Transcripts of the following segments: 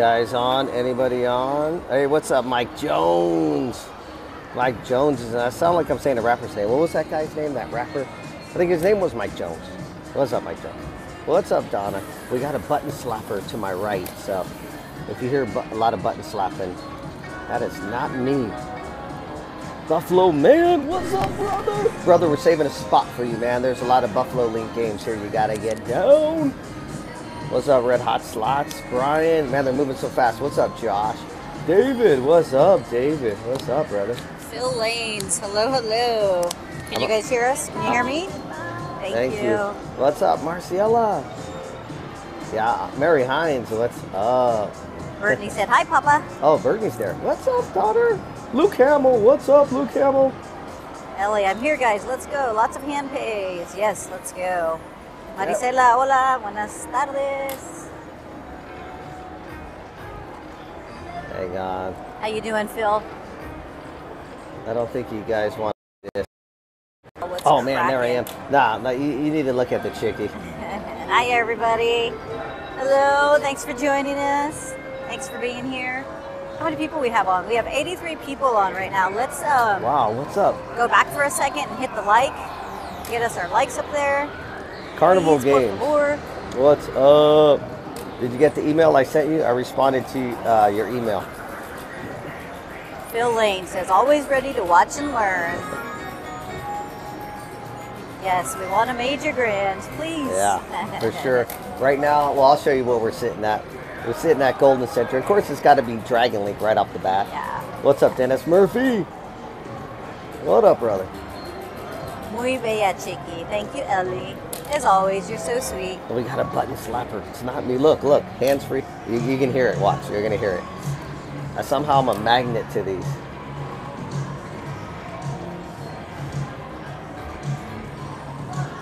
Guys on? Anybody on? Hey, what's up, Mike Jones? Mike Jones is. I sound like I'm saying a rapper's name. What was that guy's name? That rapper? I think his name was Mike Jones. What's up, Mike Jones? What's up, Donna? We got a button slapper to my right, so if you hear a lot of button slapping, that is not me. Buffalo man, what's up, brother? Brother, we're saving a spot for you, man. There's a lot of Buffalo Link games here. You gotta get down. What's up, Red Hot Slots? Brian, man, they're moving so fast. What's up, Josh? David, what's up, David? What's up, brother? Phil Lanes, hello, hello. Can you guys hear us? Can you hear me? Thank, Thank you. you. What's up, Marciella? Yeah, Mary Hines, what's up? Brittany said, hi, Papa. Oh, Brittany's there. What's up, daughter? Luke Hamill, what's up, Luke Hamill? Ellie, I'm here, guys. Let's go. Lots of hand pays. Yes, let's go. Maricela, hola. Buenas tardes. Hang on. How you doing, Phil? I don't think you guys want this. What's Oh, man, there I am. Nah, no, you, you need to look at the chickie. Hi, everybody. Hello. Thanks for joining us. Thanks for being here. How many people we have on? We have 83 people on right now. Let's um, Wow, what's up? go back for a second and hit the like. Get us our likes up there. Carnival Games. What's up? Did you get the email I sent you? I responded to uh, your email. Phil Lane says, always ready to watch and learn. Yes, we want a major grand, please. Yeah, for sure. Right now, well, I'll show you where we're sitting at. We're sitting at Golden Century. Of course, it's got to be Dragon Link right off the bat. Yeah. What's up, Dennis Murphy? What up, brother? Muy bella, Chicky. Thank you, Ellie. As always, you're so sweet. We got a button slapper. It's not me. Look, look, hands free. You, you can hear it. Watch, you're gonna hear it. Uh, somehow I'm a magnet to these.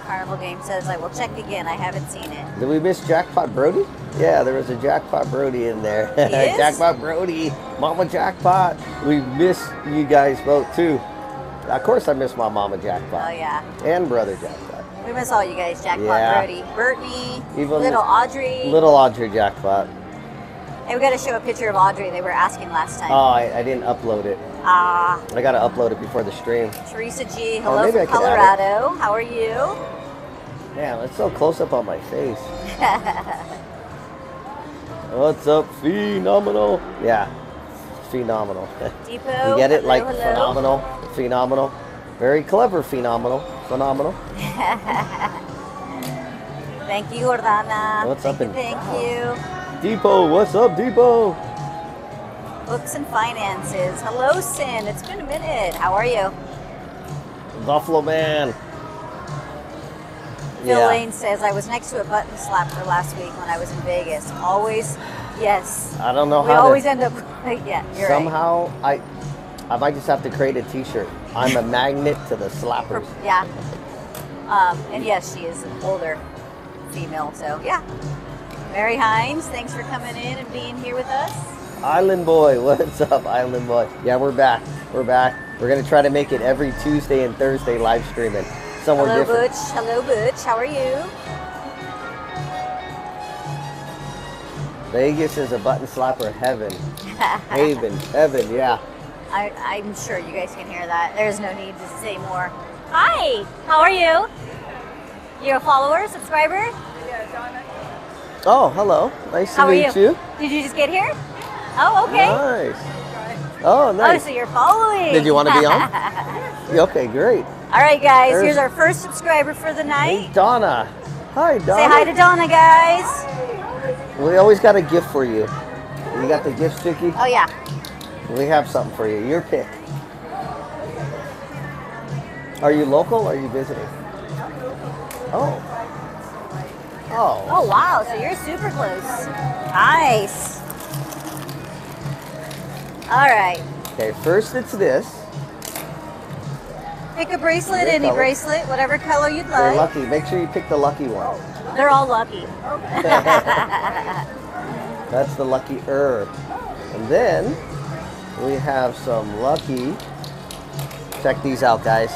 Carnival Game says, I will check again. I haven't seen it. Did we miss Jackpot Brody? Yeah, there was a Jackpot Brody in there. Jackpot Brody, Mama Jackpot. We miss you guys both too. Of course, I miss my Mama Jackpot Oh, yeah. and Brother Jackpot. We miss all you guys. Jackpot Yeah. Brody, Brittany, Even little Audrey. Little Audrey Jackpot. Hey, we got to show a picture of Audrey. They were asking last time. Oh, I, I didn't upload it. Ah, I gotta upload it before the stream. Teresa G. Hello I from could add it. Colorado. How are you? Damn, it's so close up on my face. What's up, phenomenal? Yeah, phenomenal. Depot. you get it? hello, Like hello. phenomenal, phenomenal. Very clever, phenomenal, phenomenal. Thank you, Jordana. What's thank up you, Thank you. Depot, what's up, Depot? Books and finances. Hello, Sin. It's been a minute. How are you? Buffalo Man. Phil Yeah. Lane says I was next to a button slapper last week when I was in Vegas. Always, yes. I don't know We how always to. end up. yeah, you're right. Somehow, I, I might just have to create a T-shirt. I'm a magnet to the slappers. Yeah. Um, and yes, she is an older female. So yeah. Mary Hines, thanks for coming in and being here with us. Island Boy, what's up, Island Boy? Yeah, we're back. We're back. We're gonna try to make it every Tuesday and Thursday live streaming. Somewhere Hello, different. Butch. Hello, Butch. How are you? Vegas is a button slapper heaven. Haven, heaven, yeah. I, I'm sure you guys can hear that. There's no need to say more. Hi, how are you? You're a follower, subscriber? Oh, hello. Nice How to meet you? you. Did you just get here? Oh, okay. Nice. Oh, nice. Oh, nice. so you're following. Did you want to be on? okay, great. All right, guys. There's- Here's our first subscriber for the night. Hey, Donna. Hi, Donna. Say hi to Donna, guys. We always got a gift for you. You got the gift sticky? Oh yeah. We have something for you. Your pick. Are you local or are you visiting? Oh. Oh. Oh wow. So you're super close. Nice. All right. Okay, first it's this. Pick a bracelet, Your any color. bracelet, whatever color you'd like. You're like. lucky. Make sure you pick the lucky one. Oh, they're all lucky. That's the lucky herb. And then we have some lucky. Check these out, guys.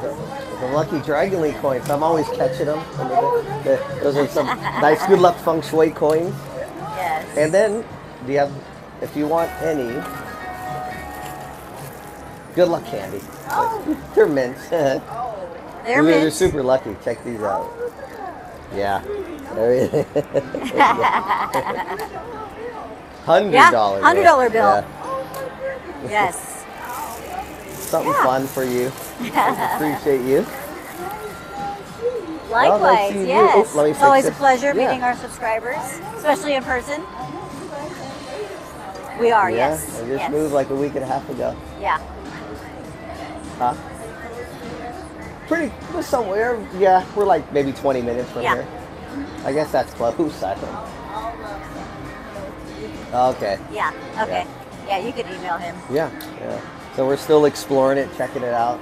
The, the lucky Dragon Link coins. I'm always catching them. Those are some nice good luck feng shui coins. Yes. And then, do you have, if you want any, good luck candy. Oh. They're mints. Oh. they're They're mint. super lucky. Check these out. Yeah. Hundred Yeah, dollar. $100 bill. Yeah. Yes. Something Yeah. fun for you. Appreciate you. Likewise, see you. yes. Oh, it's always a pleasure meeting our subscribers, especially in person. We are, yeah. yes. I just yes. moved like a week and a half ago. Yeah. Huh? Pretty. We're somewhere. Yeah, we're like maybe 20 minutes from Yeah. here. I guess that's close. I don't. Oh, okay. Yeah. Okay. Yeah, you could email him. Yeah. Yeah. So we're still exploring it, checking it out.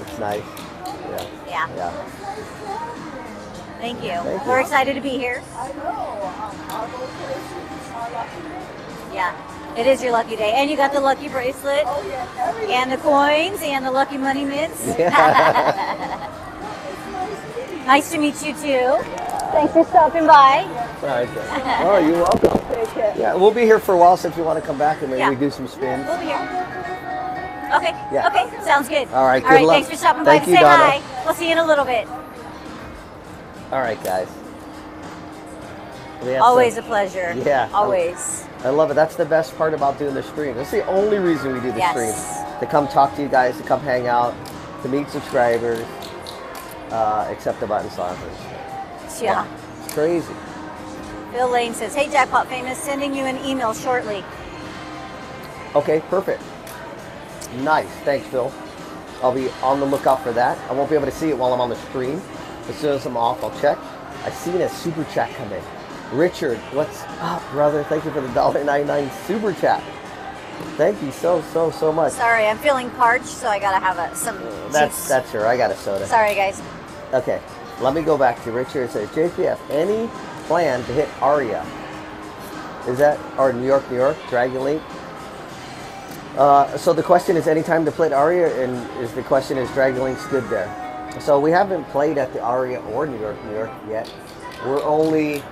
It's nice. Yeah. Yeah. Yeah. Thank you. Thank you. We're excited to be here. I know. Yeah. It is your lucky day. And you got the lucky bracelet oh, and the coins and the lucky money mints. Yeah. Nice to meet you too. Thanks for stopping by. All right. then. Oh, you're welcome. Yeah, we'll be here for a while. So if you want to come back and maybe Yeah. we do some spins. We'll be here. Okay. Yeah. Okay. Sounds good. All right, good right. luck. Thanks for stopping Thank by you, say Donna. hi. We'll see you in a little bit. All right, guys. Always some- a pleasure. Yeah. Always. I love it. That's the best part about doing the stream. That's the only reason we do the Yes. stream. To come talk to you guys, to come hang out, to meet subscribers, uh, accept the button slappers. Yeah. It's crazy. Phil Lane says, "Hey, Jackpot Famous, sending you an email shortly." Okay, perfect. Nice. Thanks, Phil. I'll be on the lookout for that. I won't be able to see it while I'm on the stream. As soon as I'm off, I'll check. I seen a super chat come in. Richard, what's up, brother? Thank you for the $1.99 super chat. Thank you so, so, so much. Sorry, I'm feeling parched, so I gotta have a, some. That's juice. that's her. I got a soda. Sorry, guys. Okay, let me go back to Richard. It says, JPF, any plan to hit Aria? Is that, or New York, New York, Dragon Link? Uh, so the question is, anytime to play Aria, and is the question is Dragon Link's good there? So we haven't played at the Aria or New York, New York yet. We're only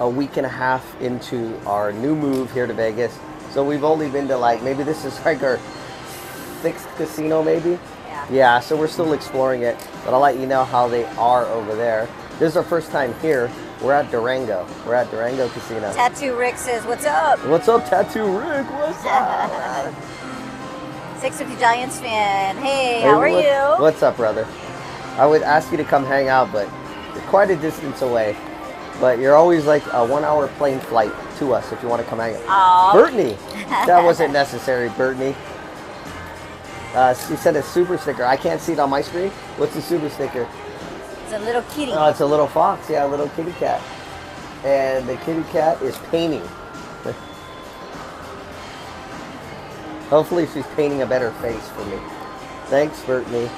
a week and a half into our new move here to Vegas. So we've only been to like, maybe this is like our sixth casino maybe? Yeah. So we're still exploring it, but I'll let you know how they are over there. This is our first time here. We're at Durango. We're at Durango Casino. Tattoo Rick says, "What's up?" What's up, Tattoo Rick? What's up? 650 Giants fan. Hey, Hey, how are what- you? What's up, brother? I would ask you to come hang out, but you're quite a distance away. But you're always like a one-hour plane flight to us if you want to come hang out. Aw. Brittany, that wasn't necessary, Brittany. Uh, she said a super sticker. I can't see it on my screen. What's the super sticker? It's a little kitty. Oh, it's a little fox. Yeah, a little kitty cat. And the kitty cat is painting. Hopefully, she's painting a better face for me. Thanks, Brittany.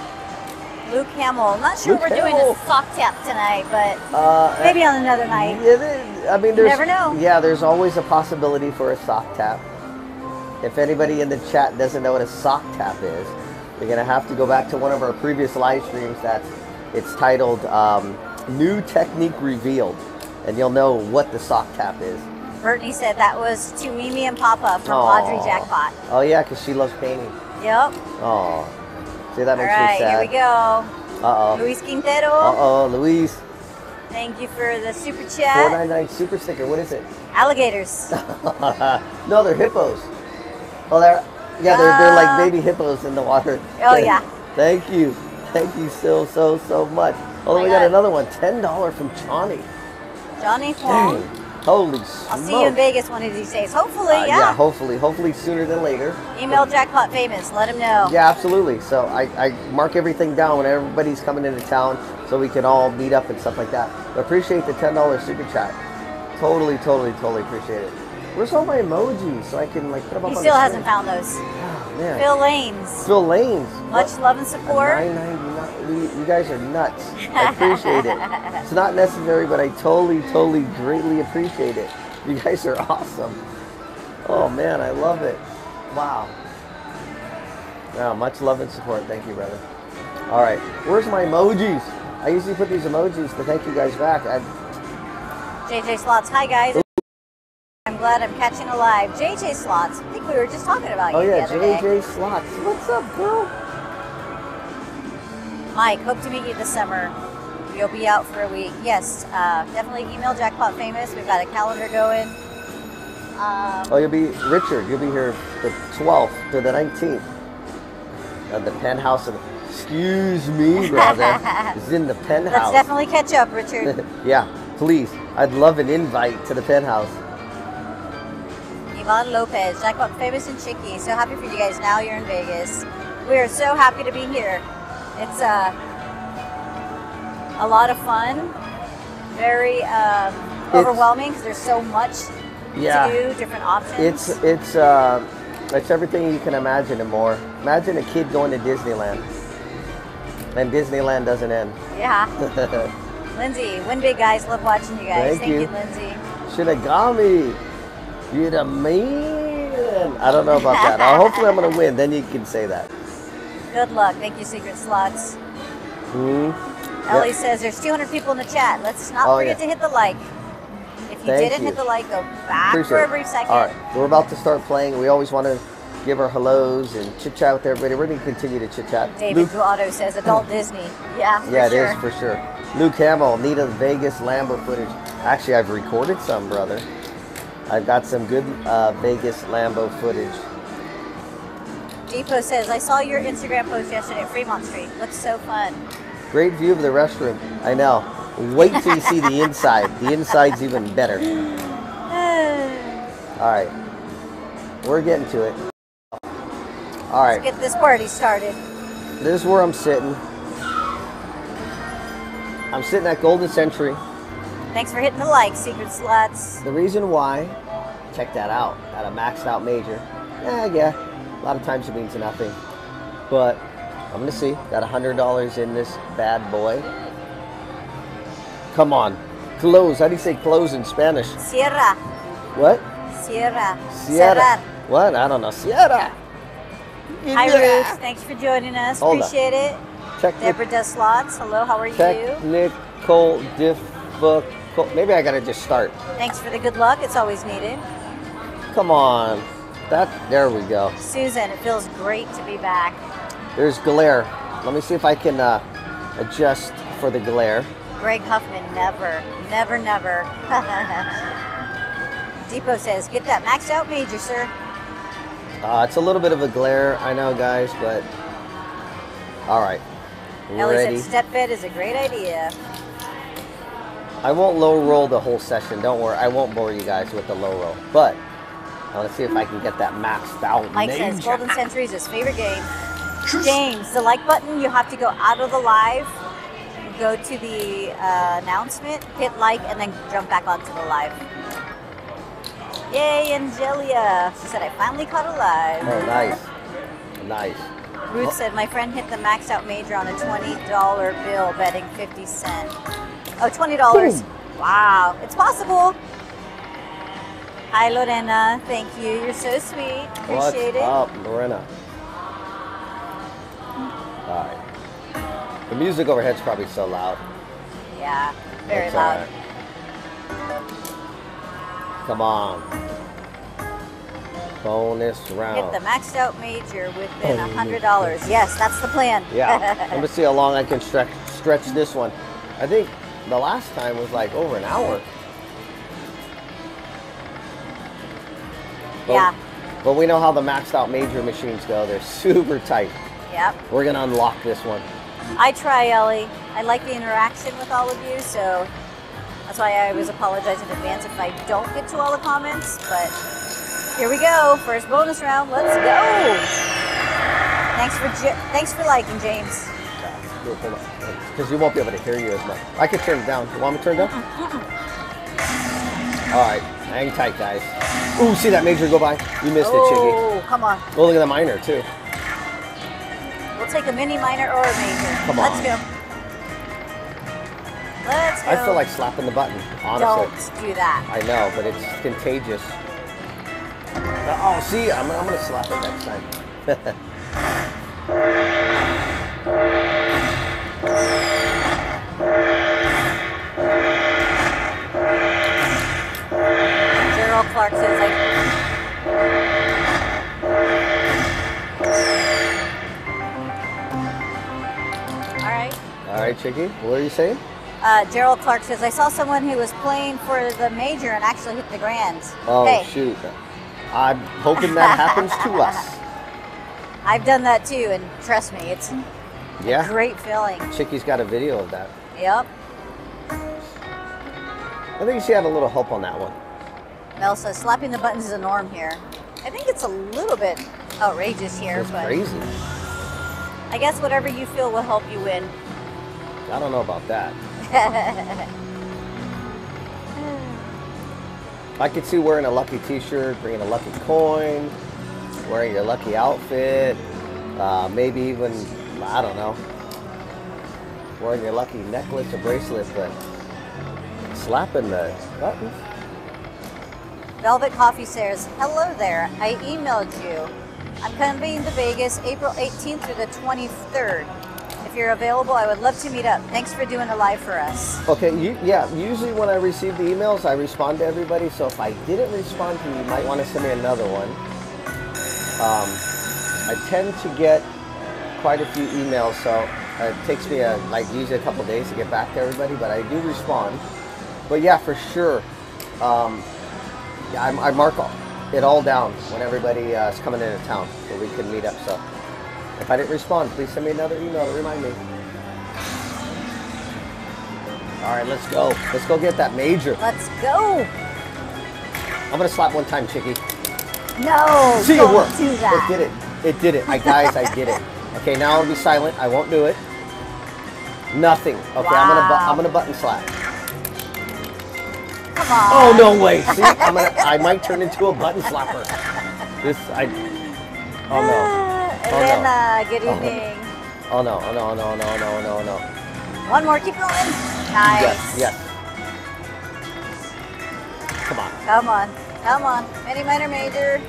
Luke Hamill. Not sure Luke we're doing a sock tap tonight, but Uh, maybe on another night. Yeah, I mean, there's never know. Yeah, there's always a possibility for a sock tap. If anybody in the chat doesn't know what a sock tap is, you're gonna have to go back to one of our previous live streams. That's it's titled um, "New Technique Revealed," and you'll know what the sock tap is. Brittany said that was to Mimi and Papa from Aw. Audrey Jackpot. Oh yeah, because she loves painting. Yep. Oh, see that makes right, me sad. All right, here we go. Uh oh. Luis Quintero. Uh oh, Luis. Thank you for the super chat. 499 super sticker. What is it? Alligators. no, they're hippos. Oh, they're yeah, they're they're Uh, like baby hippos in the water. Oh, yeah. Thank you, thank you so so so much. Oh, my we got God. another one. Ten dollar from Johnny. Johnny. Huang. Holy. I'll see you in Vegas one of these days. Hopefully, Uh, yeah. hopefully, hopefully sooner than later. Email Jackpot Famous. Let him know. Yeah, absolutely. So I, I mark everything down when everybody's coming into town so we can all meet up and stuff like that. But appreciate the $10 super chat. Totally, totally, totally appreciate it. Where's all my emojis so I can like put them up He on still hasn't found those. Oh, man. Phil Lanes. Phil Lanes. Much love and support. Nine ninety nine. You, you guys are nuts. I appreciate it. It's not necessary, but I totally, totally, greatly appreciate it. You guys are awesome. Oh man, I love it. Wow. Wow, much love and support. Thank you, brother. All right, where's my emojis? I usually put these emojis to thank you guys back. I, JJ Slots. Hi guys. I'm glad I'm catching a live. JJ Slots. I think we were just talking about oh you yeah, the other day. JJ Slots. What's up, girl? Mike, hope to meet you this summer. You'll be out for a week. Yes, uh, definitely email Jackpot Famous. We've got a calendar going. Um, Oh, you'll be Richard. You'll be here the 12th to the 19th at the penthouse. Of, excuse me, brother. it's in the penthouse. let's definitely catch up, Richard. yeah, please. I'd love an invite to the penthouse. Ivan Lopez, Jackpot Famous and Chicky. So happy for you guys. Now you're in Vegas. We are so happy to be here. It's uh, a lot of fun. Very um, overwhelming because there's so much Yeah. to do, different options. It's it's uh, it's everything you can imagine and more. Imagine a kid going to Disneyland, and Disneyland doesn't end. yeah. Lindsay, win big, guys. Love watching you guys. Thank Thank, you. you, Lindsay. Shinigami, you're the man. I don't know about that. Hopefully, I'm gonna win. Then you can say that. Good luck. Thank you, Secret Slots. Hmm. Ellie Yep. says there's 200 people in the chat. Let's not Oh, forget yeah. to hit the like. If you Thank didn't you. hit the like, go back Appreciate for a it. brief second. All right, we're about to start playing. We always want to give our hellos and chit chat with everybody. We're gonna continue to chit chat. David Guado says adult Disney. Yeah, yeah, it sure. is for sure. Luke Hamill, Nita Vegas Lambo footage. Actually, I've recorded some, brother. I've got some good uh, Vegas Lambo footage. Depot says I saw your Instagram post yesterday at Fremont Street. Looks so fun. Great view of the restroom. I know. Wait till you see the inside. The inside's even better. All right, we're getting to it. All right, Get this party started. this is where I'm sitting. I'm sitting at Golden Century. Thanks for hitting the like, Secret Slots. The reason why, check that out, at a maxed out major. Yeah, yeah, a lot of times it means nothing. But I'm gonna see. Got $100 in this bad boy. Come on. Close. How do you say close in Spanish? Sierra. What? Sierra. Sierra. Cerrar. What? I don't know. Sierra. Hi, Yeah. Ruth. Thanks for joining us. Hold. Appreciate it. Technic- Deborah does slots. Hello, how are you? technical difficult. Maybe I gotta just start. Thanks for the good luck. It's always needed. Come on. That. There we go. Susan, it feels great to be back. There's glare. Let me see if I can uh, adjust for the glare. Greg Huffman, never, never, never. Depot says, get that maxed out major, sir. Uh, it's a little bit of a glare, I know, guys, but all right. Ellie Ready? said, step bet is a great idea. I won't low roll the whole session. Don't worry. I won't bore you guys with the low roll, but I want to see if I can get that maxed out. Mike says, major. Golden Century is his favorite game. James, the like button, you have to go out of the live, go to the uh, announcement, hit like, and then jump back onto the live. Yay, Angelia. She said, I finally caught a live. Oh, nice, nice. Ruth said, my friend hit the maxed out major on a $20 bill betting 50 cent. Oh, $20. Boom. Wow, it's possible. Hi, Lorena. Thank you. You're so sweet. What's Appreciate it. up, Lorena? All right. The music overhead's probably so loud. Yeah, very all loud. right. Come on. Bonus round. Get the maxed out major within a hundred dollars. Yes, that's the plan. Yeah. Let me see how long I can stretch stretch this one. I think the last time was like over an hour. But- yeah. But we know how the maxed out major machines go. They're super tight. Yep. We're gonna unlock this one. I try, Ellie. I like the interaction with all of you, so that's why I always apologize in advance if I don't get to all the comments. But here we go. First bonus round. Let's go. Thanks for thanks for liking, James. Because you won't be able to hear you as much. I can turn it down. You want me to turn it down? All right, hang tight, guys. Ooh, see that major go by? You missed it, Chicky. Oh, come on. Oh, look at the minor too. We'll take a mini, minor, or a major. Come on. Let's go. Let's go. I feel like slapping the button, honestly. Don't do that. I know, but it's contagious. Oh, see, I'm, I'm gonna slap it next time. Gerald Clark says like All right. All right, Chicky. What are you saying? Uh, Gerald Clark says I saw someone who was playing for the major and actually hit the grand. Oh hey, shoot! I'm hoping that happens to us. I've done that too, and trust me, it's Yeah. a great feeling. Chicky's got a video of that. Yep. I think she had a little help on that one. Mel says slapping the buttons is a norm here. I think it's a little bit outrageous here, It's but crazy. I guess whatever you feel will help you win. I don't know about that. I could see wearing a lucky T-shirt, bringing a lucky coin, wearing your lucky outfit, uh, maybe even I don't know, wearing your lucky necklace or bracelet, but slapping the buttons. Velvet Coffee says, Hello there. I emailed you. I'm coming to Vegas April 18th through the 23rd. If you're available, I would love to meet up. Thanks for doing the live for us. Okay, you, yeah. Usually when I receive the emails, I respond to everybody. So if I didn't respond to you, you might want to send me another one. Um, I tend to get quite a few emails, so it takes me a, like usually a couple days to get back to everybody. But I do respond. But yeah, for sure. Um, yeah, I, I mark it all down when everybody uh, is coming into town, so we can meet up. So if I didn't respond, please send me another email to remind me. All right, let's go. Let's go get that major. Let's go. I'm gonna slap one time, Chicky. No, See, it don't worked. do that. It did it. It did it. I guys, I did it. Okay, now I'll be silent. I won't do it. Nothing. Okay, I'm gonna I'm gonna button slap. Come on. Oh no way! See, I'm gonna I might turn into a button slapper. This I. Oh no! Oh, then, no. uh, good Oh. no, Oh no! Oh no! No! No! No! No! No! One more, keep going. Nice. Yes! Yes! Come on! Come on. Come on. Mini, minor, major.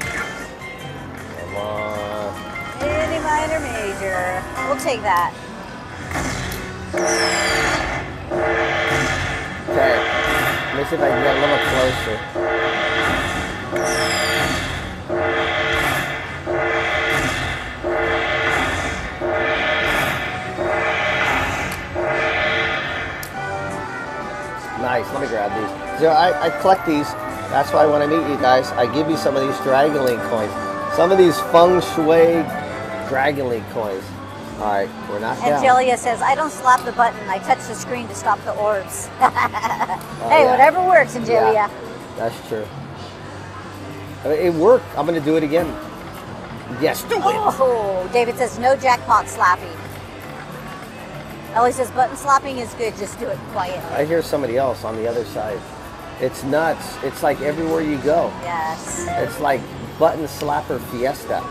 Come on! Mini, minor, major. We'll take that. Okay. Let me see if I can get a little closer. Nice. Let me grab these. So I, I collect these. That's why when I meet you guys, I give you some of these Dragon coins. Some of these Feng Shui Dragon coins. All right, we're not down. Angelia says, I don't slap the button. I touch the screen to stop the orbs. Oh, hey, Oh, yeah. whatever works, Angelia. Yeah, that's true. I mean, It worked. I'm going to do it again. Yes, do it. Oh, David says, no jackpot slapping. Ellie says, button slapping is good. Just do it quietly. I hear somebody else on the other side. It's nuts. It's like everywhere you go. Yes. It's like button slapper fiesta.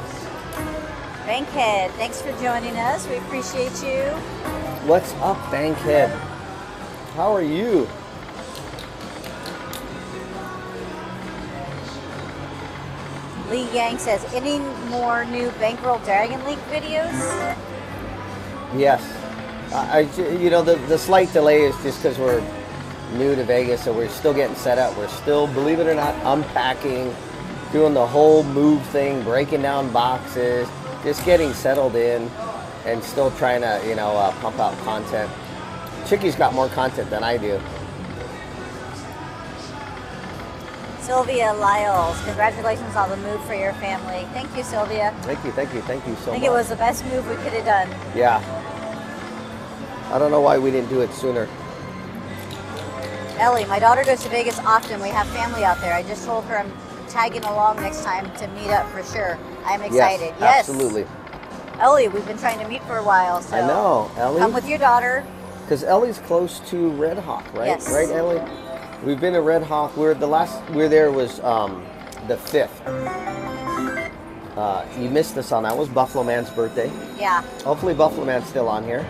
Bankhead, thanks for joining us. We appreciate you. What's up, Bankhead? How are you? Lee Yang says, any more new Bankroll Dragon Link videos? Yes. I, I you know, the, the slight delay is just because we're new to Vegas, so we're still getting set up. We're still, believe it or not, unpacking, doing the whole move thing, breaking down boxes, just getting settled in, and still trying to, you know, uh, pump out content. Chicky's got more content than I do. Sylvia Lyles, congratulations on the move for your family. Thank you, Sylvia. Thank you, thank you, thank you so much. I think much. it was the best move we could have done. Yeah. I don't know why we didn't do it sooner. Ellie, my daughter goes to Vegas often. We have family out there. I just told her I'm tagging along next time to meet up for sure. I'm excited. Yes, absolutely. Ellie, we've been trying to meet for a while. So I know, Ellie. Come with your daughter. Because Ellie's close to Red Hawk, right? Yes. Right, Ellie? We've been to Red Hawk. We're the last We're there was um, the fifth. Uh, you missed us on that. was Buffalo Man's birthday. Yeah. Hopefully Buffalo Man's still on here.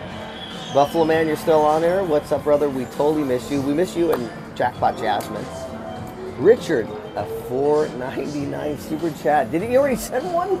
Buffalo Man, you're still on here. What's up, brother? We totally miss you. We miss you and Jackpot Jasmine. Richard, a 4.99 super chat. Did he already send one?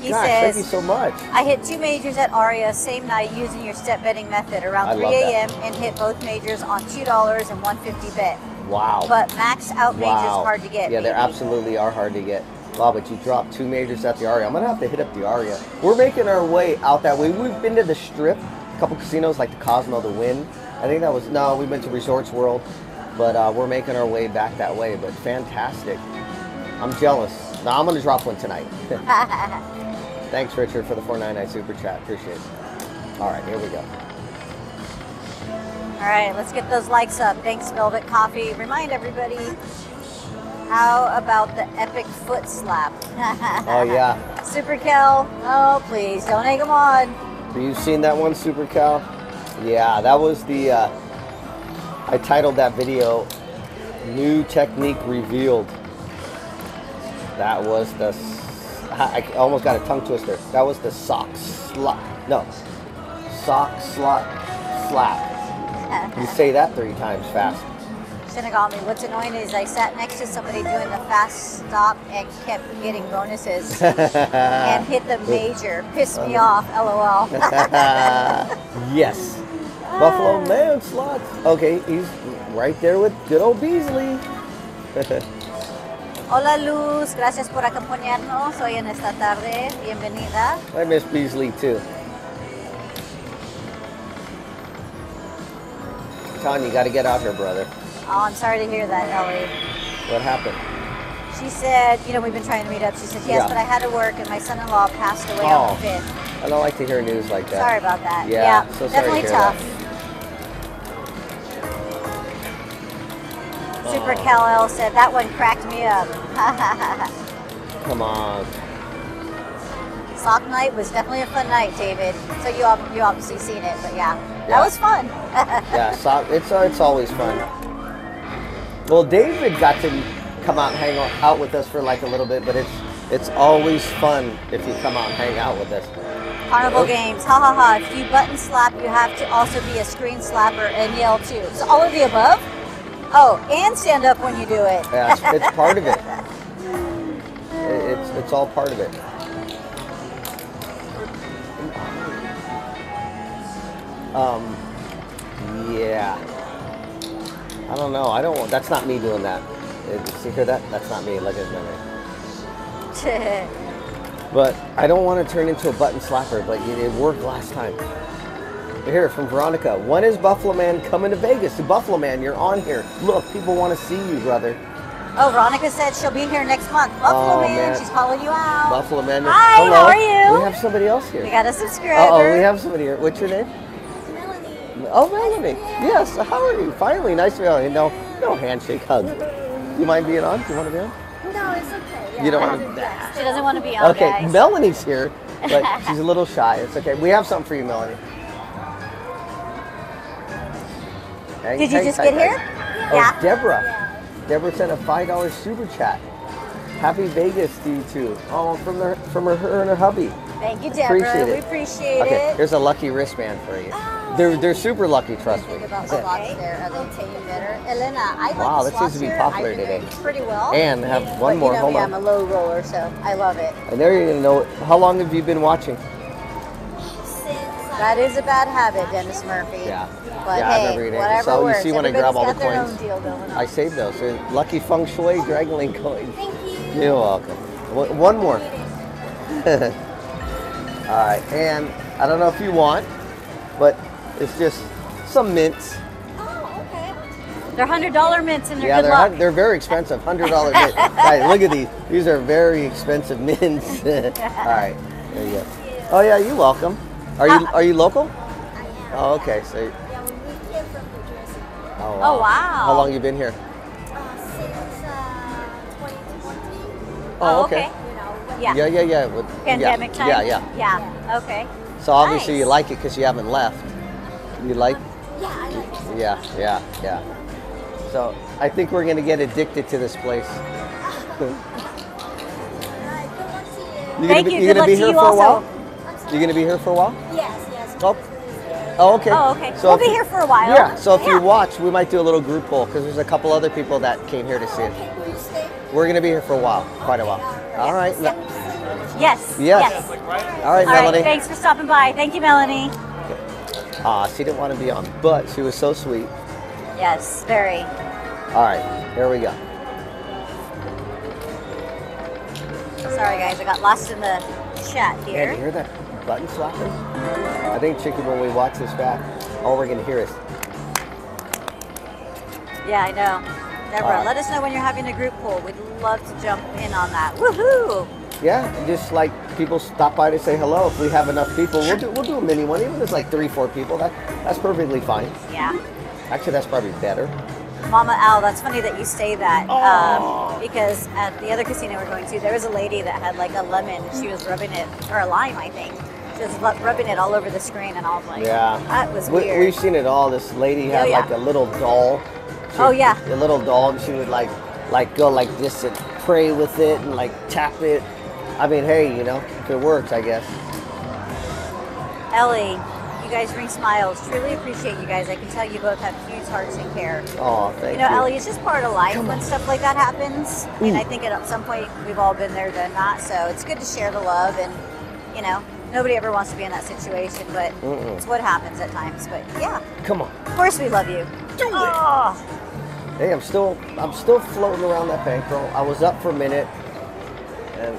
He Gosh, thank you so much. I hit two majors at Aria same night using your step betting method I around 3 a.m. and hit both majors on $2 and 150 bet. Wow. But max out majors wow. hard to get. Yeah, they absolutely are hard to get. Wow, but you dropped two majors at the Aria. I'm gonna have to hit up the Aria. We're making our way out that way. We've been to the Strip, a couple casinos like the Cosmo, the Wynn. I think that was no. we went to Resorts World, but uh, we're making our way back that way. But fantastic. I'm jealous. Now I'm gonna drop one tonight. Thanks, Richard, for the 499 super chat. Appreciate it. All right, here we go. All right, let's get those likes up. Thanks, Velvet Coffee. Remind everybody, how about the epic foot slap? Oh yeah. Super Kel, oh please, don't egg them on. Have you seen that one, Super Cal? Yeah, that was the. Uh, I titled that video "New Technique Revealed." That was the. I almost got a tongue twister. That was the sock slap. No, sock slap slap. You say that three times fast. Shinigami, what's annoying is I sat next to somebody doing the fast stop and kept getting bonuses and hit the major. Pissed me off, lol. yes. Buffalo Man slots. Okay, he's right there with good old Beasley. Hola Luz, gracias por acompañarnos hoy en esta tarde. Bienvenida. I miss Beasley too. Ton, you got to get out here, brother. Oh, I'm sorry to hear that, Ellie. What happened? She said, you know, we've been trying to meet up. She said, yes, Yeah. but I had to work and my son-in-law passed away Oh. on the 5th. I don't like to hear news like that. Sorry about that. Yeah, so sorry to definitely tough. Super Oh. Cal-El said, that one cracked me up. Come on. Sock night was definitely a fun night, David. So you, you obviously seen it, but yeah, Yeah. that was fun. Yeah, so it's uh, it's always fun. Well, David got to come out and hang out- out with us for like a little bit, but it's it's always fun if you come out and hang out with us. Carnival Oh. games, ha ha ha. If you button slap, you have to also be a screen slapper and yell too. So all of the above? Oh, and stand up when you do it. Yeah, it's, it's part of it. It- It's it's all part of it. Um, yeah. I don't know. I don't. want- That's not me doing that. See, hear that? That's not me. Look at me. But I don't want to turn into a button slapper. But it, it worked last time. Here from Veronica. When is Buffalo Man coming to Vegas? To Buffalo Man, you're on here. Look, people want to see you, brother. oh, Veronica said she'll be here next month. Buffalo Oh, man, man. she's calling you out. Buffalo Man. Hi, Hello. how are you? We have somebody else here. We got a subscriber. Uh oh, we have somebody here. What's your name? Melanie. Oh, Melanie. Yes. How are you? Finally, nice to meet you. No, no handshake, hug. You mind being on? Do you want to be on? No, it's okay. You don't want to. She doesn't want to be on, Okay, guys. Melanie's here, but she's a little shy. It's okay. We have something for you, Melanie. Hang- Did you hang just tight, get here? Yeah. Oh, Deborah. Deborah sent a five dollar super chat. Happy Vegas to you two. Oh, from her, from her, her and her hubby. Thank you, Deborah. We appreciate we appreciate it. Okay, it. here's a lucky wristband for you. Oh. They're they're super lucky, trust me. About slots there. Are they taking better? Elena, I like Wow, that seems to be popular today. Pretty well. And have one but more. You know Hold me, on. I'm a low roller, so I love it. And there you know. How long have you been watching? That is a bad habit, Dennis Murphy. Yeah. But Yeah, hey, name. whatever So you works. see when I grab all the coins? their own deal going on. I saved those. Lucky feng shui Dragon coins. Thank you. You're welcome. One more. All right, and I don't know if you want, but it's just some mints. Oh, okay. They're hundred dollar mints and they're yeah, good they're they're very expensive. Hundred dollar mints. Guys, look at these. These are very expensive mints. All right, there you go. Oh yeah, you're welcome. Are you are you local? I am. Oh, okay. So, Yeah, we moved here from New Jersey. oh, Oh, wow. How long you been here? Uh, since uh, 2020. Oh, okay. You know, Yeah. Yeah, yeah, yeah. With- Pandemic yeah, time. Yeah, yeah. Yeah. Okay. So obviously you like it because you haven't left. You like? Yeah, I like it. Yeah, yeah, yeah. So I think we're gonna get addicted to this place. Uh, good luck to you. You Thank be, you. You Good gonna luck be to here you for a also. while? I'm sorry. You gonna be here for a while? Yes, yes. Oh. Oh, okay. Oh, okay. So we'll be you- here for a while. Yeah. So if Yeah. you watch, we might do a little group poll because there's a couple other people that came here to see it. Okay, will you stay? We're gonna be here for a while, quite a while. All right. Me- Yes. Yes. All right, All right. Melanie. Thanks for stopping by. Thank you, Melanie. Ah, she didn't want to be on, but she was so sweet. Yes. Very. All right, here we go. Sorry, guys, I got lost in the chat Man, you here. hear that button slapping? I think, chicken, when we watch this back, all we're gonna hear is, Yeah, I know. Deborah, Alright. let us know when you're having a group pool. We'd love to jump in on that. Woohoo! yeah, just like people stop by to say hello. If we have enough people, we'll do we'll do a mini one, even if it's like three, four people. That that's perfectly fine. Yeah. Actually, that's probably better. Mama Al, that's funny that you say that. Aw. Um, because at the other casino we're going to, there was a lady that had like a lemon. She was rubbing it, or a lime, I think. Was rubbing it all over the screen, and all like, Yeah, that was we, weird. We've seen it all. This lady had Oh, yeah. like a little doll. She- Oh, yeah. a little doll, and she would like like go like this and pray with it and like tap it. I mean, hey, you know, if it works, I guess. Ellie, you guys bring smiles. Truly appreciate you guys. I can tell you both have huge hearts and care. Oh, thank You you. know, Ellie, it's just part of life when stuff like that happens. I mean, I think at some point we've all been there, done that. So it's good to share the love, and you know, nobody ever wants to be in that situation, but Mm-mm. it's what happens at times. But yeah, Come on. of course we love you. Do it. Oh, Hey, I'm still I'm still floating around that bankroll. I was up for a minute, and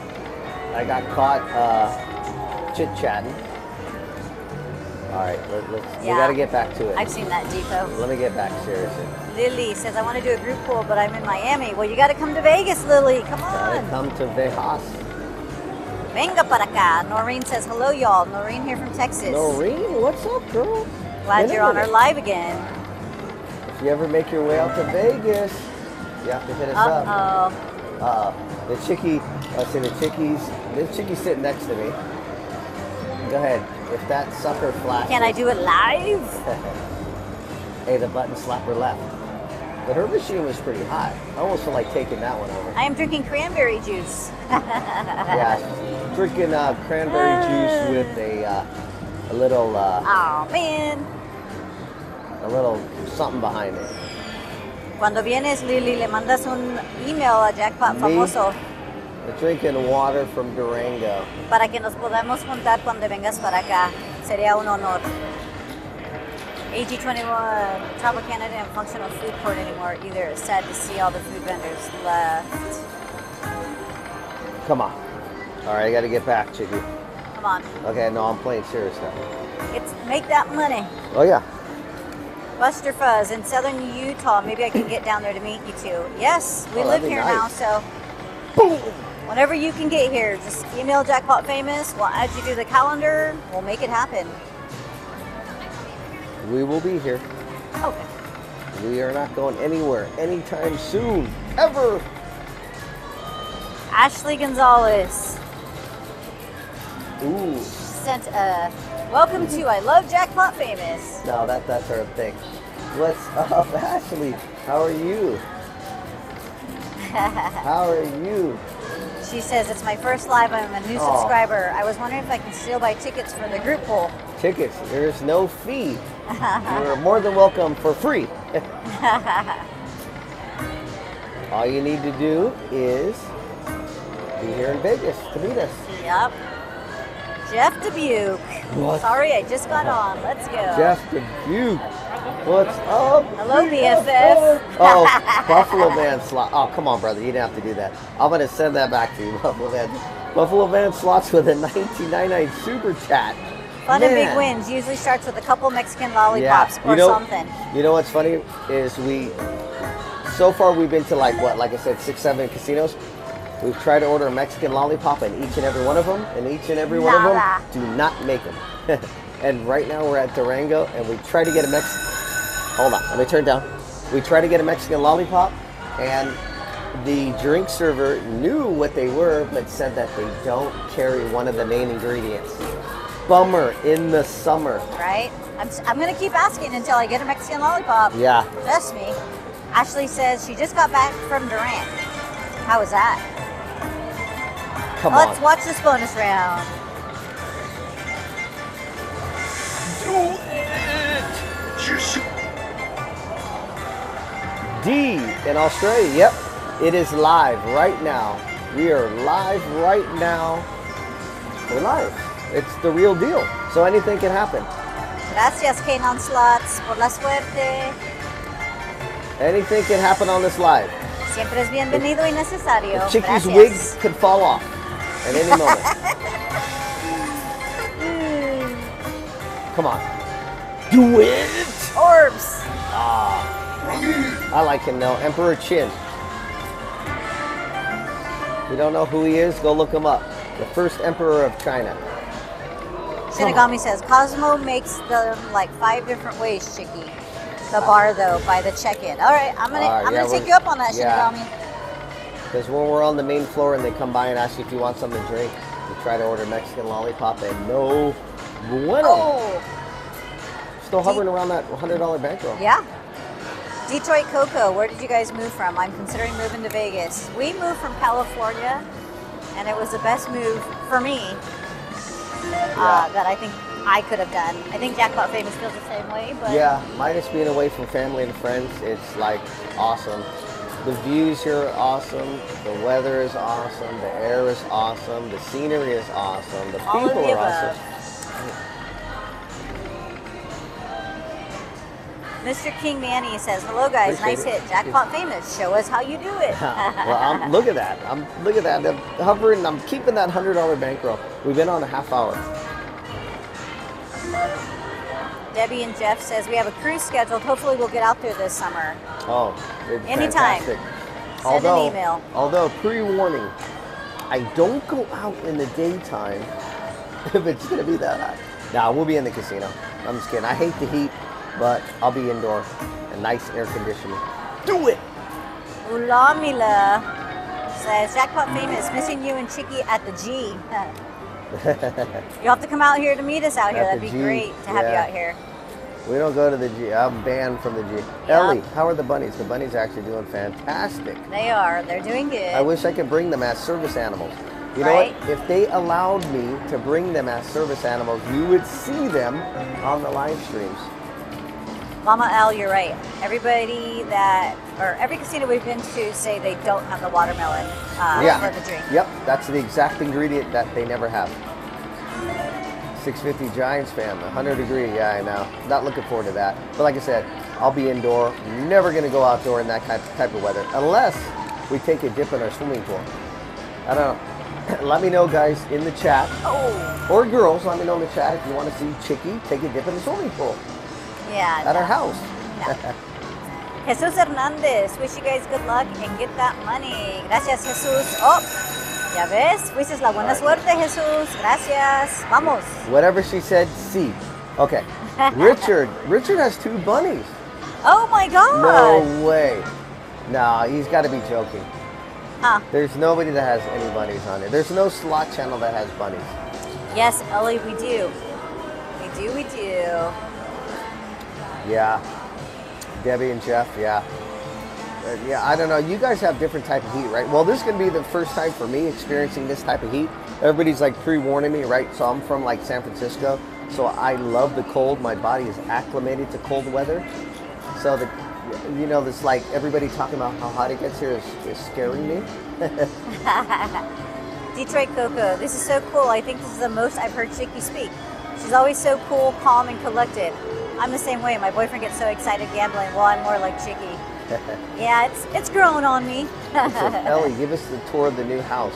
I got caught uh, chit chatting. All right, let, let's we got to get back to it. I've seen that depot. Let me get back seriously. Lily says I want to do a group pool, but I'm in Miami. Well, you got to come to Vegas, Lily. Come Gotta on. come to Vegas. Venga para acá. Noreen says hello, y'all. Noreen here from Texas. Noreen, what's up, girl? Glad Been you're on our live again. If you ever make your way out to Vegas, you have to hit us up. Uh oh. Uh, the chickie, I see the chickies, the chickie's sitting next to me. Go ahead. If that sucker flashes. Can I do it live? hey, the button slapper left. But her machine was pretty hot. I almost feel like taking that one over. I am drinking cranberry juice. yeah, drinking uh, cranberry juice with a uh, a little uh, Oh man. a little something behind it. Cuando vienes, Lily, le mandas un email a Jackpot Me? Famoso drinking water from Durango. para que nos podamos juntar cuando vengas para acá. Sería un honor. AG21, Travel Canada and Functional Food Court anymore either. It's sad to see all the food vendors left. Come on. All right, I got to get back, Chicky. Come on, Okay, no, I'm playing serious now. it's make that money. Oh yeah. Buster Fuzz in southern Utah. Maybe I can get down there to meet you two. Yes, we Oh, live here now, so Boom. whenever you can get here, just email Jackpot Famous. We'll add you to the calendar. We'll make it happen. We will be here. Oh, okay. We are not going anywhere anytime soon. Ever. Ashley Gonzalez Ooh. sent a welcome to I Love Jackpot Famous. No, that that's our thing. What's up, Ashley? How are you? How are you? She says it's my first live. I'm a new Aw. subscriber. I was wondering if I can still buy tickets for the group pool. Tickets. There's no fee. You're more than welcome for free. All you need to do is be here in Vegas to meet us. Yep. Jeff Dubuque. What? Sorry, I just got on. Let's go. Jeff Dubuque. What's up? Hello, BFF. oh, Buffalo Man slot. Oh, come on, brother. You didn't have to do that. I'm going to send that back to you, Buffalo Man. Buffalo Man slots with a 1999 super chat. Fun and big wins usually starts with a couple Mexican lollipops Yeah. or You know- something. You know what's funny is we, so far we've been to like what, like I said, six, seven casinos. We've tried to order a Mexican lollipop in each and every one of them, and each and every one of them do not make them. and right now we're at Durango, and we try to get a Mexican. Hold on, let me turn down. We try to get a Mexican lollipop, and the drink server knew what they were, but said that they don't carry one of the main ingredients. Bummer in the summer. right? I'm, I'm going to keep asking until I get a Mexican lollipop. Yeah. Trust me. Ashley says she just got back from Durant. How was that? Come Let's on. watch this bonus round. Do it. D in Australia. Yep, it is live right now. We are live right now. We're live. It's the real deal. So anything can happen. Gracias, Kanon Slots, por la suerte. Anything can happen on this live. Siempre es bienvenido y necesario. Chicky's Gracias. wig could fall off at any moment. Come on. Do it! Orbs. Ah. I like him though. Emperor Chin. If you don't know who he is, go look him up. The first emperor of China. Shinigami says Cosmo makes them like five different ways, Chicky. The bar though, by the check-in. All right, I'm gonna right, I'm yeah, gonna take you up on that, yeah. Shinigami. Because when we're on the main floor and they come by and ask you if you want something to drink, you try to order Mexican lollipop and no bueno. Oh, Still hovering around that $100 bankroll. yeah. Detroit Coco, where did you guys move from? I'm considering moving to Vegas. We moved from California, and it was the best move for me uh, that I think I could have done. I think Jackpot Famous feels the same way, but Yeah, minus being away from family and friends, it's like awesome. The views here are awesome. The weather is awesome. The air is awesome. The scenery is awesome. The all people the are above. awesome. Mr. King Manny says, "Hello guys, Appreciate nice it. hit. Jackpot Famous, show us how you do it." well, I'm, look at that. I'm look at that. I'm hovering. I'm keeping that hundred dollar bankroll. We've been on a half hour. Debbie and Jeff says we have a cruise scheduled. Hopefully, we'll get out there this summer. Oh, Anytime. fantastic. Send although, an email. although pre-warning, I don't go out in the daytime if it's gonna be that hot. Nah, we'll be in the casino. I'm just kidding. I hate the heat, but I'll be indoor and nice air conditioning. Do it. Ulamila says Jackpot Famous, missing you and Chicky at the G. You'll have to come out here to meet us out here. At That'd be G, great to have you out here. We don't go to the G. I'm banned from the G. Yeah. Ellie, how are the bunnies? The bunnies are actually doing fantastic. They are. They're doing good. I wish I could bring them as service animals. You know what? If they allowed me to bring them as service animals, you would see them on the live streams. Mama L, you're right. Everybody that, or every casino we've been to say they don't have the watermelon uh, yeah. for the drink. Yep, that's the exact ingredient that they never have. 650 Giants fan, 100 degree. Yeah, I know. Not looking forward to that. But like I said, I'll be indoor. Never going to go outdoor in that type type of weather unless we take a dip in our swimming pool. I don't know. let me know, guys, in the chat Oh, or girls. Let me know in the chat if you want to see Chicky take a dip in the swimming pool yeah. at no, our house. no. Jesus Hernandez, wish you guys good luck and get that money. Gracias, Jesús. Oh, ya ves, fuiste la buena suerte, Jesús. Gracias. Vamos. Whatever she said, see. Okay. Richard. Richard has two bunnies. Oh my God. No way. No, he's got to be joking. Huh. There's nobody that has any bunnies on it. There's no slot channel that has bunnies. Yes, Ellie, we do. We do, we do. Yeah. Debbie and Jeff, yeah. Yeah, I don't know. You guys have different type of heat, right? Well, this is going to be the first time for me experiencing this type of heat. Everybody's like pre-warning me, right? So I'm from like San Francisco. So I love the cold. My body is acclimated to cold weather. So the, you know, this like everybody talking about how hot it gets here is, is scaring me. Detroit Coco, this is so cool. I think this is the most I've heard Chicky speak. She's always so cool, calm, and collected. I'm the same way. My boyfriend gets so excited gambling. Well, I'm more like Chicky. yeah, it's it's growing on me. So Ellie, give us the tour of the new house.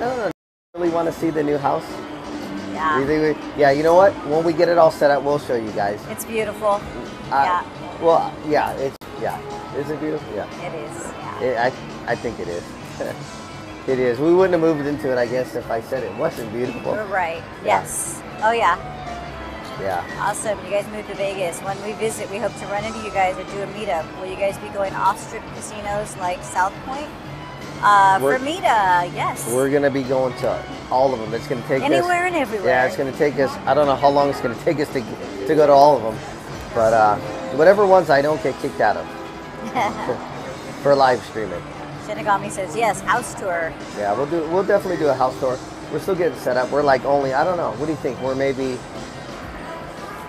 I. Really want to see the new house? You yeah, think we- yeah, you know what? When we get it all set up, we'll show you guys. it's beautiful. I- yeah, Well, yeah, it's yeah. Is it beautiful? Yeah. it is. Yeah. It, I I think it is. it is. We wouldn't have moved into it, I guess, if I said it wasn't beautiful. We're right. Yeah. Yes. Oh yeah. Yeah. Awesome. You guys moved to Vegas. When we visit, we hope to run into you guys or do a meetup. Will you guys be going off strip casinos like South Point? Uh, We're- for Mita, yes. We're gonna be going to all of them. It's gonna take Anywhere us. and everywhere. Yeah, it's gonna take us. I don't know how long it's gonna take us to to go to all of them, but uh, whatever ones I don't get kicked out of for live streaming. Shinigami says yes. House tour. Yeah, we'll do. We'll definitely do a house tour. We're still getting set up. We're like only. I don't know. What do you think? We're maybe.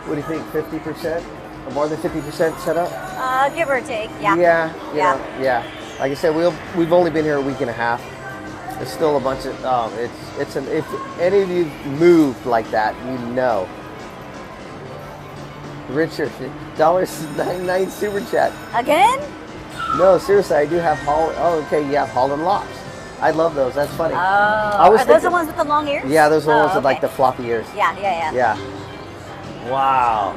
What do you think? Fifty percent or more than fifty percent set up? Uh, give or take. Yeah. Yeah. Yeah. know, yeah. Like I said, we'll we've only been here a week and a half. There's still a bunch of. Um, it's it's an. If any of you moved like that, you know. Richard, dollars ninety nine super chat. Again? No, seriously, I do have Holland. Oh, okay, you have Holland lops. I love those. That's funny. Oh, I was are those the ones with the long ears? yeah, those are the Oh, ones with like the floppy ears. Yeah, yeah, yeah. Yeah. Wow.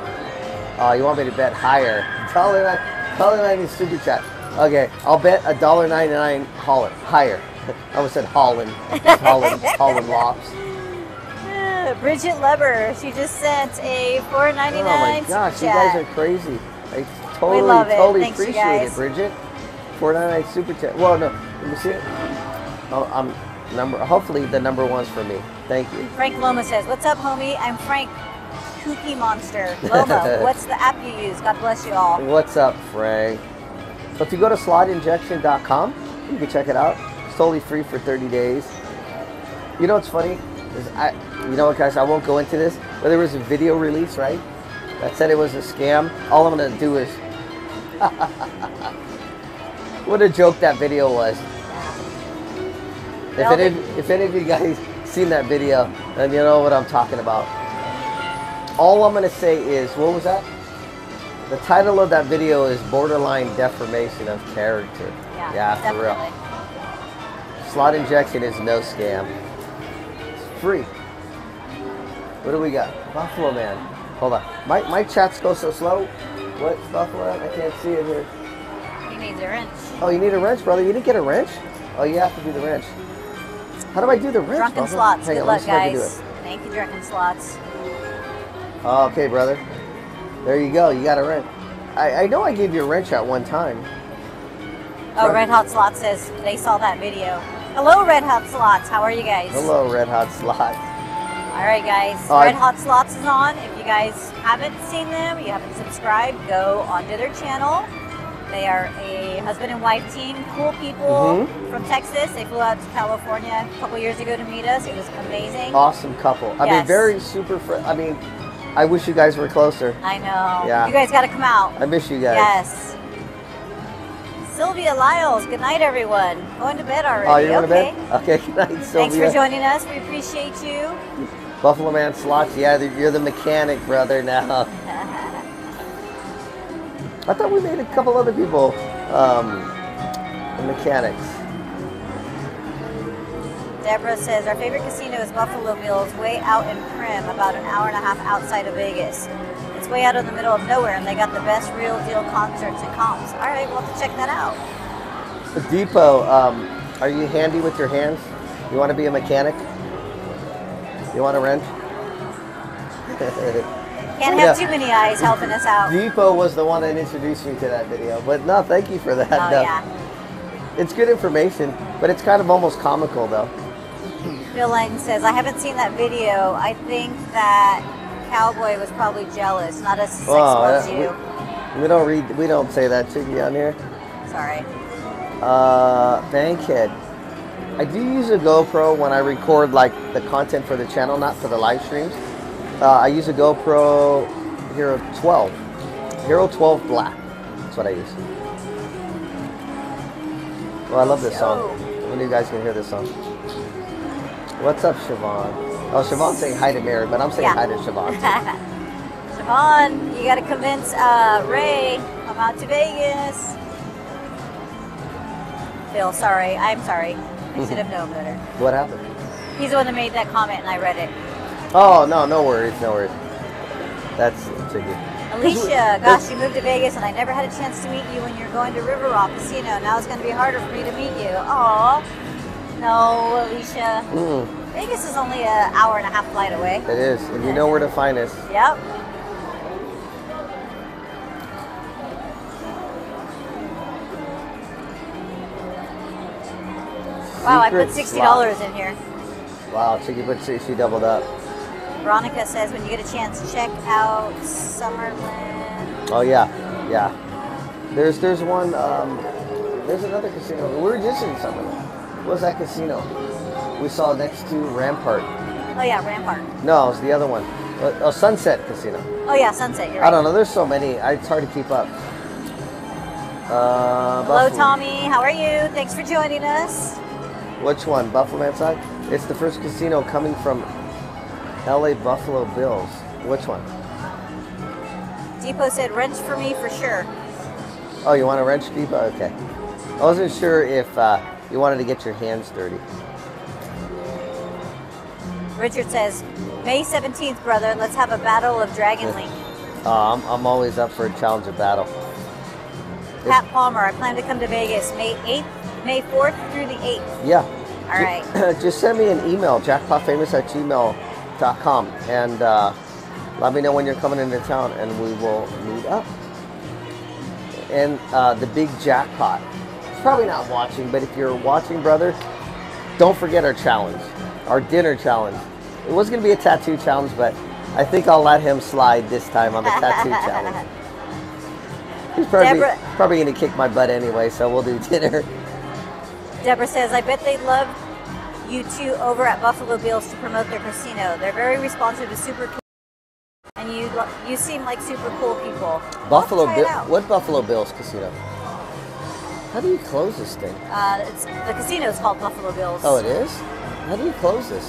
Oh, you want me to bet higher? Dollar nine, dollar ninety super chat. Okay, I'll bet a dollar ninety nine Holland higher. I almost said Holland. Holland, Holland. Uh, Bridget Leber, she just sent a four ninety Oh my gosh, you guys are crazy. I totally, love it. totally Thanks, appreciate it, Bridget. Four ninety nine super chat. Well, no, let me see it. Oh, I'm number. Hopefully, the number one's for me. Thank you. Frank Loma says, "What's up, homie? I'm Frank, Kooky Monster. Loma, what's the app you use? God bless you all." What's up, Frank? So if you go to slotinjection.com, you can check it out. It's totally free for 30 days. You know what's funny? Is I, you know what, guys? I won't go into this, but there was a video release, right? That said it was a scam. All I'm gonna do is, what a joke that video was. If any, if any of you guys seen that video, then you know what I'm talking about. All I'm gonna say is, what was that? The title of that video is Borderline Deformation of Character. Yeah, for definitely. real. Slot injection is no scam. It's free. What do we got? Buffalo Man. Hold on. My, my chats go so slow. What's Buffalo? Man? I can't see it here. He needs a wrench. Oh, you need a wrench, brother. You didn't get a wrench? Oh, you have to do the wrench. How do I do the wrench? Drunken Buffalo? slots. Hang Good on, luck, me see if I can do guys. Thank you, Drunken slots. Oh, okay, brother. There you go. You got a wrench. I, I know I gave you a wrench at one time. Oh, Red Hot Slot says they saw that video. Hello, Red Hot Slots. How are you guys? Hello, Red Hot Slots. All right, guys. Uh, Red Hot Slots is on. If you guys haven't seen them, you haven't subscribed, go onto their channel. They are a husband and wife team, cool people Mhm. from Texas. They flew out to California a couple years ago to meet us. It was amazing. Awesome couple. I mean, very super. I mean, I wish you guys were closer. I know. Yeah. You guys got to come out. I miss you guys. Yes. Sylvia Lyles, good night, everyone. Going to bed already. Oh, you're going okay. to bed? Okay, good night, Sylvia. Thanks for joining us. We appreciate you. Buffalo Man Slots. Yeah, you're the mechanic, brother, now. I thought we made a couple other people um, mechanics. Deborah says our favorite casino is Buffalo Bills, way out in Primm, about an hour and a half outside of Vegas. It's way out in the middle of nowhere, and they got the best real deal concerts and comps. All right, we'll have to check that out. Depot, um, are you handy with your hands? You want to be a mechanic? You want a wrench? Can't have Yeah. too many eyes helping us out. Depot was the one that introduced me to that video. But no, thank you for that. Oh No. yeah. It's good information, but it's kind of almost comical though. Bill Lang says I haven't seen that video. I think that Cowboy was probably jealous, not as sex Oh, loves yeah, you. We don't read, we don't say that Chicky on here. Sorry. Uh, Bankhead. I do use a GoPro when I record like the content for the channel, not for the live streams. Uh, I use a GoPro Hero 12, Hero 12 Black. That's what I use. Well, I love this song. When you guys can hear this song. What's up, Siobhan? Oh, Siobhan's saying hi to Mary, but I'm saying Yeah. hi to Siobhan. Siobhan, you got to convince uh, Ray come out to Vegas. Phil, sorry. I'm sorry. I should have known better. what happened? He's the one that made that comment, and I read it. Oh no, no worries, no worries. That's Chicky. Alicia, gosh, you moved to Vegas, and I never had a chance to meet you when you're going to River Rock Casino. Now it's going to be harder for me to meet you. Aw. No, Alicia. Mm, Vegas is only an hour and a half flight away. it is, and you know where to find us. Yep. Wow, I put sixty dollars in here. Wow, Chicky put she, she doubled up. Veronica says when you get a chance, check out Summerlin. Oh yeah, yeah. There's there's one. Um, there's another casino. We were just in Summerlin. What was that casino? We saw next to Rampart. Oh yeah, Rampart. No, it was the other one. Uh, oh, Sunset Casino. Oh yeah, Sunset. You're I don't know. There's so many. It's hard to keep up. Uh, Hello, Tommy. How are you? Thanks for joining us. Which one? Buffalo Man side? It's the first casino coming from LA Buffalo Bills. Which one? Depot said wrench for me for sure. Oh, you want a wrench, Depot? Okay. I wasn't sure if uh, you wanted to get your hands dirty. Richard says, May 17th, brother, let's have a battle of Dragon Link. Uh, I'm, I'm always up for a challenge of battle. Pat Palmer, I plan to come to Vegas May 8th, May 4th through the 8th. Yeah. All right. Just send me an email, jackpotfamous at gmail.com, and uh, let me know when you're coming into town, and we will meet up. And uh, the big jackpot. Probably not watching, but if you're watching, brother, don't forget our challenge, our dinner challenge. It was going to be a tattoo challenge, but I think I'll let him slide this time on the tattoo challenge. He's probably, Deborah- probably going to kick my butt anyway, so we'll do dinner. Deborah says, I bet they love you two over at Buffalo Bills to promote their casino. They're very responsive to super cool. And you you seem like super cool people. Buffalo I'll try it Bill. What Buffalo Bills casino? How do you close this thing? Uh, it's, the casino is called Buffalo Bills. Oh, it is. How do you close this?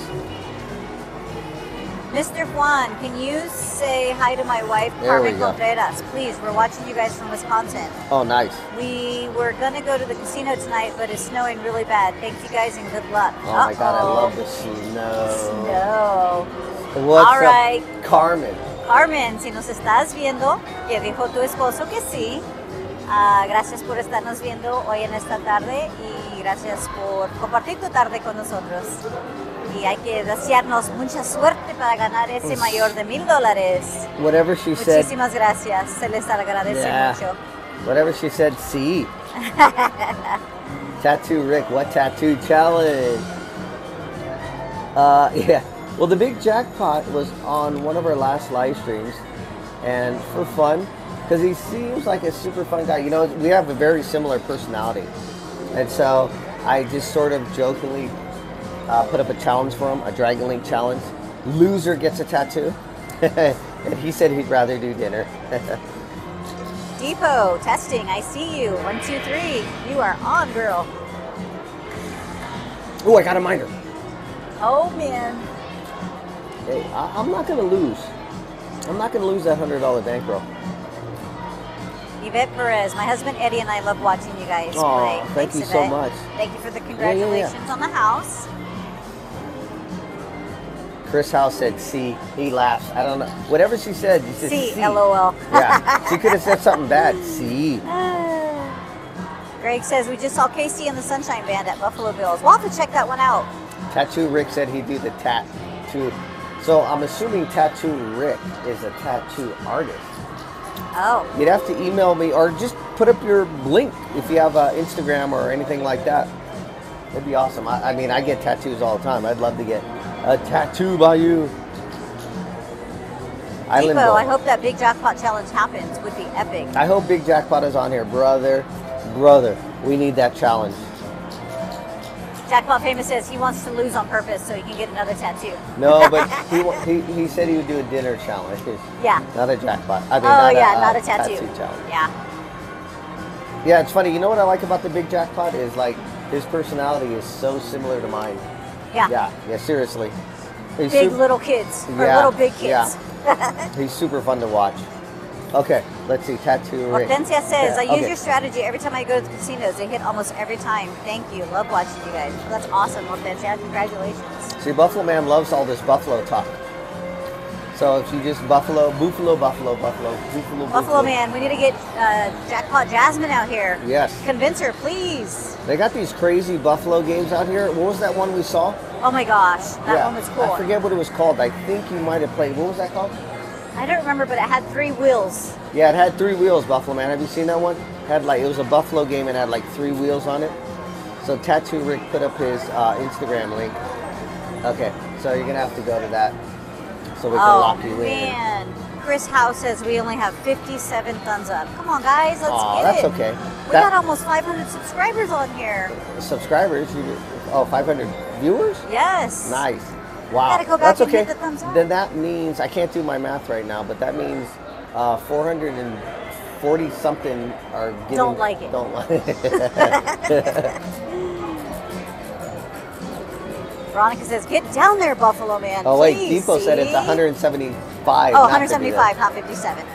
Mr. Juan, can you say hi to my wife, There Carmen. Contreras? Please, we're watching you guys from Wisconsin. Oh, nice. We were gonna go to the casino tonight, but it's snowing really bad. Thank you guys and good luck. Oh my God, I love the snow. Snow. What's All up. Carmen? Carmen, si nos estás viendo, que dijo tu esposo que sí. Ah, gracias por estarnos viendo hoy en esta tarde y gracias por compartir tu tarde con nosotros. Y hay que desearnos mucha suerte para ganar ese Pues- mayor de mil dólares. Whatever she said. Muchísimas gracias, se les agradece Yeah. mucho. Whatever she said. See. tattoo Rick. What tattoo challenge? Uh, yeah. Well, the big jackpot was on one of our last live streams, and for fun, because he seems like a super fun guy. You know, we have a very similar personality, and so I just sort of jokingly uh, put up a challenge for him, a Dragon Link challenge. Loser gets a tattoo, and he said he'd rather do dinner. Depot, testing, I see you. One, two, three. You are on, girl. oh, I got a minor. Oh, man. Hey, I, I'm not gonna lose. I'm not gonna lose that hundred dollar bankroll. Yvette Perez, my husband Eddie and I love watching you guys Aw, play. thank Thanks, you so much. Thank you for the yeah, yeah. congratulations on the house. Chris House said C. He laughs. I don't know. Whatever she said, you said C, C. LOL. Yeah, she could have said something bad. C. Greg says we just saw KC and the Sunshine Band at Buffalo Bills. We'll have to check that one out. Tattoo Rick said he'd do the tattoo. So I'm assuming Tattoo Rick is a tattoo artist. Oh, You'd have to email me or just put up your link if you have uh, Instagram or anything like that. It'd be awesome. I, I mean, I get tattoos all the time. I'd love to get a tattoo by you. Island Depot, I hope that big jackpot challenge happens. Would be epic. I hope Big Jackpot is on here, brother. Brother, we need that challenge. Jackpot Famous says he wants to lose on purpose so he can get another tattoo. No, but he, he he said he would do a dinner challenge, Yeah. not a jackpot. I mean, Oh not yeah, a, not uh, a tattoo. challenge. Yeah. Yeah, it's funny. You know what I like about the Big Jackpot is like his personality is so similar to mine. Yeah. Yeah, yeah, seriously. He's Big little kids or Yeah, little big kids. yeah. He's super fun to watch. Okay, let's see. Tattoo. Hortensia says, I use Okay. your strategy every time I go to the casinos. They hit almost every time. Thank you. Love watching you guys. That's awesome, Hortensia. Congratulations. See, Buffalo Man loves all this Buffalo talk. So if you just Buffalo, Buffalo, Buffalo, Buffalo, Buffalo, Buffalo Man, we need to get uh, Jackpot Jasmine out here. Yes. Convince her, please. They got these crazy Buffalo games out here. What was that one we saw? Oh my gosh, that yeah, one was cool. I forget what it was called. I think you might have played. What was that called? I don't remember, but it had three wheels. Yeah, it had three wheels, Buffalo Man. Have you seen that one? Had like it was a Buffalo game and had like three wheels on it. So Tattoo Rick put up his uh, Instagram link. Okay, so you're gonna have to go to that so we can oh lock you in. man. Chris House says we only have 57 thumbs up. Come on, guys, let's get that's it. okay. We That- got almost 500 subscribers on here. Subscribers, you, oh, 500 viewers. Yes. Nice. Wow. Go That's okay. the. Then that means I can't do my math right now, but that means uh, 440 something are giving, Don't like it. Don't like it. Veronica says, get down there, Buffalo Man. oh wait, please, Depot said it's 175. Oh, 175, not 57.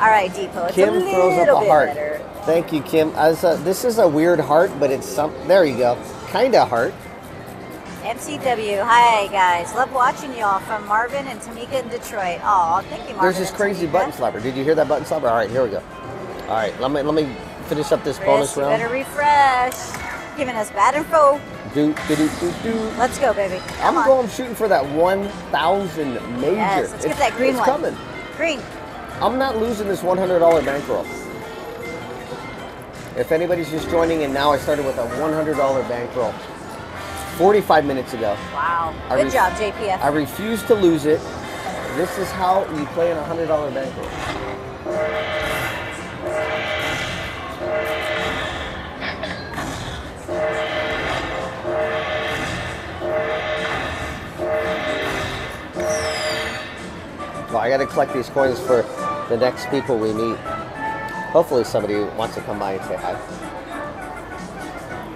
All right, Depot. It's Kim a throws up a heart. better. Thank you, Kim. As a, this is a weird heart, but it's some. There you go. Kind of heart. MCW. Hi guys, love watching y'all from Marvin and Tamika in Detroit. Oh, thank you, Marvin. There's this crazy Tamika. button slapper. Did you hear that button slapper? All right, here we go. All right, let me let me finish up this Chris, bonus round. better refresh. Giving us bad info. Do do do do do. Let's go, baby. I'm Come on. going shooting for that 1,000 major. Yes, let's get It's- that green it's one. coming. Green. I'm not losing this $100 bankroll. If anybody's just joining and now, I started with a $100 bankroll 45 minutes ago. Wow. I Good job, JPF. I refuse to lose it. This is how you play in a $100 bankroll. Well, I got to collect these coins for the next people we meet. Hopefully, somebody wants to come by and say hi.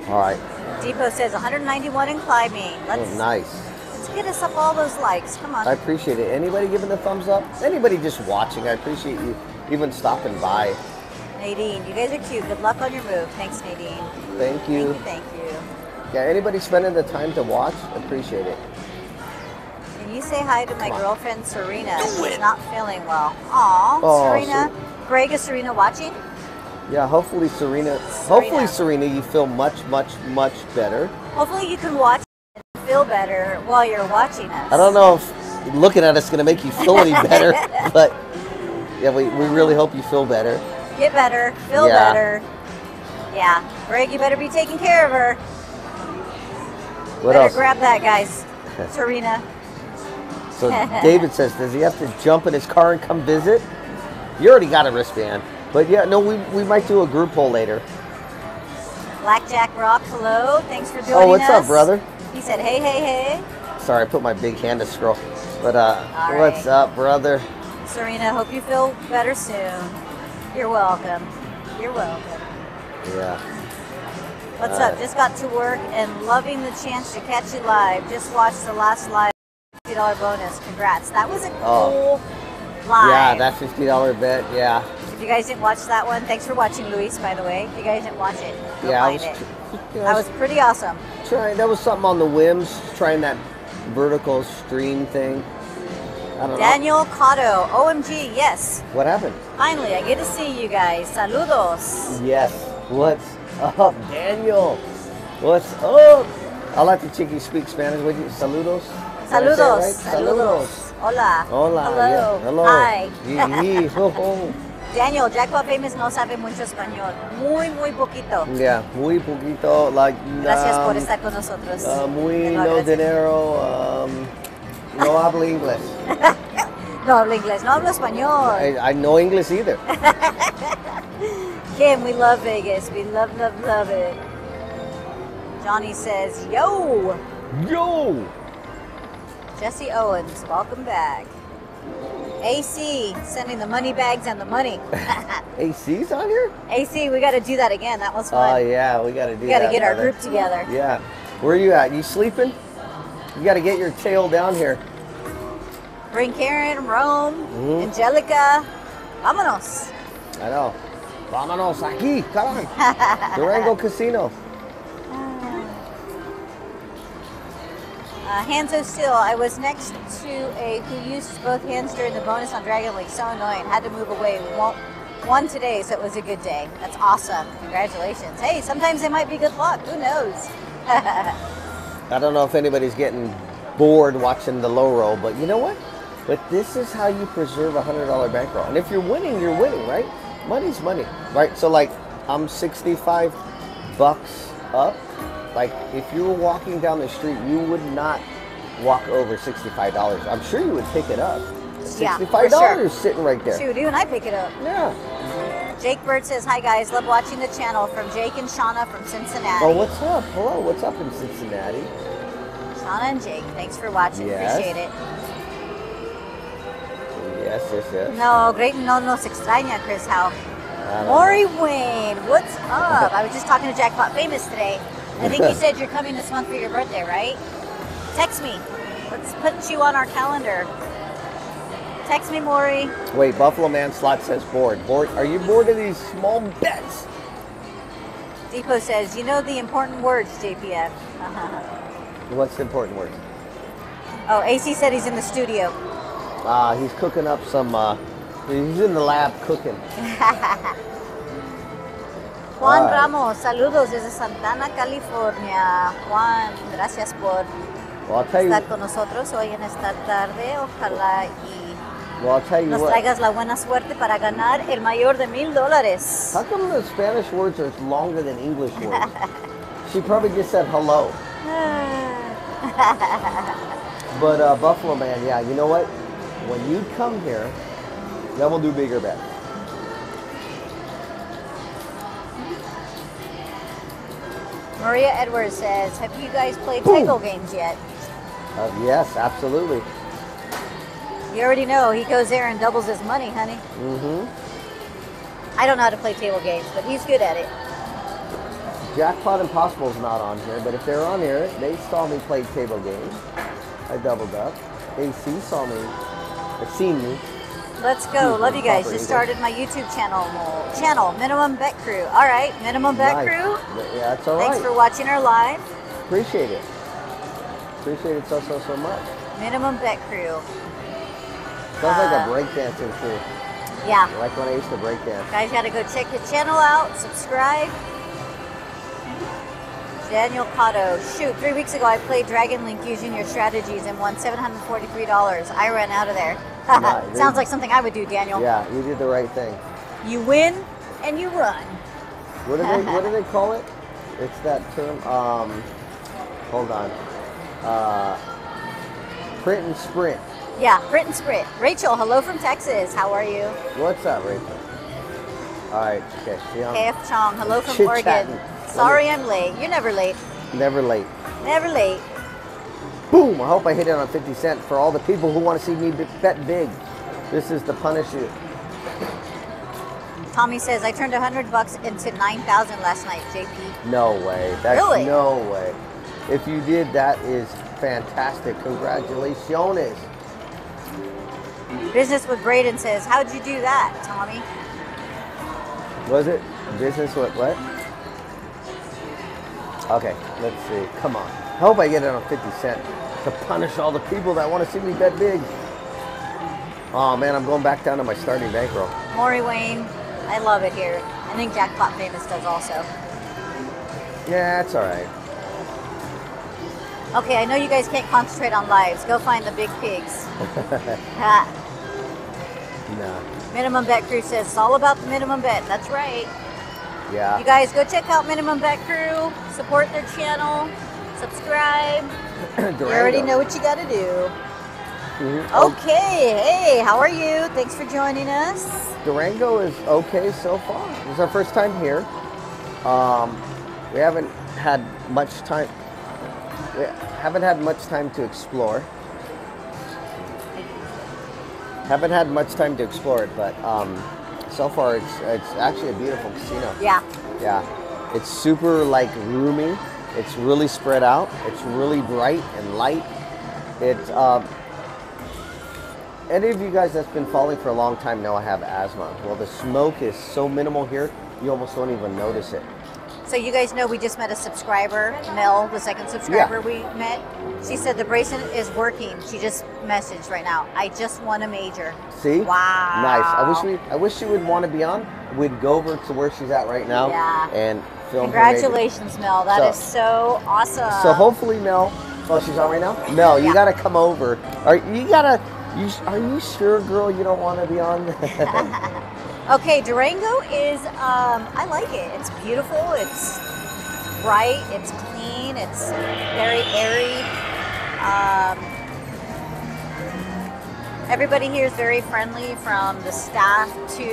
All right. Depot says 191 in climbing. Oh, let's, Oh, nice. let's get us up all those likes. Come on. I appreciate it. Anybody giving the thumbs up? Anybody just watching? I appreciate you even stopping by. Nadine, you guys are cute. Good luck on your move. Thanks, Nadine. Thank Thank you. you, thank you. Yeah, anybody spending the time to watch? Appreciate it. Can you say hi to my on. girlfriend Serena? Do She's not feeling well. Aw, Oh, Serena. Greg, is Serena watching? Yeah, hopefully Serena, hopefully Serena, you feel much, much, much better. Hopefully you can watch and feel better while you're watching us. I don't know if looking at us gonna make you feel any better, but yeah, we, we really hope you feel better. Get better, feel Yeah. better. Yeah. Greg, you better be taking care of her. What better else? grab that, guys. Serena. So David says, does he have to jump in his car and come visit? You already got a wristband, but yeah, no, we, we might do a group poll later. Blackjack Rock, hello. Thanks for joining us. Oh, what's us. up, brother? He said, hey, hey, hey. Sorry, I put my big hand to scroll. But uh, All what's up, brother? Serena, hope you feel better soon. You're welcome. You're welcome. Yeah. What's All up? Just got to work and loving the chance to catch you live. Just watched the last live $50 bonus. Congrats. That was a cool Oh. live. Yeah, that fifty dollar bet. Yeah. If you guys didn't watch that one, thanks for watching, Luis, by the way. If you guys didn't watch it, go yeah, I find was, it. tr- you know, I That was pretty awesome. trying. That was something on the whims, trying that vertical stream thing. I don't know. Daniel Cotto, OMG, yes. What happened? Finally, I get to see you guys. Saludos. Yes. What's up, Daniel? What's up? I like the chickie speak Spanish with you. Saludos. Saludos. right? Saludos. Hola. Hola. Hello. yeah, Hello. Hi. Yee, yee, ho, ho. Daniel, Jackpot Famous no sabe mucho español. Muy, muy poquito. Yeah, muy poquito, like, Gracias por um, estar con nosotros. uh, muy no dinero, um, no hablo inglés. No hablo inglés, no hablo español. I, I know English either. Kim, we love Vegas. We love, love, love it. Johnny says, yo. Yo! Jesse Owens, welcome back. AC, sending the money bags and the money. AC's on here? AC, we got to do that again. That was fun. Oh, fun. yeah, we gotta do that. we got to that, get our group together. Yeah. Where are you at? You sleeping? You gotta get your tail down here. Bring Karen, Rome, Mhm. Angelica. Vámonos. I know. Vámonos aquí, come on. Durango Casino. Uh, hands so still. I was next to a who used both hands during the bonus on Dragon Link. So annoying. Had to move away. We won't one today, so it was a good day. That's awesome. Congratulations. Hey, sometimes it might be good luck. Who knows? I don't know if anybody's getting bored watching the low roll, but you know what? But this is how you preserve a hundred dollar bankroll. And if you're winning, you're winning, right? Money's money, right? So like, I'm 65 bucks up. Like, if you were walking down the street, you would not walk over $65. I'm sure you would pick it up. Yeah, for $65 sure. sitting right there. Shoot, you and I pick it up. Yeah. Jake Bird says, Hi guys, love watching the channel from Jake and Shauna from Cincinnati. Oh, what's up? Hello, what's up in Cincinnati? Shauna and Jake, thanks for watching. Yes. Appreciate it. Yes, yes, yes. No, great no nos extraña, Chris Howe. Don't Maury Wayne, what's up? I was just talking to Jackpot Famous today. I think you said you're coming this month for your birthday, right? Text me. Let's put you on our calendar. Text me, Maury. Wait, Buffalo Man Slot says bored. Bored? Are you bored of these small bets? Depot says, you know the important words, JPF. What's the important word? Oh, AC said he's in the studio. Uh, he's cooking up some. Uh, he's in the lab cooking. Juan. Ramos, saludos desde Santana, California. Juan, gracias por Well, estar con nosotros hoy en esta tarde. Ojalá y Well, nos what. traigas la buena suerte para ganar el mayor de mil dólares. How come the Spanish words are longer than English words? she probably just said hello. But uh, Buffalo Man, yeah, you know what? When you come here, then we'll do bigger bets. Maria Edwards says, have you guys played table games yet? Uh, yes, absolutely. You already know he goes there and doubles his money, honey. Mm-hmm. I don't know how to play table games, but he's good at it. Jackpot Impossible's not on here, but if they're on here, they saw me play table games. I doubled up. AC saw me, or seen me. Let's go. Love you guys. Just started my YouTube channel. Channel Minimum Bet Crew. All right, Minimum Bet Nice. Crew. Yeah, that's all Thanks right. for watching our live. Appreciate it. Appreciate it so, so, so much. Minimum Bet Crew. Sounds like Uh, a breakdancing crew. Yeah, Like when I used to breakdance. guys, gotta go check the channel out. Subscribe. Daniel Cotto. Shoot, three weeks ago I played Dragon Link using your strategies and won $743. I ran out of there. Sounds like something I would do, Daniel. Yeah, you did the right thing. You win and you run. What do they What do they call it? It's that term. Um, hold on. Uh, print and sprint. Yeah, print and sprint. Rachel, hello from Texas. How are you? What's up, Rachel? All right. Okay. See, I'm KF Chong, hello from. Oregon. Sorry I'm late. You're never late. never late. Never late. Boom! I hope I hit it on 50 Cent for all the people who want to see me bet big. This is to punish you. Tommy says I turned 100 bucks into 9,000 last night, JP. No way. That's Really? no way. If you did, that is fantastic. Congratulations. Business with Braden says, How'd you do that, Tommy? Was it business with what? Okay, let's see. Come on. I hope I get it on 50 Cent to punish all the people that want to see me bet big. Oh man, I'm going back down to my starting bankroll. Maury Wayne, I love it here. I think Jackpot Famous does also. Yeah, it's all right. Okay, I know you guys can't concentrate on lives. Go find the big pigs. Nah. minimum Bet Crew says it's all about the minimum bet. That's right. Yeah. You guys go check out Minimum Bet Crew, support their channel, subscribe. You already know what you got to do. Mhm. Okay, hey, how are you? Thanks for joining us. Durango is okay so far. This is our first time here. Um, we haven't had much time. We haven't had much time to explore. Haven't had much time to explore it, but um, so far it's it's actually a beautiful casino. Yeah, Yeah, it's super like roomy. It's really spread out. It's really bright and light. It. Um, any of you guys that's been following for a long time know I have asthma. Well, the smoke is so minimal here, you almost don't even notice it. So you guys know we just met a subscriber, Mel, the second subscriber we met. She said the bracelet is working. She just messaged right now. I just won a major. See? Wow. Nice. I wish we. I wish she would want to be on. We'd go over to where she's at right now Yeah. and film. her. Congratulations, Mel. That So- is so awesome. So hopefully, Mel. Oh, she's on right now. Mel, you Yeah. gotta come over. Are you gotta? You are you sure, girl? You don't want to be on? Okay, Durango is, um, I like it. It's beautiful, it's bright, it's clean, it's very airy. Um, everybody here is very friendly from the staff to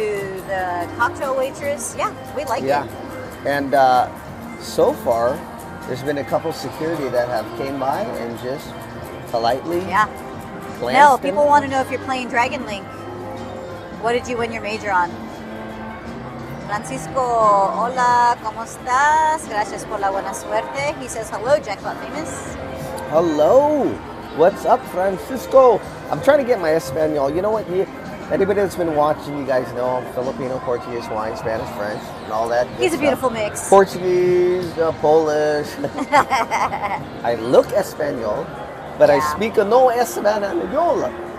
the cocktail waitress. Yeah, we like yeah. it. Yeah, and uh, so far, there's been a couple security that have came by and just politely Yeah. in. people want to know if you're playing Dragon Link. What did you win your major on? Francisco, hola, ¿cómo estás? Gracias por la buena suerte. He says hello, Jackpot Famous. Hello. What's up, Francisco? I'm trying to get my Espanol. You know what? You, anybody that's been watching, you guys know I'm Filipino, Portuguese, wine, Spanish, French, and all that. He's a stuff. beautiful mix. Portuguese, uh, Polish. I look Espanol, but I speak no Espanol.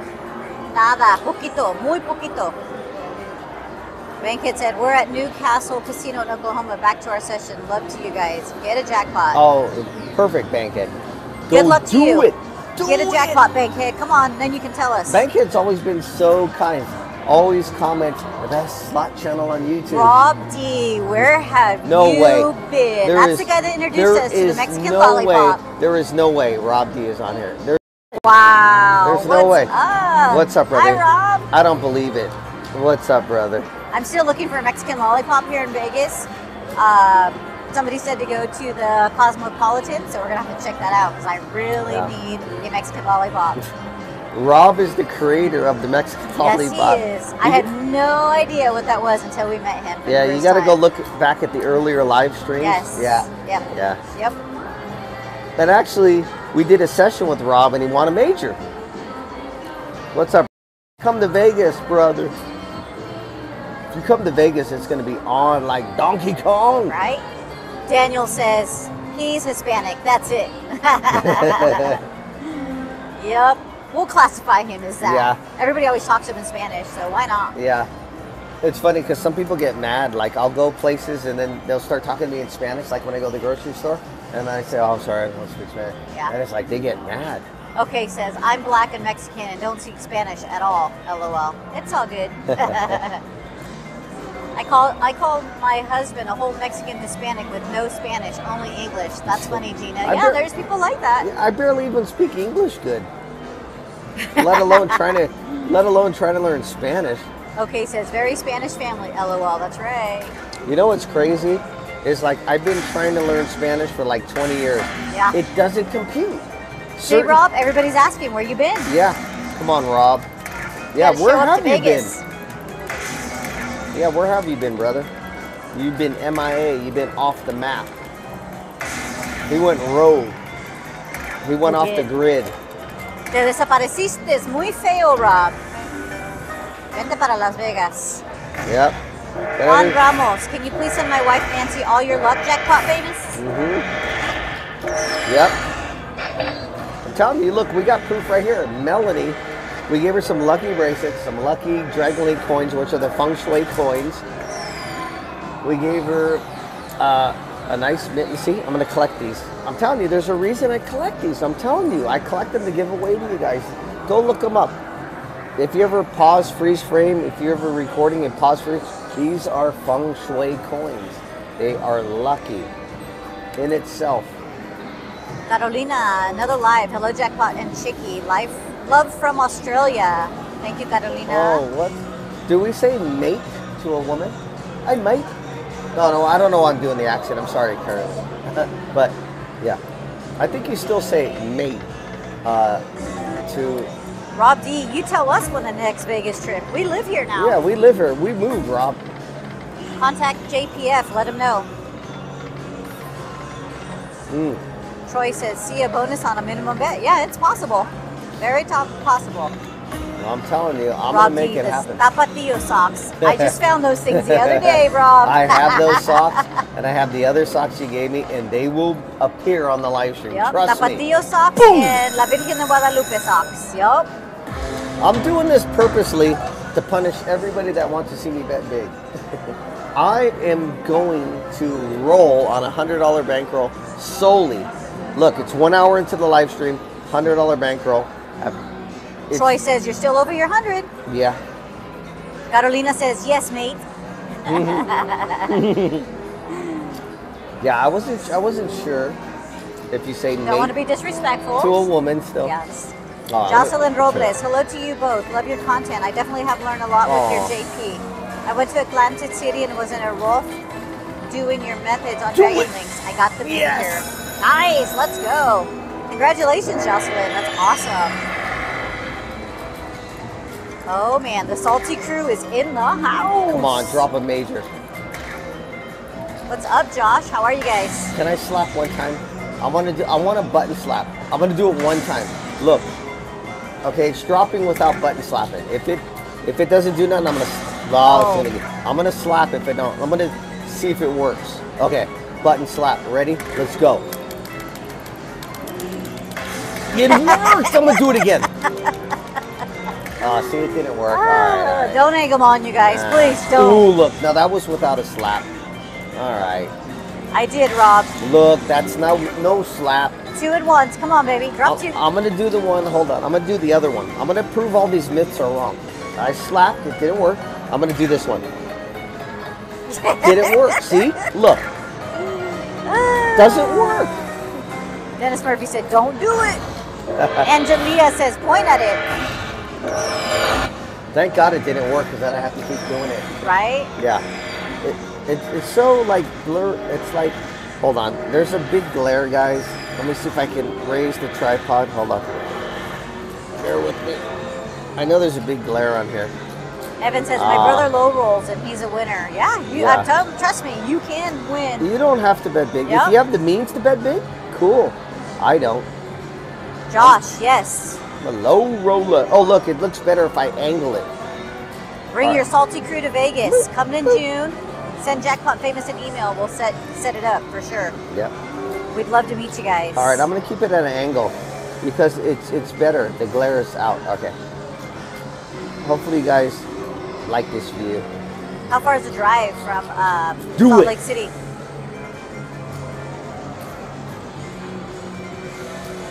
Nada, poquito, muy poquito. Bankhead said, We're at Newcastle Casino in Oklahoma. Back to our session. Love to you guys. Get a jackpot. Oh, perfect, Bankhead. Go Good luck to do you. it. Do Get a it. jackpot, Bankhead. Come on, then you can tell us. Bankhead's always been so kind. Always comment the best slot channel on YouTube. Rob D, where have No you way. been? There That's is- the guy that introduced us to the Mexican no lollipop. Way, there is no way Rob D is on here. There, Wow. There's no What's way. Up? What's up, brother? Hi, Rob. I don't believe it. What's up, brother? I'm still looking for a Mexican lollipop here in Vegas. Um, somebody said to go to the Cosmopolitan, so we're gonna have to check that out because I really Yeah. need a Mexican lollipop. Rob is the creator of the Mexican yes, lollipop. he is. I had no idea what that was until we met him. Yeah, you got to go look back at the earlier live streams. Yes. Yeah. Yep. Yeah. Yep. And actually, we did a session with Rob, and he won a major. What's up? Come to Vegas, brother. If you come to Vegas, it's going to be on like Donkey Kong. Right. Daniel says he's Hispanic. That's it. yep. We'll classify him as that. Yeah. Everybody always talks to him in Spanish, so why not? Yeah. It's funny because some people get mad. Like, I'll go places and then they'll start talking to me in Spanish, like when I go to the grocery store. And I say, oh, I'm sorry, I don't speak Spanish. Yeah. And it's like they get mad. Okay, says I'm black and Mexican and don't speak Spanish at all. LOL. It's all good. I call I called my husband a whole Mexican Hispanic with no Spanish, only English. That's funny, Gina. I yeah, there's people like that. I barely even speak English good. let alone trying to, let alone trying to learn Spanish. Okay, says very Spanish family. LOL. That's right. You know what's crazy? Is like I've been trying to learn Spanish for like 20 years. Yeah. It doesn't compute. Hey Rob, everybody's asking where you been. Yeah. Come on, Rob. Yeah, where have you Vegas. been? Yeah, where have you been, brother? You've been MIA. You've been off the map. He went rogue. He went He off the grid. Te desapareciste. Es muy feo, Rob. Vente para Las Vegas. Yep. Juan Ramos, can you please send my wife Nancy all your luck jackpot famous? Yep. I'm telling you, look, we got proof right here. Melanie, we gave her some lucky bracelets, some lucky Dragon Link coins, which are the feng shui coins. We gave her uh, a nice mitten. See, I'm going to collect these. I'm telling you, there's a reason I collect these. I'm telling you, I collect them to give away to you guys. Go look them up. If you ever pause freeze frame, if you're ever recording and pause freeze, these are feng shui coins. They are lucky in itself. Carolina, another live. Hello, Jackpot and Chicky. Life, love from Australia. Thank you, Carolina. Oh, what? Do we say mate to a woman? I mate. No, no, I don't know. why I'm doing the accent. I'm sorry, Karen. but yeah, I think you still say mate uh, to. Rob D, you tell us when the next Vegas trip. We live here now. Yeah, we live here. We moved, Rob. Contact JPF. Let him know. Mm. Troy says, see a bonus on a minimum bet. Yeah, it's possible. Very top possible. I'm telling you, I'm Rob gonna make D, it the happen. Tapatio socks. I just found those things the other day, Rob. I have those socks, and I have the other socks you gave me, and they will appear on the live stream. Yep, Trust me. Tapatio socks Boom. and La Virgen de Guadalupe socks. Yup. I'm doing this purposely to punish everybody that wants to see me bet big. I am going to roll on a hundred dollar bankroll solely. Look, it's one hour into the live stream, hundred dollar bankroll. It's- Troy says, you're still over your 100. Yeah. Carolina says, yes, mate. Mm-hmm. Yeah, I wasn't I wasn't sure if you say Don't want to be disrespectful. to a woman still. Yes. Oh, Jocelyn Robles, hello to you both. Love your content. I definitely have learned a lot with your oh. JP. I went to Atlantic City and was in a rough doing your methods on Do Dragon. Links. I got the Yes. finger. Nice, let's go. Congratulations, Jocelyn. That's awesome. Oh man, the salty crew is in the house. Come on, drop a major. What's up, Josh? How are you guys? Can I slap one time? I want to do. I want a button slap. I'm gonna do it one time. Look. Okay, it's dropping without button slapping. If it if it doesn't do nothing, I'm gonna oh, Oh. gonna I'm gonna slap if it don't. I'm gonna see if it works. Okay, button slap. Ready? Let's go. It works. I'm gonna do it again. Oh, see, it didn't work. All right, all Ah, right. Don't egg them on, you guys. Please don't. Ooh, look. Now that was without a slap. All right. I did, Rob. Look, that's no no slap. Two at once. Come on, baby. Drop two. I'm, I'm gonna do the one. Hold on. I'm gonna do the other one. I'm gonna prove all these myths are wrong. I slapped. It didn't work. I'm gonna do this one. Didn't work. See? Look. Ah. Doesn't work. Dennis Murphy said, "Don't do it." Angelia says, "Point at it." Thank God it didn't work because then I have to keep doing it. Right? Yeah. It, it, it's so like blur. It's like, hold on. There's a big glare, guys. Let me see if I can raise the tripod. Hold on. Bear with me. I know there's a big glare on here. Evan says, "My Ah. brother low rolls and he's a winner." Yeah, you. Yeah. I'm telling. Trust me, you can win. You don't have to bet big. Yep. If you have the means to bet big, cool. I don't. Josh, yes. A low roller. Oh, look, it looks better if I angle it. Bring All your right. salty crew to Vegas. Coming in June. Send Jackpot Famous an email. We'll set set it up for sure. Yep. We'd love to meet you guys. All right, I'm gonna keep it at an angle because it's it's better. The glare is out. Okay. Hopefully, you guys like this view. How far is the drive from um, Do Salt it. Lake City?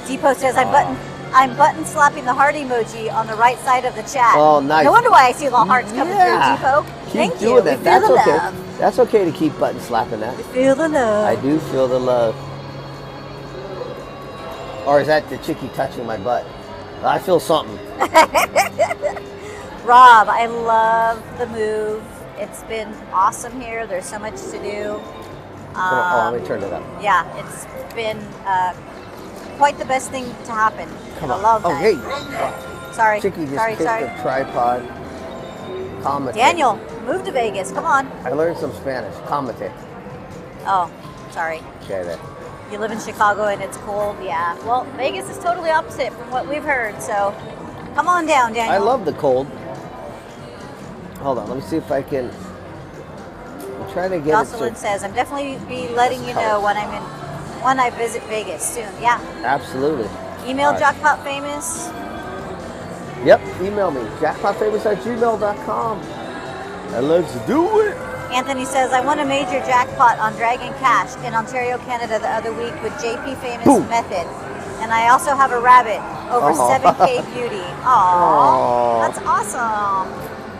Depot says I'm button I'm button slapping the heart emoji on the right side of the chat. Oh, nice. No wonder why I see little hearts coming Yeah. through, Depot. Keep Thank doing you. that. We That's okay. love. That's okay to keep button slapping that. We feel the love. I do feel the love. Or is that the chickie touching my butt? I feel something. Rob, I love the move. It's been awesome here. There's so much to do. On, oh, Um, let me turn it up. yeah, it's been uh, quite the best thing to happen Come on. long oh, time. hey. Sorry, Chicky just sorry, sorry. the tripod. Daniel, move to Vegas. Come on. I learned some Spanish. Commentate. Oh, sorry. Okay, there. You live in Chicago and it's cold. Yeah. Well, Vegas is totally opposite from what we've heard. So, come on down, Daniel. I love the cold. Hold on, let me see if I can. I'm trying to get Jocelyn it to. says, "I'm definitely be letting you know when I'm in, when I visit Vegas soon." Yeah. Absolutely. Email right. Jackpot Famous. Yep, email me. Jackpotfamous at gmail.com. And let's do it. Anthony says, "I won a major jackpot on Dragon Cash in Ontario, Canada, the other week with JP Famous Boom. Method, and I also have a rabbit over Aw. 7K beauty. Aww, Aw. that's awesome.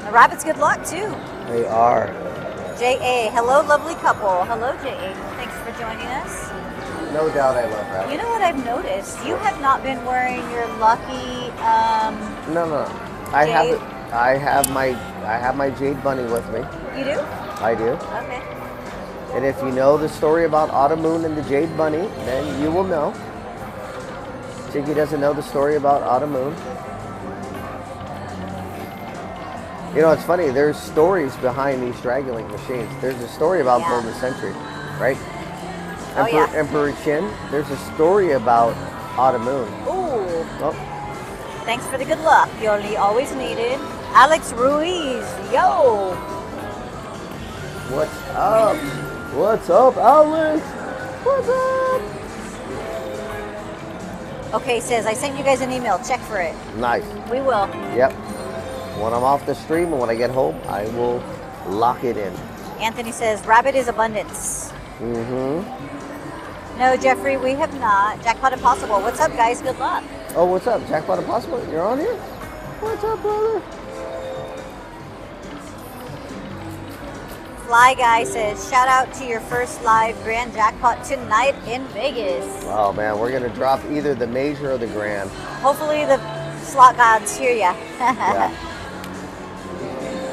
The rabbit's good luck too." They are. JA, hello, lovely couple. Hello, JA. Thanks for joining us. No doubt I love rabbit. You know what I've noticed? You have not been wearing your lucky. Um, No, no. I have Jade. it. I have my I have my jade bunny with me. you do? I do. Okay. And if you know the story about Autumn Moon and the jade bunny, then you will know. Chicky doesn't know the story about Autumn Moon. You know, it's funny. There's stories behind these Dragon Link machines. There's a story about Yeah. Golden Century, right? Oh, Emperor, yeah. Emperor Chin. There's a story about Autumn Moon. Ooh, Oh, thanks for the good luck. You only always needed. Alex Ruiz, yo. what's up? What's up, Alex? What's up? Okay, says I sent you guys an email. Check for it. Nice. We will. Yep. When I'm off the stream and when I get home, I will lock it in. Anthony says rabbit is abundance. Mm-hmm. No, Jeffrey, we have not. Jackpot Impossible. What's up, guys? Good luck. Oh, what's up? Jackpot Impossible? You're on here? What's up, brother? Fly Guy says, shout out to your first live grand jackpot tonight in Vegas. Oh man, we're gonna drop either the major or the grand. Hopefully the slot gods hear ya. Yeah.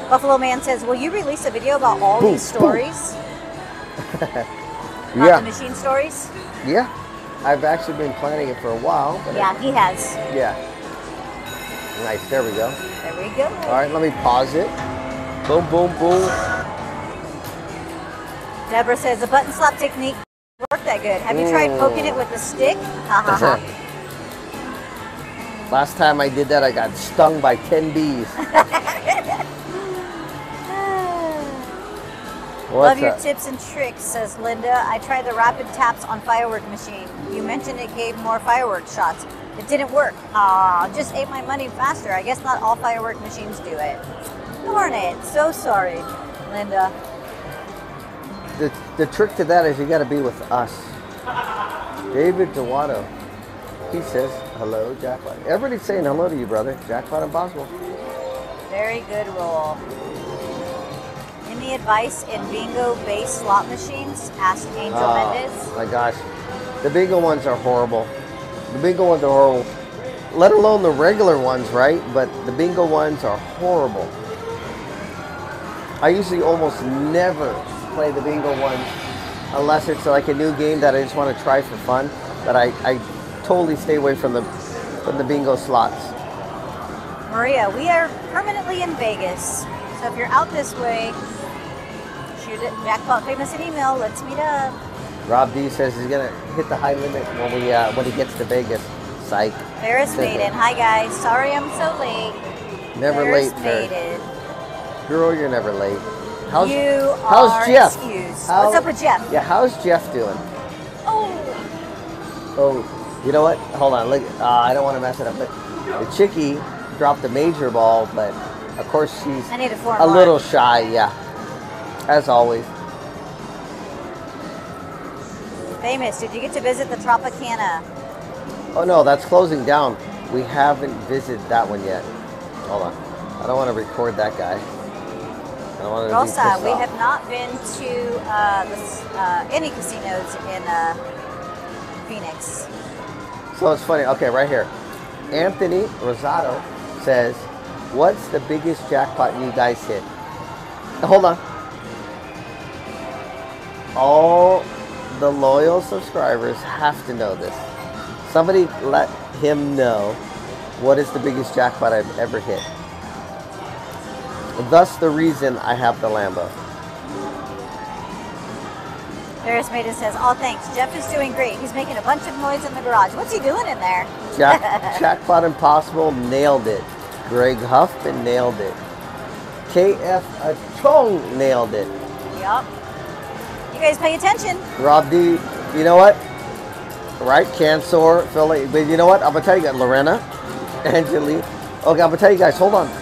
Buffalo Man says, will you release a video about all Boom, these stories? Not the yeah. machine stories? Yeah. I've actually been planning it for a while, Yeah, he has. yeah. Nice. There we go. There we go. All right, let me pause it. Boom, boom, boom. Deborah says, the button slap technique worked that good. Have you tried mm. poking it with a stick? Ha ha ha. Uh-huh. Last time I did that, I got stung by 10 bees. Love your up? tips and tricks, says Linda. I tried the rapid taps on firework machine. You mentioned it gave more firework shots. It didn't work. Aw, just ate my money faster. I guess not all firework machines do it. Darn it. So sorry, Linda. The, the trick to that is you got to be with us. David Dewato. He says, hello, Jackpot. Everybody's saying hello to you, brother. Jackpot and Boswell. Very good roll. Any advice in bingo based slot machines? Asked Angel Oh, Mendez. my gosh. The bingo ones are horrible. The bingo ones are horrible. Let alone the regular ones, right? But the bingo ones are horrible. I usually almost never play the bingo ones unless it's like a new game that I just want to try for fun. But I, I totally stay away from the from the bingo slots. Maria, we are permanently in Vegas. So if you're out this way, shoot it. Jackpot famous an email. Let's meet up. Rob D says he's gonna hit the high limit when we uh, when he gets to Vegas. Psych. Ferris Maiden. Hi guys. Sorry I'm so late. Never Ferris late, Ferris. Maiden. Girl, you're never late. How's, you how's Jeff? How- What's up with Jeff? Yeah, how's Jeff doing? Oh, Oh, you know what? Hold on. Look, uh, I don't want to mess it up. But the chickie dropped a major ball, but of course she's a a little shy. Yeah, as always. Famous. Did you get to visit the Tropicana? Oh no, that's closing down. We haven't visited that one yet. Hold on. I don't want to record that guy. Rosa, we have not been to uh, uh, any casinos in uh, Phoenix. So it's funny. Okay, right here. Anthony Rosado says, "What's the biggest jackpot you guys hit?" Hold on. All the loyal subscribers have to know this. Somebody let him know what is the biggest jackpot I've ever hit. Thus, the reason I have the Lambo. Ferris Maiden says, all thanks. Jeff is doing great. He's making a bunch of noise in the garage. What's he doing in there?" Jack, Jackpot Impossible nailed it. Greg Huffman nailed it. KF Achong nailed it. Yup. You guys pay attention. Rob D, you know what? Right, Cancer, Philly. But you know what? I'm gonna tell you guys, Lorena, Angelique. Okay, I'm gonna tell you guys. Hold on.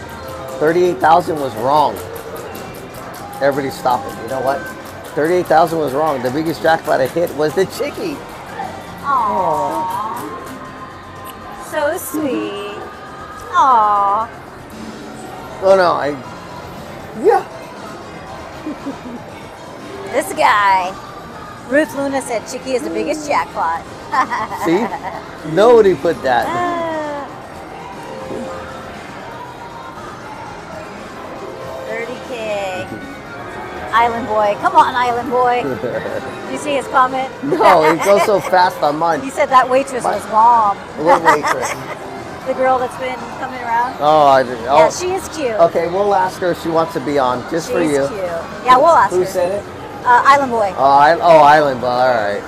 Thirty-eight thousand was wrong. Everybody, stop it. You know what? Thirty-eight thousand was wrong. The biggest jackpot I hit was the chickie. Aww. So sweet. Aww. Oh no, I. Yeah. This guy. Ruth Luna said Chicky is the biggest jackpot. See, nobody put that. Island boy. Come on, Island boy. Did you see his comment? No, it goes so fast on mine. He said that waitress was mom. What waitress? the girl that's been coming around. Oh, I. Yeah, Oh, she is cute. okay. We'll ask her if she wants to be on, just She's for you. cute. Yeah, we'll ask Who her. said it? Uh, Island boy. Oh, I, oh, Island. Boy. all right.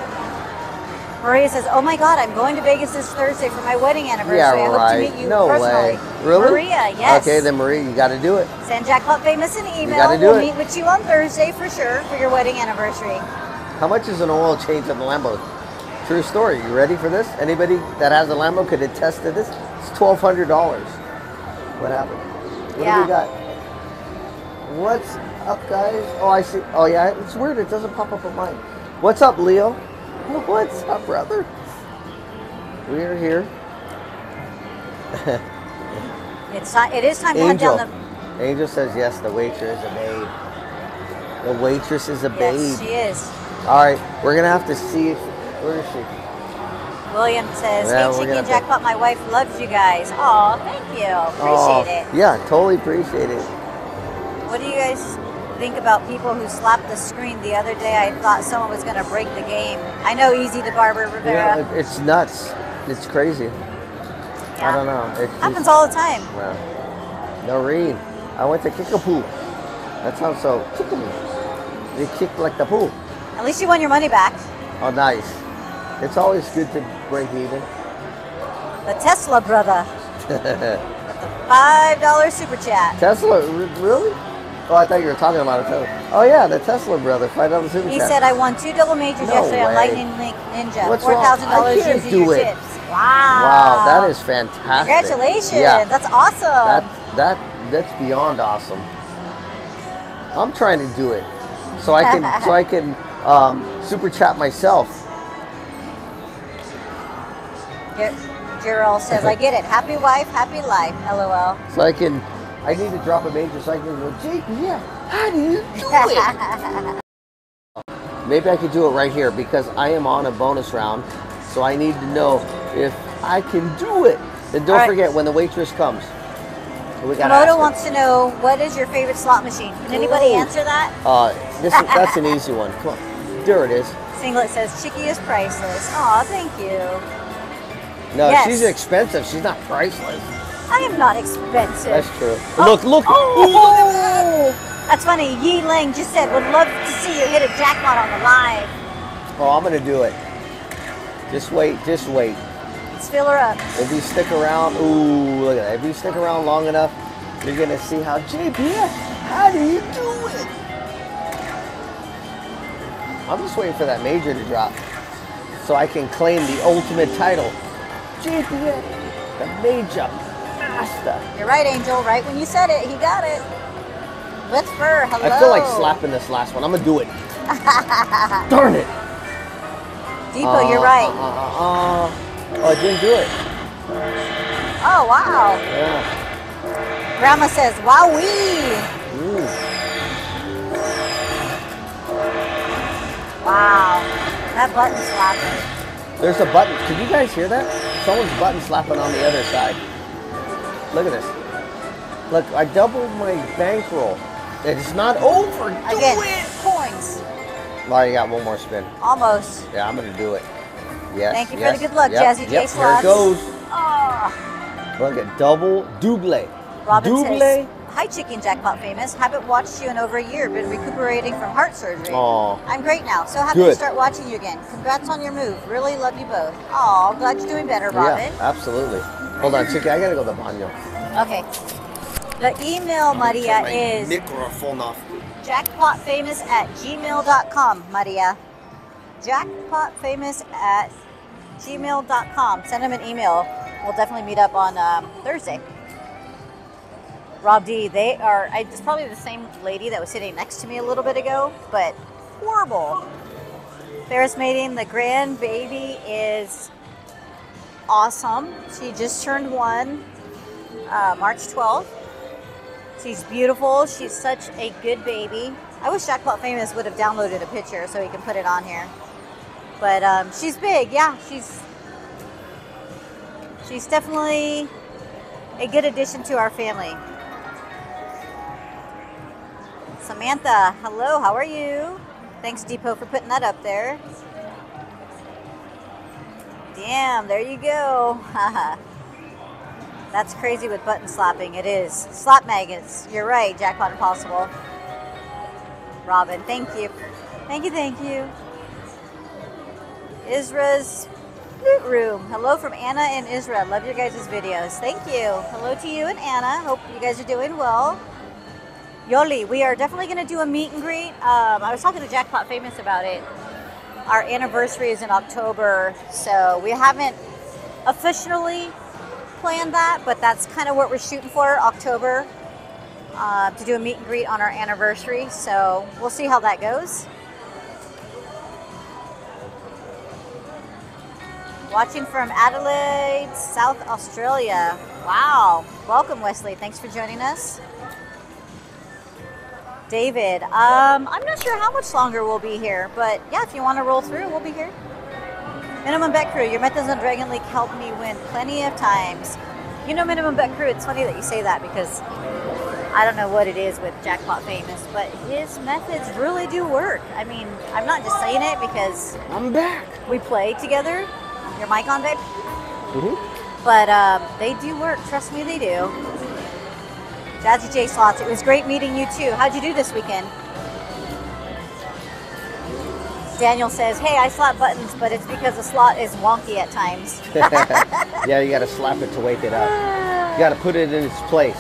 Maria says, "Oh my God, I'm going to Vegas this Thursday for my wedding anniversary. Yeah, I hope to meet you no personally." way. Really? Maria, yes. Okay, then Maria, you got to do it. Send Jackpot Famous an email. gotta do we'll it. meet with you on Thursday for sure for your wedding anniversary. How much is an oil change on the Lambo? True story. You ready for this? Anybody that has a Lambo could attest to this. It's twelve hundred dollars. What happened? What Yeah. do we got? What's up, guys? Oh, I see. Oh, yeah. It's weird. It doesn't pop up on mine. What's up, Leo? What's up, brother? We are here. It's time. It is time to hunt Angel. down the. Angel says yes. The waitress is a babe. The waitress is a babe. Yes, she is. All right, we're gonna have to see if where is she? William says, Yeah, "Hey, Chicky and have to- Jackpot, my wife loves you guys. Oh, thank you. Appreciate it. Yeah, totally appreciate it. What do you guys think about people who slapped the screen? The other day, I thought someone was going to break the game. I know, Easy to Barber Yeah, Rivera. it- it's nuts. It's crazy. I don't know. It Happens all the time. Well, Noreen, I went to Kickapoo. That sounds so chickeny. They kick like the pool. At least you won your money back. Oh, nice. It's always good to break even. The Tesla brother. Five dollar super chat. Tesla, really? Oh, I thought you were talking about a Tesla. Oh yeah, the Tesla brother, five dollars super He chat. said I won two double majors No yesterday on. Lightning Link Ninja. What's Four? I dollars using do your it. chips. Wow. Wow, that is fantastic. Congratulations. Yeah, That's awesome. that that that's beyond awesome. I'm trying to do it, so I can so I can um, super chat myself. Ger- Gerald says, I get it. Happy wife, happy life. LOL. So I can. I need to drop a major I can go. Jake, yeah. How do you do it? Maybe I could do it right here because I am on a bonus round, so I need to know if I can do it. And don't right. forget when the waitress comes. We Komodo wants to know what is your favorite slot machine? Can anybody Ooh. answer that? Uh, this that's an easy one. Come on, there it is. Singlet says Chicky is priceless. Aw, thank you. No, Yes. she's expensive. She's not priceless. I am not expensive. That's true. Oh, Look, look. oh. Ooh, look at that. That's funny. Yi Ling just said, would love to see you hit a jackpot on the live. Oh, I'm gonna do it. Just wait. Just wait. Let's fill her up. If you stick around, ooh, look at that. If you stick around long enough, you're gonna see how JP. How do you do it? I'm just waiting for that major to drop, so I can claim the ultimate title. JP, the major master. You're right, Angel. Right when you said it, he got it. With fur, hello. I feel like slapping this last one. I'm gonna do it. Darn it. Depot, you're Uh, right. Uh, uh, uh. Oh, I didn't do it. Oh, wow. Yeah. Grandma says, wowee. Ooh. Wow. That button slapping. There's a button. Can you guys hear that? Someone's button slapping on the other side. Look at this. Look, I doubled my bankroll. It's not over. Do Again, it. coins. Well, you got one more spin. Almost. Yeah, I'm gonna do it. Yes. Thank you for the good luck, yep, Jazzy J yep, Here it goes. Oh. Look at double double. Robin double. Says, Hi, Chicken Jackpot Famous. Haven't watched you in over a year. Been recuperating from heart surgery. Aw. I'm great now. So happy to start watching you again. Congrats on your move. Really love you both. Oh, glad you're doing better, Robin. Yeah, absolutely. Hold on, Chicky. I gotta go to the baño. Okay. The email, Maria, is microphone off. jackpotfamous at gmail.com, Maria. Jackpotfamous at gmail.com. Send him an email. We'll definitely meet up on um, Thursday. Rob D, they are, I, it's probably the same lady that was sitting next to me a little bit ago, but horrible. Ferris Maiden, the grandbaby is awesome. She just turned one uh, March 12th. She's beautiful. She's such a good baby. I wish Jackpot Famous would have downloaded a picture so he can put it on here. But um, she's big. Yeah, she's she's definitely a good addition to our family. Samantha, hello. How are you? Thanks, Depot, for putting that up there. Damn, there you go. That's crazy with button slapping. It is. Slap maggots. You're right, Jackpot Impossible. Robin, thank you. Thank you, thank you. Isra's Loot Room. Hello from Anna and Isra. Love your guys' videos. Thank you. Hello to you and Anna. Hope you guys are doing well. Yoli, we are definitely going to do a meet and greet. Um, I was talking to Jackpot Famous about it. Our anniversary is in October, so we haven't officially planned that, but that's kind of what we're shooting for October uh, to do a meet and greet on our anniversary. So we'll see how that goes. Watching from Adelaide, South Australia. Wow. Welcome, Wesley. Thanks for joining us. David, um, I'm not sure how much longer we'll be here, but yeah, if you want to roll through, we'll be here. Minimum Bet Crew, your methods on Dragon Link helped me win plenty of times. You know Minimum Bet Crew, it's funny that you say that because I don't know what it is with Jackpot Famous, but his methods really do work. I mean, I'm not just saying it because I'm back. we play together. Your mic on, babe? Mm-hmm. But um, they do work. Trust me, they do. Jazzy J Slots, it was great meeting you too. How'd you do this weekend? Daniel says, hey, I slap buttons, but it's because the slot is wonky at times. yeah, you gotta slap it to wake it up. You got to put it in its place.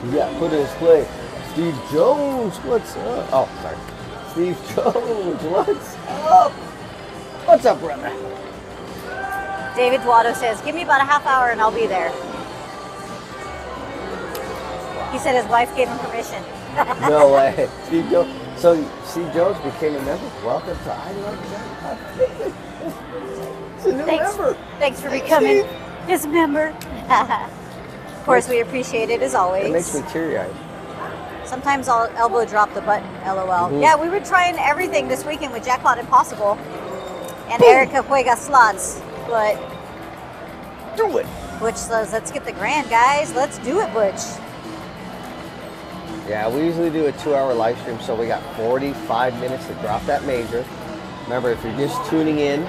To put it in its place. Steve Jones, what's up? Oh, sorry. Steve Jones, what's up? What's up, brother? David Duato says, "Give me about a half hour and I'll be there." He said his wife gave him permission. No way. Steve Jones. So Steve Jones became a member. Welcome to I Love Jackpot. It's a new Thanks, member. thanks for becoming Steve. his member. of course, we appreciate it as always. It makes me teary eyed. Sometimes I'll elbow drop the button, lol. Mhm. Yeah, we were trying everything this weekend with Jackpot Impossible and Erica Juega Slots, but Do it. Butch says, let's get the grand, guys. Let's do it, Butch. Yeah, we usually do a two hour live stream, so we got 45 minutes to drop that major. Remember, if you're just tuning in,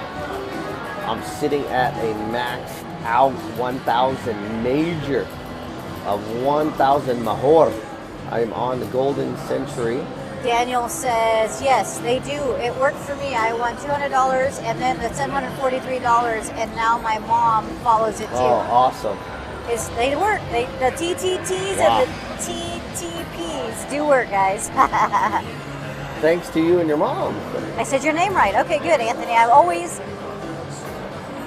I'm sitting at a max out 1000 major of 1000 Mahor. I am on the Golden Century. Daniel says, yes, they do. It worked for me. I won $200 and then the $743, and now my mom follows it too. Oh, awesome. Is they work. They the TTTs Wow. and the TTPs do work, guys. Thanks to you and your mom. I said your name right. Okay, good, Anthony. I always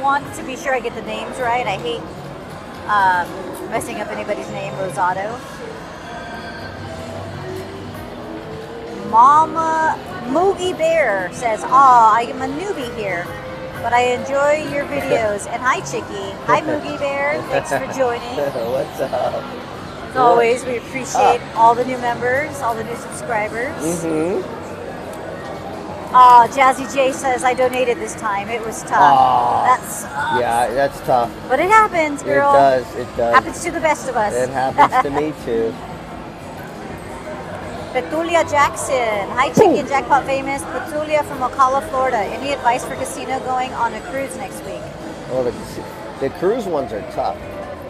want to be sure I get the names right. I hate um, messing up anybody's name. Rosado. Mama Moogie Bear says, "Aw, I am a newbie here, but I enjoy your videos." And hi, Chicky. Hi, Moogie Bear. Thanks for joining. What's up? Always, we appreciate uh. all the new members, all the new subscribers. Mm-hmm. Oh, Jazzy J says I donated this time. It was tough. Aw. That sucks. Yeah, that's tough. But it happens, girl. It does. It does. Happens to the best of us. It happens to me too. Petulia Jackson. Hi, Chicken Jackpot Famous. Petulia from Ocala, Florida. Any advice for casino going on a cruise next week? Well, the, the cruise ones are tough,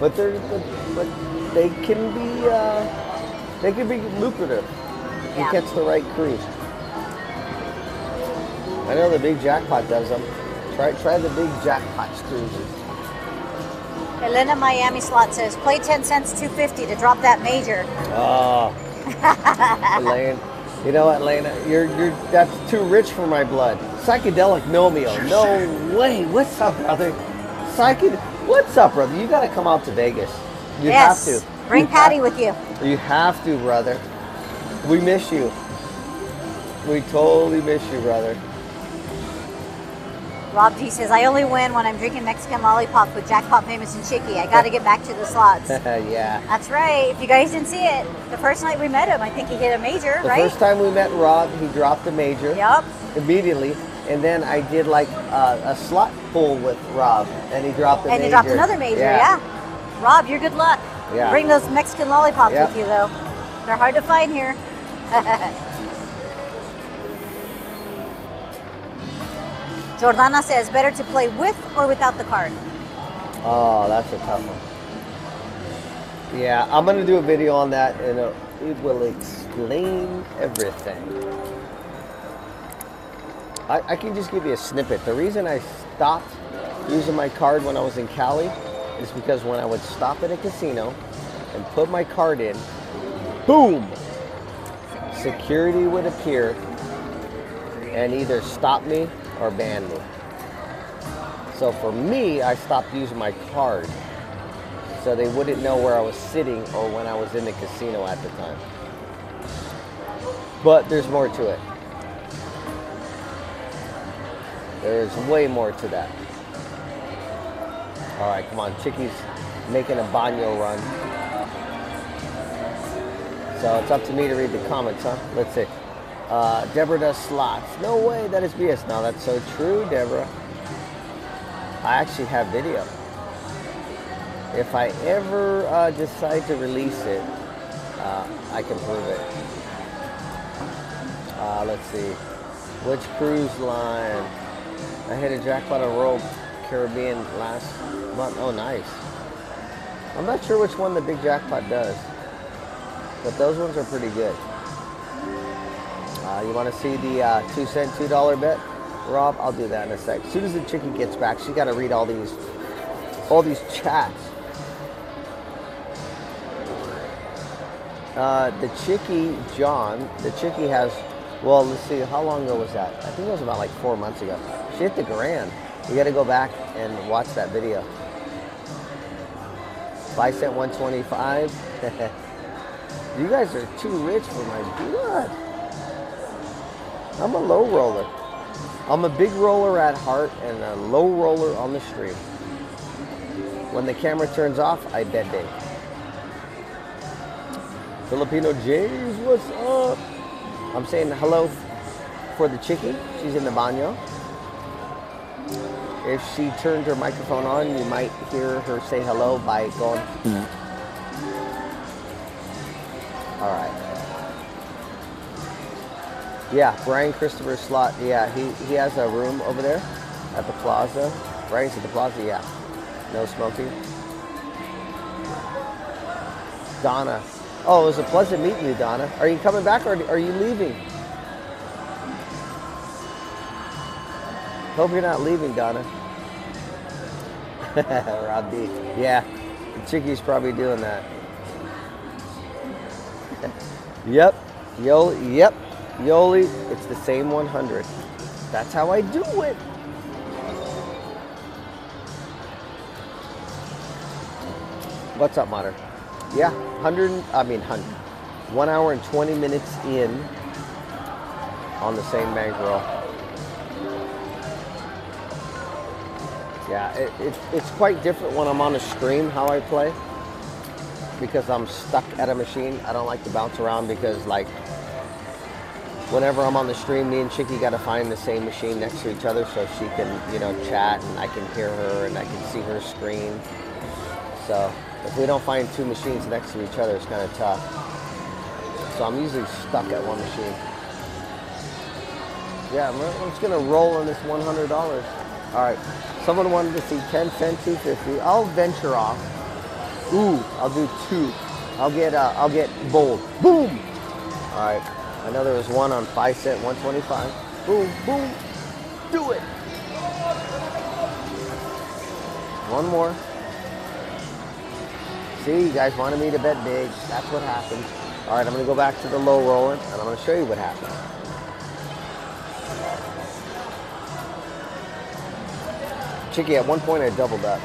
but they're but, but they can be uh, they can be lucrative. if Yeah. You catch the right cruise. I know the big jackpot does them. Try try the big jackpot cruises. Elena Miami Slot says play 10 cents 250 to drop that major. Oh, Elaine. You know what, Lena? You're you're that's too rich for my blood. Psychedelic Nomeo. No way. What's up, brother? Psyched. What's up, brother? You got to come out to Vegas. You yes. have to. Bring You Patty with you. You have to, brother. We miss you. We totally miss you, brother. Rob D says I only win when I'm drinking Mexican lollipops with Jackpot Famous and Chicky. I got to get back to the slots. yeah. That's right. If you guys didn't see it, the first night we met him, I think he hit a major, The right? first time we met Rob, he dropped a major Yep. immediately, and then I did like uh, a slot pull with Rob, and he dropped a And major. he dropped another major, yeah. Rob, you're good luck. Yeah. Bring those Mexican lollipops Yep. with you, though. They're hard to find here. Jordana says, better to play with or without the card. Oh, that's a tough one. Yeah, I'm gonna do a video on that, and it, it will explain everything. I, I can just give you a snippet. The reason I stopped using my card when I was in Cali is because when I would stop at a casino and put my card in, boom, security would appear and either stop me or ban me. So for me, I stopped using my card so they wouldn't know where I was sitting or when I was in the casino at the time. But there's more to it. There's way more to that. All right, come on. Chicky's making a banyo run. So it's up to me to read the comments, huh? Let's see. Uh, Deborah does slots. No way, that is BS. Now that's so true, Deborah. I actually have video. If I ever uh, decide to release it, uh, I can prove it. Uh, let's see. Which cruise line? I hit a jackpot on Royal Caribbean last month. Oh, nice. I'm not sure which one the big jackpot does, but those ones are pretty good. Uh, you want to see the uh, two cent, two dollar bet, Rob? I'll do that in a sec. As soon as the chicken gets back, she got to read all these, all these chats. Uh, the chickie John, the chickie has. Well, let's see. How long ago was that? I think it was about like four months ago. She hit the grand. You got to go back and watch that video. Five cent one twenty five. you guys are too rich for my blood. I'm a low roller. I'm a big roller at heart and a low roller on the stream. When the camera turns off, I bet big. Filipino James, what's up? I'm saying hello for the chickie. She's in the banyo. If she turned her microphone on, you might hear her say hello by going. Hmm. All right. Yeah, Brian Christopher Slot. Yeah, he, he has a room over there at the plaza. Brian's at the plaza. Yeah, no smoking. Donna. Oh, it was a pleasant meeting you, Donna. Are you coming back or are you leaving? Hope you're not leaving, Donna. Rob D. Yeah, the Chicky's probably doing that. yep, Yoli, yep, Yoli, it's the same 100. That's how I do it. What's up, Mater? Yeah, 100, I mean 100. One hour and 20 minutes in on the same bankroll. Yeah, it, it, it's quite different when I'm on a stream how I play because I'm stuck at a machine. I don't like to bounce around because like whenever I'm on the stream, me and Chicky got to find the same machine next to each other so she can, you know, chat and I can hear her and I can see her screen. So if we don't find two machines next to each other, it's kind of tough. So I'm usually stuck at one machine. Yeah, I'm I'm just gonna roll on this $100. All right, someone wanted to see 10 cent 250. I'll venture off. Ooh, I'll do two. I'll get uh, I'll get bold. Boom. All right. I know there was one on five cent 125. Boom, boom. Do it. One more. See, you guys wanted me to bet big. That's what happened. All right, I'm to go back to the low roller, and I'm to show you what happened. Chicky, at one point I doubled up.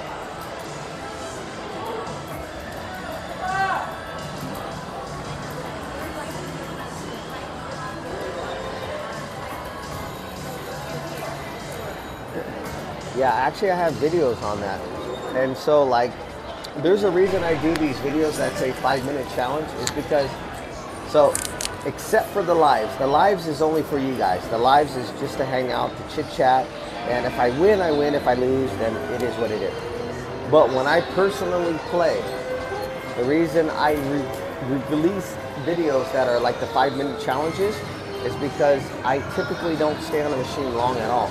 Yeah, actually I have videos on that. And so like there's a reason I do these videos that say five minute challenge is because so except for the lives, the lives is only for you guys. The lives is just to hang out, to chit chat, and if I win, I win. If I lose, then it is what it is. But when I personally play, the reason I re- re- release videos that are like the five minute challenges is because I typically don't stay on the machine long at all.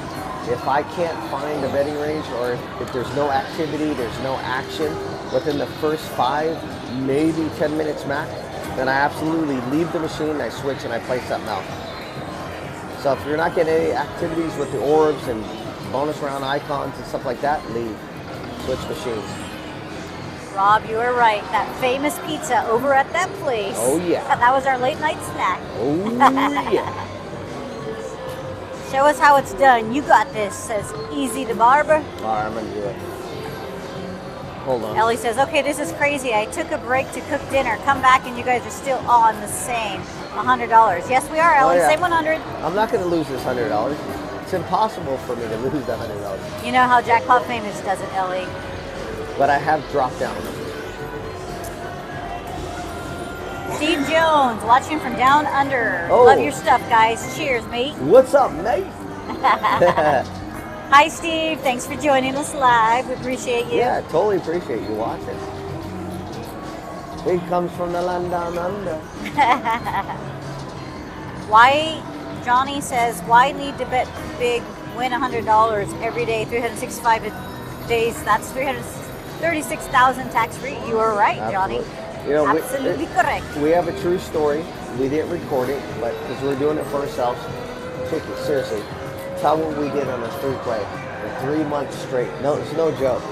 If I can't find a betting range or if, if there's no activity, there's no action within the first five, maybe 10 minutes max, then I absolutely leave the machine, I switch and I play something else. So if you're not getting any activities with the orbs and bonus round icons and stuff like that, leave. Switch machines. Rob, you were right. That famous pizza over at that place. Oh, yeah. That was our late night snack. Oh yeah. Show us how it's done. You got this, says Easy to Barber. All right, I'm gonna do it. Hold on. Ellie says, okay, this is crazy. I took a break to cook dinner. Come back and you guys are still on the same $100. Yes, we are, oh, Ellie. Oh, yeah. Same 100 I'm not gonna lose this hundred dollars. It's impossible for me to lose that hundred dollars. You know how Jackpot Famous does it, Ellie. But I have dropped down. Steve Jones, watching from down under. Oh. Love your stuff, guys. Cheers, mate. What's up, mate? Hi, Steve. Thanks for joining us live. We appreciate you. Yeah, totally appreciate you watching. He comes from the land down under. Why, Johnny says, why need to bet big, win $100 every day, 365 days? That's 336,000 tax free. You are right, Johnny. Absolutely. You know, we- Absolutely it- correct. We have a true story. We didn't record it, but because we're doing it for ourselves. Check it, seriously. Tell what we did on a three play for three months straight. No, it's no joke.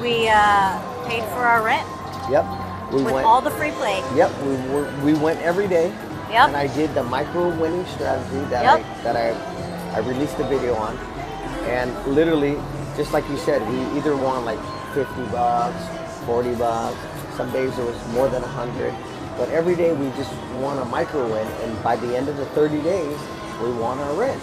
We uh, paid for our rent. Yep. We with went. all the free play. Yep, we we went every day. Yep. And I did the micro winning strategy that Yep. I that I I released a video on, and literally, just like you said, we either won like 50 bucks, 40 bucks. Some days it was more than 100, but every day we just won a micro win, and by the end of the 30 days, we won our rent.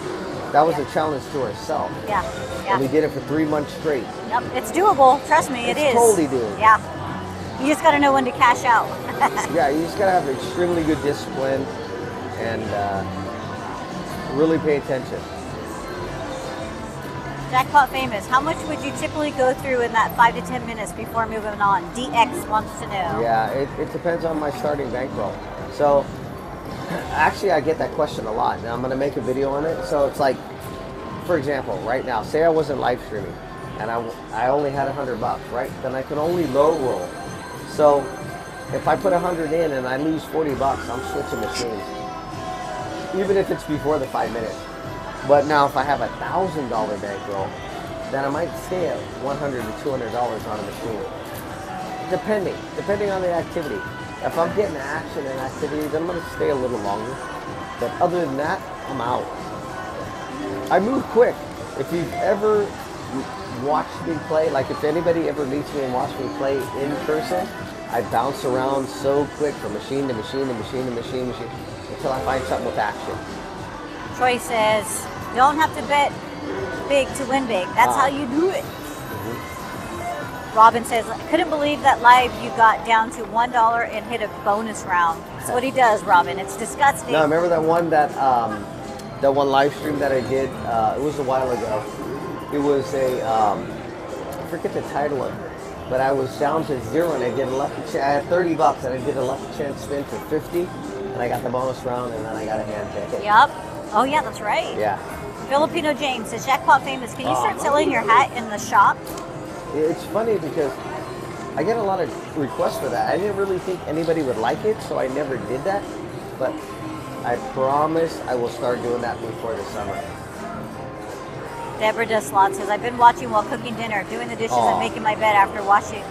That was a challenge to ourselves. Yeah, yeah. And we did it for three months straight. Yep, it's doable. Trust me, It's it is. totally doable. Yeah. You just got to know when to cash out. Yeah, you just gotta have extremely good discipline and uh, really pay attention. Jackpot famous. How much would you typically go through in that five to ten minutes before moving on? DX wants to know. Yeah, it, it depends on my starting bankroll. So, actually, I get that question a lot, and I'm gonna make a video on it. So it's like, for example, right now, say I wasn't live streaming, and I, I only had 100 bucks, right? Then I could only low roll. So, if I put 100 in and I lose 40 bucks, I'm switching machines, even if it's before the five minutes. But now, if I have a thousand dollar bankroll, then I might stay at 100 to 200 dollars on a machine. Depending depending on the activity. If i'm getting action and then i'm going to stay a little longer. But other than that i'm out. I move quick. If you've ever watched me play like if anybody ever meets me and watched me play in person i bounce around so quick from machine to machine to machine to machine, machine until i find something with action Troy says, you don't have to bet big to win big. That's Ah. how you do it. Robin says, I couldn't believe that live you got down to one dollar and hit a bonus round. That's what he does, Robin. It's disgusting. No, remember that one that um, that one live stream that I did? Uh, it was a while ago. It was a um, I forget the title of it, but I was down to zero and I did a lucky. Ch- I had thirty bucks and I did a lucky chance spin for fifty, and I got the bonus round and then I got a hand ticket. Yep. Oh yeah, that's right. Yeah, Filipino James says, Jackpot famous. Can you Oh, start selling your hat in the shop? it's funny because I get a lot of requests for that. I didn't really think anybody would like it, so I never did that. But I promise I will start doing that before the summer. Deborah Deslot says, I've been watching while cooking dinner, doing the dishes Aw. and making my bed after washing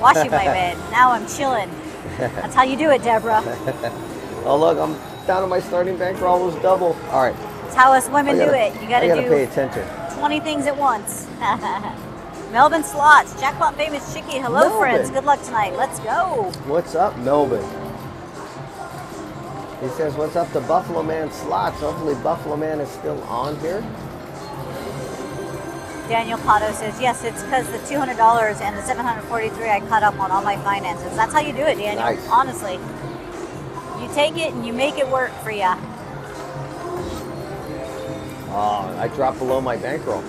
washing my bed. Now I'm chilling. That's how you do it, Deborah. Oh look, I'm down to my starting bankroll almost double. All right. It's how us women do gotta- it. You I gotta do pay attention. 20 things at once. Melvin Slots, Jackpot Famous Chicky. Hello, Melvin. friends. Good luck tonight. Let's go. What's up, Melvin? He says, "What's up to Buffalo Man slots? Hopefully, Buffalo Man is still on here." Daniel Pato says, yes, it's because the $200 and the 743 I cut up on all my finances. That's how you do it, Daniel. Nice. Honestly. You take it and you make it work for you. Oh, I dropped below my bankroll.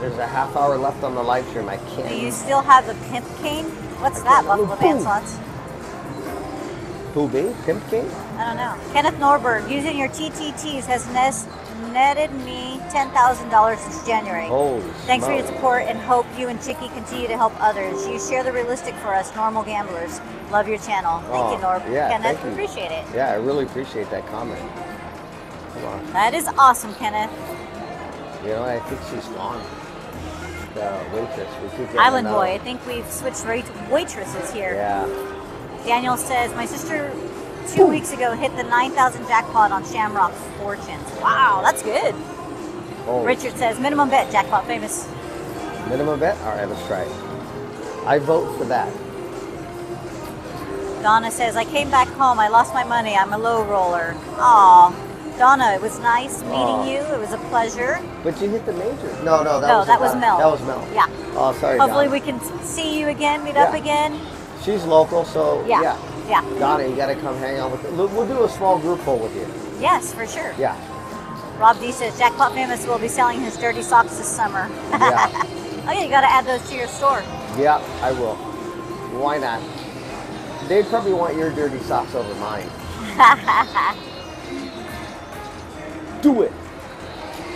There's a half hour left on the live stream. I can't. Do you still have the pimp cane? What's that, Buffalo Man Boom. Slots? Who be? Pimp cane? I don't know. Kenneth Norberg, using your TTTs has nes- netted me $10,000 since January. Holy Thanks for your support and hope you and Chicky continue to help others. You share the realistic for us, normal gamblers. Love your channel. Thank Oh, you, Norb. yeah, Kenneth, thank you. appreciate it. Yeah, I really appreciate that comment. Come on. That is awesome, Kenneth. You know, I think she's gone. The waitress. We keep getting Island Boy, I think we've switched wait- waitresses here. Yeah. Daniel says, my sister two weeks ago hit the 9,000 jackpot on Shamrock Fortunes. Wow, that's good. Oh, Richard says, minimum bet, jackpot famous. minimum bet. All right, let's try it. I vote for that. Donna says, I came back home. I lost my money. I'm a low roller. Aw. Donna, it was nice meeting Aw. you. It was a pleasure. But you hit the major. No, no, that no, was that was Mel. That was Mel. Yeah. Oh, sorry. Hopefully Donna. we can see you again, meet up again. She's local, so Yeah. yeah. Yeah. Donna, you got to come hang out with. We'll we'll do a small group poll with you. Yes, for sure. Yeah. Rob D says, Jackpot Famous will be selling his dirty socks this summer. Yeah. oh, yeah, you got to add those to your store. Yeah, I will. Why not? They'd probably want your dirty socks over mine. Do it.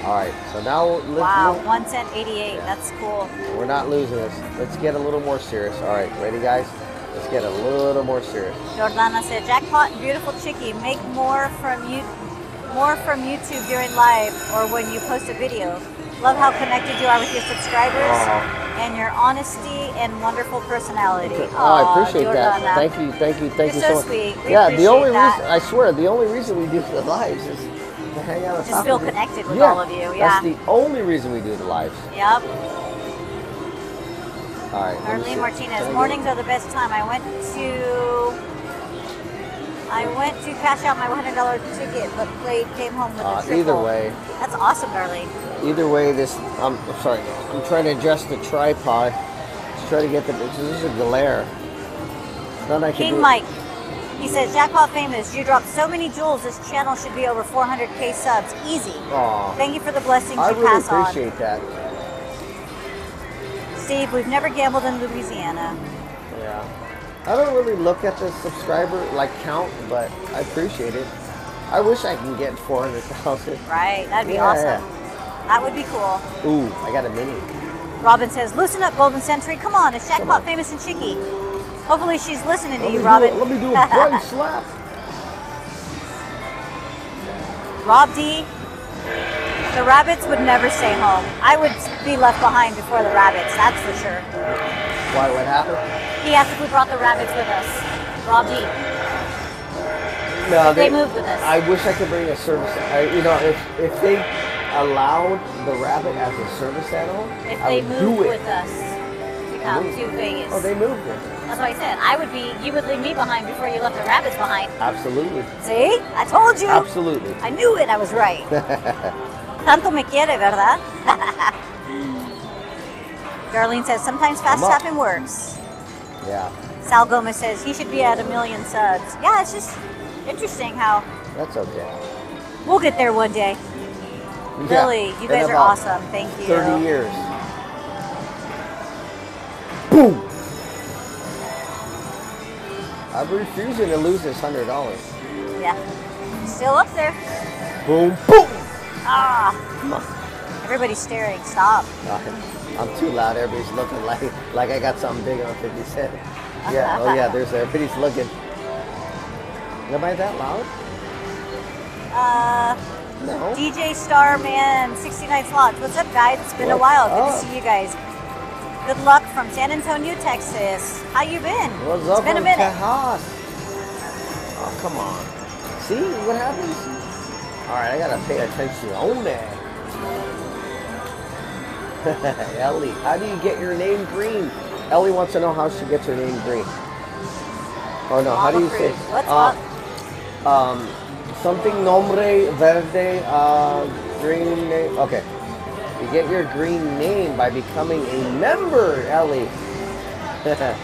All right. So now let's. Wow, one cent eighty-eight. That's cool. We're not losing this. Let's get a little more serious. All right, ready, guys? Let's get a little more serious. Jordana said, Jackpot and beautiful chickie, make more from you, more from YouTube during live or when you post a video. Love how connected you are with your subscribers. Oh, and your honesty and wonderful personality. Oh, I appreciate that. Thank you, thank you, thank You're you so so much. sweet. We yeah, the only that. reason I swear the only reason we do the lives is to hang out. Just feel connected with Yeah, all of you, yeah. that's the only reason we do the lives. Yep. All right. Arlene Martinez. Mornings are the best time. I went to I went to cash out my $100 ticket, but played came home with Uh, a triple. either way, That's awesome, Darlene. either way, this. I'm, I'm sorry. I'm trying to adjust the tripod to try to get the. This is a glare. I King. Mike. He says, Jackpot Famous, you dropped so many jewels, this channel should be over 400k subs. Easy. Aw, Thank you for the blessings I you really pass on. appreciate that. Steve, we've never gambled in Louisiana. Yeah. I don't really look at the subscriber like count, but I appreciate it. I wish I can get 400,000. Right? That'd be Yeah, awesome. That would be cool. Ooh, I got a mini. Robin says, loosen up, Golden Century. Come on, it's Jackpot on. Famous and Chicky. Hopefully she's listening to Let you, Robin. a- let me do a blind slap. Rob D. The rabbits would never stay home. I would be left behind before the rabbits, that's for sure. Why? What happened? He asked if we brought the rabbits with us. Rob D. No, They moved with us. I wish I could bring a service. I, you know, if if they allowed the rabbit as a service animal, If I they would moved do it. with us to come to Vegas. Oh, they moved it. That's what I said. I would be, you would leave me behind before you left the rabbits behind. Absolutely. See? I told you. Absolutely. I knew it. I was right. Tanto me quiere, ¿verdad? Darlene says, sometimes fast tapping works. Yeah, Sal Gomez says, he should be at a million subs. Yeah, it's just interesting how that's okay. we'll get there one day. Yeah. Really, you In guys are awesome. Thank you. 30 years. Boom! I'm refusing to lose this hundred dollars. Yeah. Still up there. Boom! Boom! Ah, Come on. everybody's staring. Stop. I'm too loud. Everybody's looking like like I got something big on 50 Cent. Yeah. Oh yeah. There's everybody's looking. Am I that loud? Uh, No. DJ Starman, 69 slots. What's up, guys? It's been a while. Good up? to see you guys. Good luck from San Antonio, Texas. How you been? What's it's up been a minute. Tejas? Oh come on. See what happens? All right, I gotta pay attention on that. Ellie, how do you get your name green? Ellie wants to know how she gets her name green. Oh no, how do you say? What's uh, up? um, something nombre verde, uh, green name. Okay. You get your green name by becoming a member, Ellie.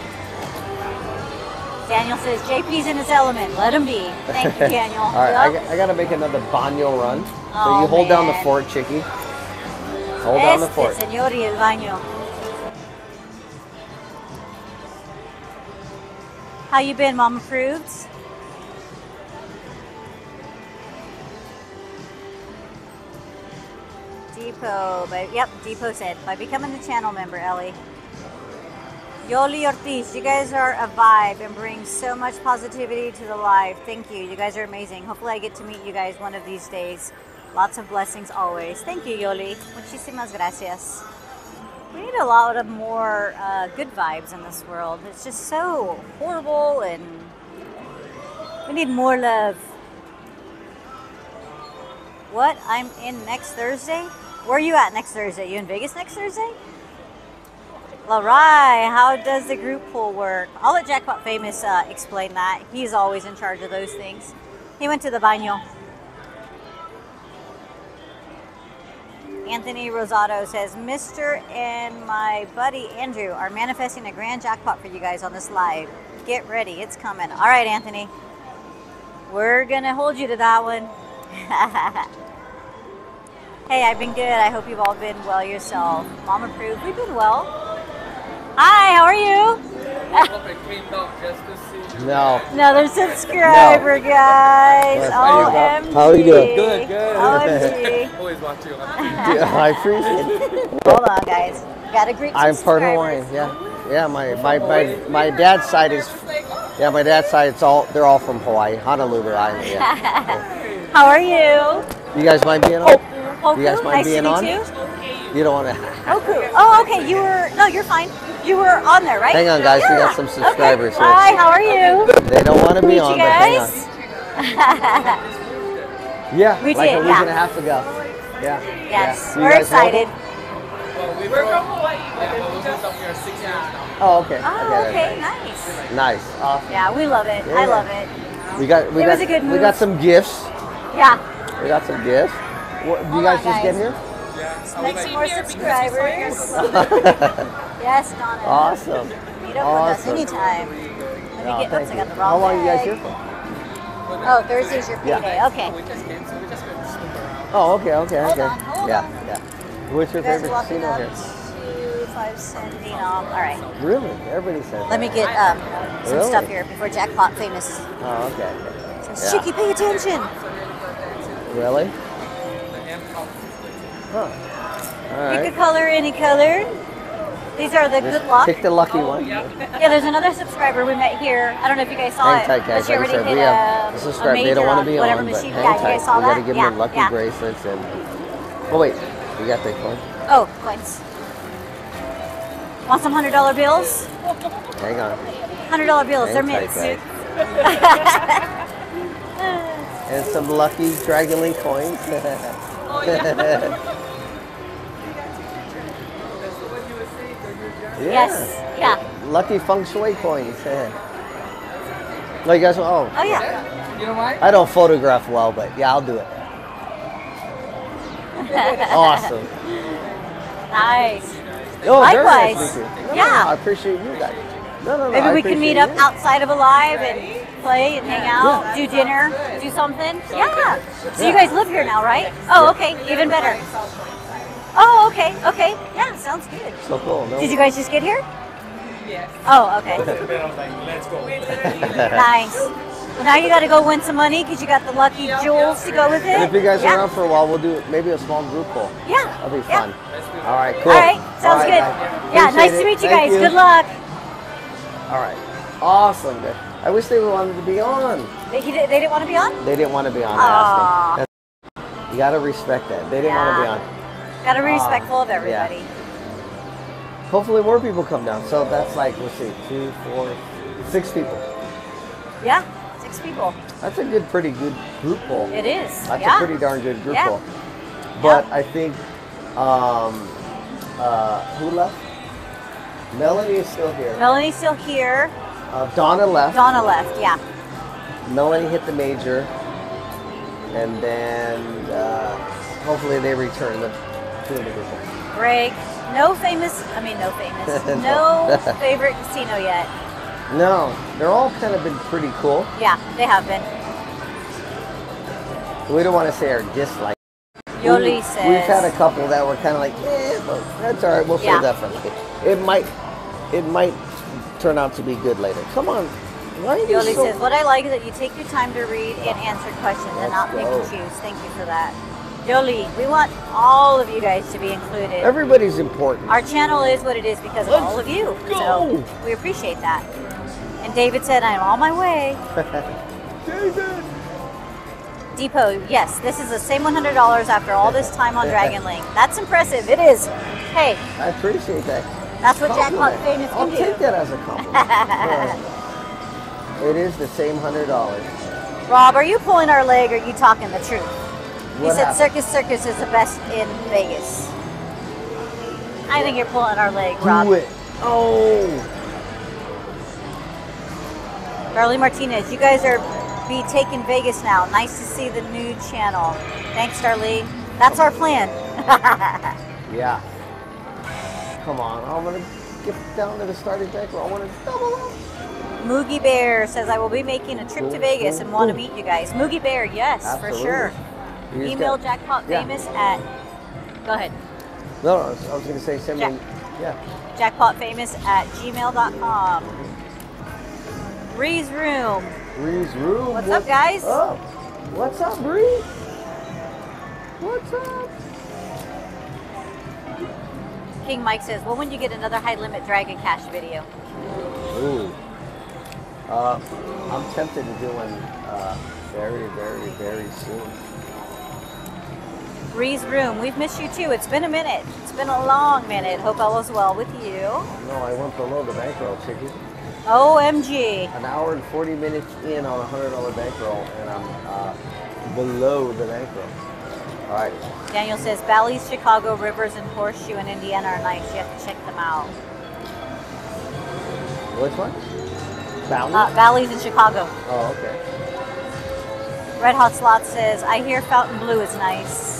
Daniel says JP's in his element. Let him be. Thank you, Daniel. All right, I, Yep. got, I gotta make another baño run. So Oh, you hold down the man. fort, Chicky. Hold down the fort. señor y el baño. How you been, Mom approved? Depot, but yep, Depot said, by becoming the channel member, Ellie. Yoli Ortiz, you guys are a vibe and bring so much positivity to the live. Thank you. You guys are amazing. Hopefully, I get to meet you guys one of these days. Lots of blessings always. Thank you, Yoli. Muchísimas gracias. We need a lot of more uh, good vibes in this world. It's just so horrible, and we need more love. What? I'm in next Thursday? Where are you at next Thursday? You in Vegas next Thursday? Larai, how does the group pool work? I'll let Jackpot Famous uh, explain that. He's always in charge of those things. He went to the baño. Anthony Rosado says, Mr. and my buddy Andrew are manifesting a grand jackpot for you guys on this live. Get ready, it's coming. All right, Anthony. We're going to hold you to that one. hey, I've been good. I hope you've all been well yourself. Mom approved. We've been well. Hi, how are you? Hope it came out just to see you. No. Another subscriber, guys. Yes, how you OMG. doing? How are you doing? Good, good. OMG. Always watch you. Yeah, I appreciate it. Hold on, guys. Gotta greet I'm part subscribers. Hawaiian. Yeah, yeah. My, my my my dad's side is yeah. My dad's side. It's all they're all from Hawaii, Honolulu Island. Yeah. How are you? You guys mind being on? Hoku, You guys mind nice being to on? Meet you. You don't want to. Oh, cool. Oh, okay. You were no, you're fine. You were on there, right? Hang on, guys. We got some subscribers here. Hi, how are you? They don't want to be Meet on, you but hang guys. on. Yeah, We like did, a week yeah. and a half ago. Yeah. yes, yeah. We're excited. Well, we We're from Hawaii. Yeah, but we've up here six years now. Oh, okay. Oh, okay, nice. Nice. Awesome. Yeah, we love it. I love it. We got we It got was a good we got some gifts. Yeah. We got some gifts. What, do you Hold guys on, just get here? Yeah. Make some more subscribers. yes, Donna. awesome. Meet up with us anytime. Let me Oh, get. thank Oops, I you. got the How long are you guys here for? Oh, Thursday's your Yeah. payday. Okay. We just came, so we just gonna snoop around. Oh, okay, okay, Hold okay. on, hold yeah, on. yeah. What's your You favorite walking casino up here? to Five Cent All right. Really? Everybody says. Let me get um, some Really? stuff here before Jackpot Famous. Oh, okay. okay. Says, Yeah. Chicky, pay attention. Really? The M Cup. Huh. All Pick a color, any color. These are the good luck. Pick the lucky one. Yeah, there's another subscriber we met here. I don't know if you guys saw Hang it. tight, guys. she Like said, we have uh, a subscribe. They don't want to be on, but hang Yeah, you tight. guys saw we gotta give yeah, them lucky yeah. bracelets and. Oh wait, we got the coin. Oh, coins. Want some hundred dollar bills? Hang on. Hundred dollar bills. Hang They're tight, mints. And some lucky Dragon Link coins. Oh, yeah. Yes. Yeah. Lucky feng shui coins. Eh. no, you guys. Oh. Oh yeah. You know why? I don't photograph well, but yeah, I'll do it. awesome. Nice. Oh, very Likewise. nice to meet you. No, no, Yeah. no, I appreciate you guys. No, no, no. Maybe I we can meet up you. outside of a live and play and hang out, do dinner, do something. Yeah. So you guys live here now, right? Oh, okay. Even better. Oh, okay. Okay. Yeah, sounds good. So cool. No? Did you guys just get here? Yes. Oh, okay. Then I was like, let's go. nice. Well, now you got to go win some money because you got the lucky jewels to go with it. And if you guys yeah. are around for a while, we'll do maybe a small group call. Yeah. That'll be Yeah. fun. All right, cool. All right. Sounds All right, good. guys. Yeah. Appreciate Nice to meet you Thank guys. Good luck. All right. Awesome. guys. I wish they wanted to be on. They, he, did- they didn't want to be on? They didn't want to be on. I asked them. You got to respect that. They didn't want to be on. Got to be Ah, respectful of yeah. everybody. Hopefully, more people come down. So that's like, let's see, two, four, six people. Yeah. Six people. That's a good, pretty good group poll. It is. That's yeah. a pretty darn good group Yeah. poll. But I think, um, uh, who left? Melanie is still here. Melanie's still here. Uh, Donna left. Donna left. Yeah. Melanie hit the major, and then uh, hopefully they return the two individuals. Greg. No famous. I mean, no famous. no favorite casino yet. No, they're all kind of been pretty cool. Yeah, they have been. We don't want to say our dislike. Yoli We- says. We've had a couple that were kind of like, eh, but that's all right. We'll Yeah. save that for later. It might, it might turn out to be good later. Come on, why are you Yoli so? says, what I like is that you take your time to read and answer questions and Let's not pick and go. choose. Thank you for that. Yoli, we want all of you guys to be included. Everybody's important. Our channel is what it is because of Let's all of you. go. So we appreciate that. And David said, I'm on my way. David. Depot, yes, this is the same $100 after all this time on Dragon Link. That's impressive. It is. Hey, I appreciate that. that's what Jackpot compliment. Famous I'll can take that as a compliment. It is the same hundred dollars. Rob, are you pulling our leg or are you talking the truth? He said happened? Circus Circus is the best in Vegas. I think you're pulling our leg, Rob. Do it. Oh. Darlene Martinez, you guys are be taking Vegas now. Nice to see the new channel. Thanks, Darlene. That's our plan. Yeah. Come on. I want to get down to the starting deck. I want to double up. Moogie Bear says I will be making a trip to Vegas and want to meet you guys. Moogie Bear, yes, Absolutely. for sure. Email got- Jackpot Yeah. Famous at go ahead. No, I was, was going to say send me. Yeah. Jackpotfamous at gmail.com. Breeze Room. Breeze room. What's up, guys? up? What's up, Bree? What's up? King Mike says, well, when you get another high limit Dragon Cash video? Ooh. Uh, I'm tempted to do one uh, very, very, very soon. Ree's Room, we've missed you too. It's been a minute. It's been a long minute. Hope all is well with you. No, I went below the bankroll, Chicky. OMG. An hour and 40 minutes in on a $100 bankroll, and I'm uh, below the bankroll. All right. Daniel says Bally's, Chicago, Rivers, and Horseshoe in Indiana are nice. You have to check them out. Which one? Balance? Uh, Bally's in Chicago. oh, okay. Red Hot Slot says, I hear Fontainebleau is nice.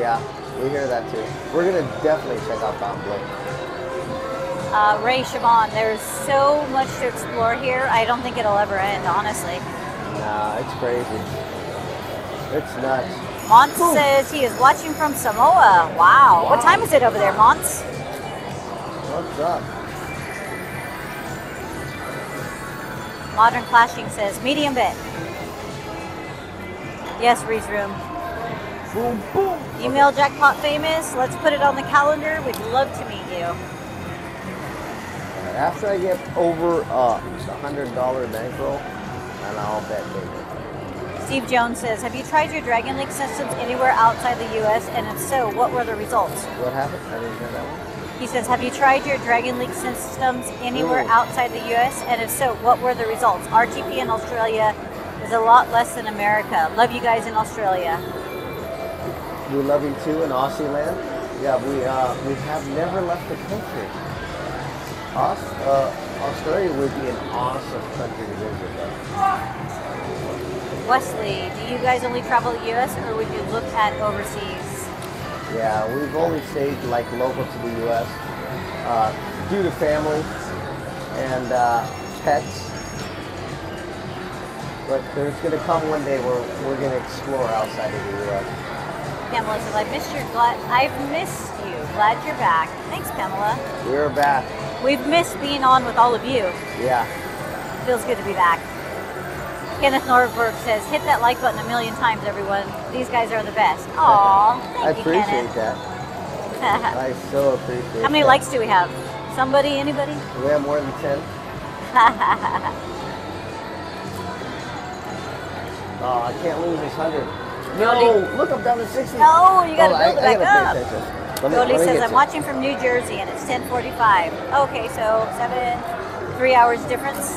Yeah, we hear that too. We're gonna definitely check out Fontainebleau. Uh, Ray Siobhan, there's so much to explore here. I don't think it'll ever end, honestly. Nah, it's crazy. It's nuts. Mont says he is watching from Samoa. Wow. What time is it over there, Mont? What's up? Modern Clashing says medium bit. Yes, Reese Room. Boom, boom. Email Jackpot Famous. Let's put it on the calendar. We'd love to meet you. After I get over uh, a hundred dollar bankroll, and I'll bet big. Steve Jones says, Have you tried your Dragon Link systems anywhere outside the US? And if so, what were the results? What happened? I didn't hear that one. He says, Have you tried your Dragon Link systems anywhere Ooh. outside the US? And if so, what were the results? RTP in Australia is a lot less than America. Love you guys in Australia. We love you too in Aussie land. Yeah, we uh, we have never left the country. Aus- uh, Australia would be an awesome country to visit. Though. Wesley, do you guys only travel the US or would you look at overseas? Yeah, we've only stayed like local to the U.S. Uh, due to family and uh, pets. But there's going to come one day where we're going to explore outside of the U.S. Pamela says, I missed your glad I've missed you. Glad you're back. Thanks, Pamela. We're back. We've missed being on with all of you. Yeah. Feels good to be back. Kenneth Norberg says, hit that like button a million times, everyone. These guys are the best. Aw, thank I you, appreciate Kenneth. that. I so appreciate How many that. likes do we have? Somebody? Anybody? We have more than 10. Oh, I can't lose this 100. No, look, I'm down to 60. No, you gotta Oh, build I, it I back gotta up. pay attention. Let me, Goldie let me says, I'm to- watching from New Jersey and it's 1045. Okay, so seven, three hours difference.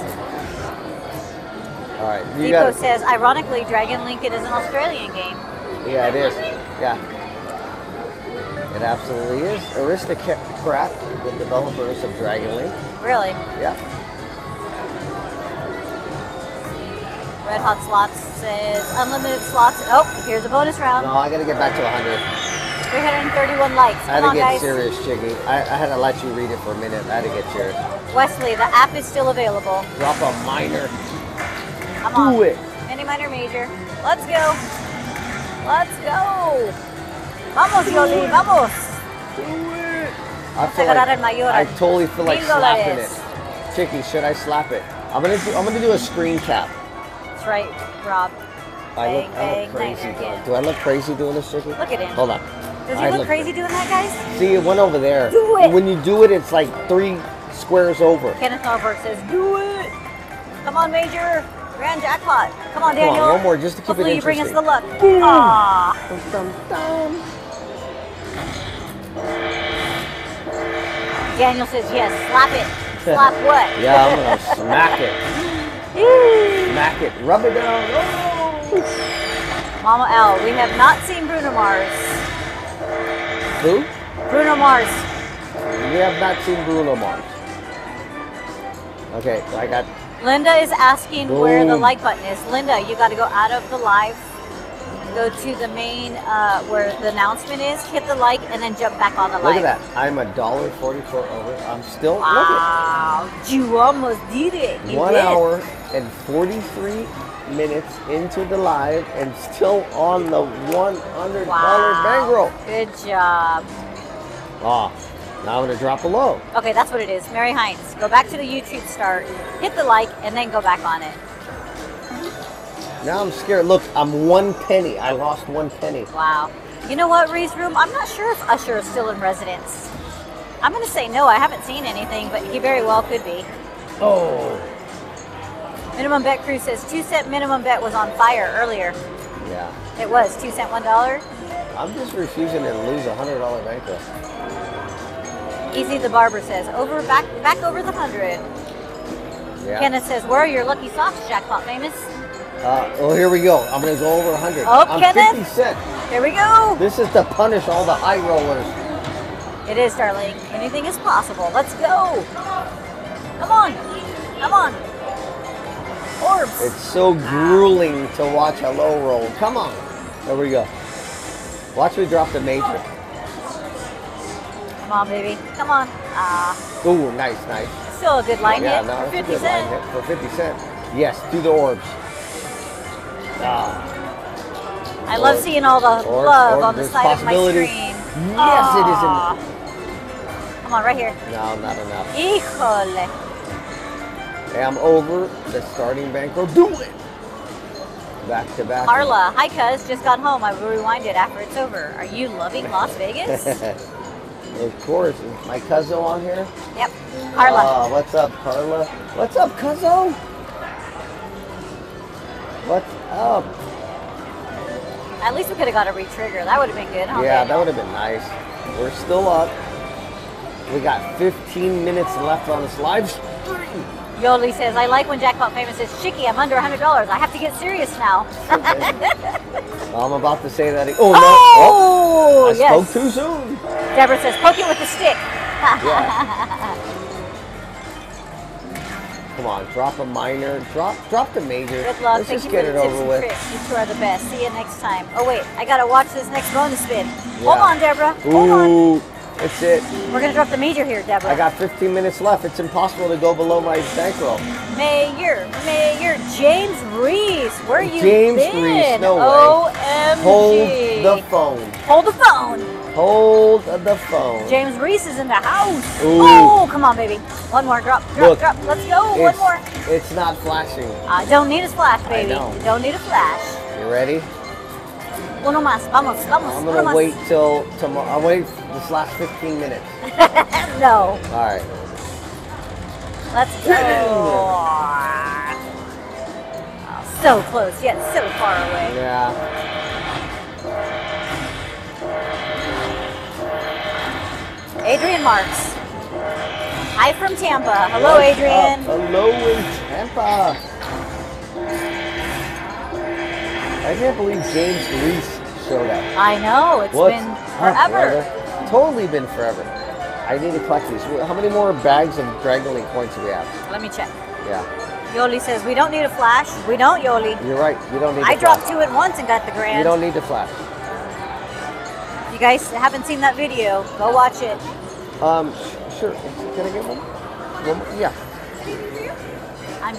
All right, you Depot got says, ironically, Dragon Lincoln is an Australian game. Yeah, it is. Yeah. It absolutely is. Aristocrat, the developers of Dragon Link. Really? Yeah. Red Hot Slots says, unlimited slots. Oh, here's a bonus round. No, I gotta get back to 100. 331 likes. I Come had to on, get guys. serious, Chicky. I, I had to let you read it for a minute. I had to get serious. Wesley, the app is still available. Drop a minor. Come on. Do it. Mini, minor, major. Let's go. Let's go. Vamos, Yoli, vamos. Do it. I feel like. I totally feel like slapping it. Chicky, should I slap it? I'm gonna do. I'm gonna do a screen cap. That's right, Rob. I look, Bang, I bang, look crazy Do I look crazy doing this, Chicky? Look at him. Hold on. Does he I look crazy doing that, guys? See, it went over there. Do it. When you do it, it's like three squares over. Kenneth Norberg says, do it. Come on, Major. Grand jackpot. Come on, Daniel! Come on, one more just to keep it interesting." Hopefully you bring us the luck. Boom. Aw. Dum, dum, dum. Daniel says, yes, slap it. Slap what? Yeah, I'm gonna smack it. Smack it. Rub it down. Oh. Mama L, we have not seen Bruno Mars. Who? Bruno Mars. We have not seen Bruno Mars. Okay, I got. Linda is asking where the like button is. Linda, you got to go out of the live, go to the main uh, where the announcement is, hit the like, and then jump back on the live. Look at that. I'm a dollar forty-four over. I'm still. Wow, you almost did it. You one did. hour and forty-three minutes into the live and still on the one hundred dollar Wow. bankroll. Good job. Ah, now I'm gonna drop a low. Okay, that's what it is. Mary Hines, go back to the YouTube start, hit the like, and then go back on it. Now I'm scared. Look, I'm one penny. I lost one penny. Wow. You know what, Reese Room? I'm not sure if Usher is still in residence. I'm going to say no. I haven't seen anything, but he very well could be. Oh. Minimum bet crew says two cent minimum bet was on fire earlier. Yeah. It was two cent one dollar. I'm just refusing to lose a hundred dollar bankroll. Easy the barber says, over back back over the hundred. Yeah. Kenneth says, where are your lucky socks, jackpot famous? Uh, well, here we go. I'm gonna go over hundred. Oh, I'm Kenneth. 50 cent. Here we go. This is to punish all the high rollers. It is, darling. Anything is possible. Let's go. Come on. Come on. Orbs. It's so grueling to watch a low roll. Come on. There we go. Watch me drop the major. Come on, baby. Come on. Ah, Ooh, nice, nice. still a good line yeah, hit no, for it's a 50 good line hit for 50 cent. Yes, do the orbs. Ah, I love seeing all the Orbs, love orbs. on the side of my screen. Yes, it is Ah. Come on, right here. no, not enough. Híjole. Hey, I'm over the starting bankroll. Do it. Back to back. Carla, hi cuz, just got home. I will rewind it after it's over. Are you loving Las Vegas? of course. Is my cousin on here? yep. Carla. Ah, what's up, Carla? What's up, cousin? What's up? At least we could have got a retrigger. That would have been good, huh? Yeah, that would have been nice. We're still up. We got 15 minutes left on this live stream. Yoli says, I like when Jackpot Famous says, Chicky, I'm under $100. I have to get serious now. I'm about to say that. Oh, no. Oh, oh, I yes. spoke too soon. Deborah says, poke it with the stick. Yeah. Come on, drop a minor. Drop drop the major. Good luck. Let's Thank just you get it over with. tricks. You two are the best. See you next time. Oh, wait. I got to watch this next bonus spin. Hold on, Deborah. Hold on. Ooh, that's it. We're going to drop the major here, Deborah. I got 15 minutes left. It's impossible to go below my bankroll. Mayor, Mayor James Reese. Where are you James been? Reese, no way. OMG. Hold the phone. Hold the phone. Hold the phone. James Reese is in the house. Ooh. Oh, come on, baby. One more. Drop, drop, Look, drop. Let's go. One more. it's not flashing. I don't need a splash, baby. know. Don't need a flash. You ready? Uno más. Vamos, vamos. I'm gonna wait till tomorrow. I'll wait this last 15 minutes. no. All right. Let's go. So close, yet so far away. Yeah. Adrian Marks. Hi from Tampa. Hello, What's Adrian. up? Hello in Tampa. I can't believe James Reese showed up. I know, it's What's been forever. Totally been forever. I need to collect these. How many more bags of Dragon Link coins do we have? Let me check. Yeah, Yoli says, We don't need a flash. We don't, Yoli. you're right. You don't need. I dropped flash. two at once and got the grand. You don't need to flash. You guys haven't seen that video, go watch it. Um, sh- sure. Can I get one? One more? Yeah. I'm.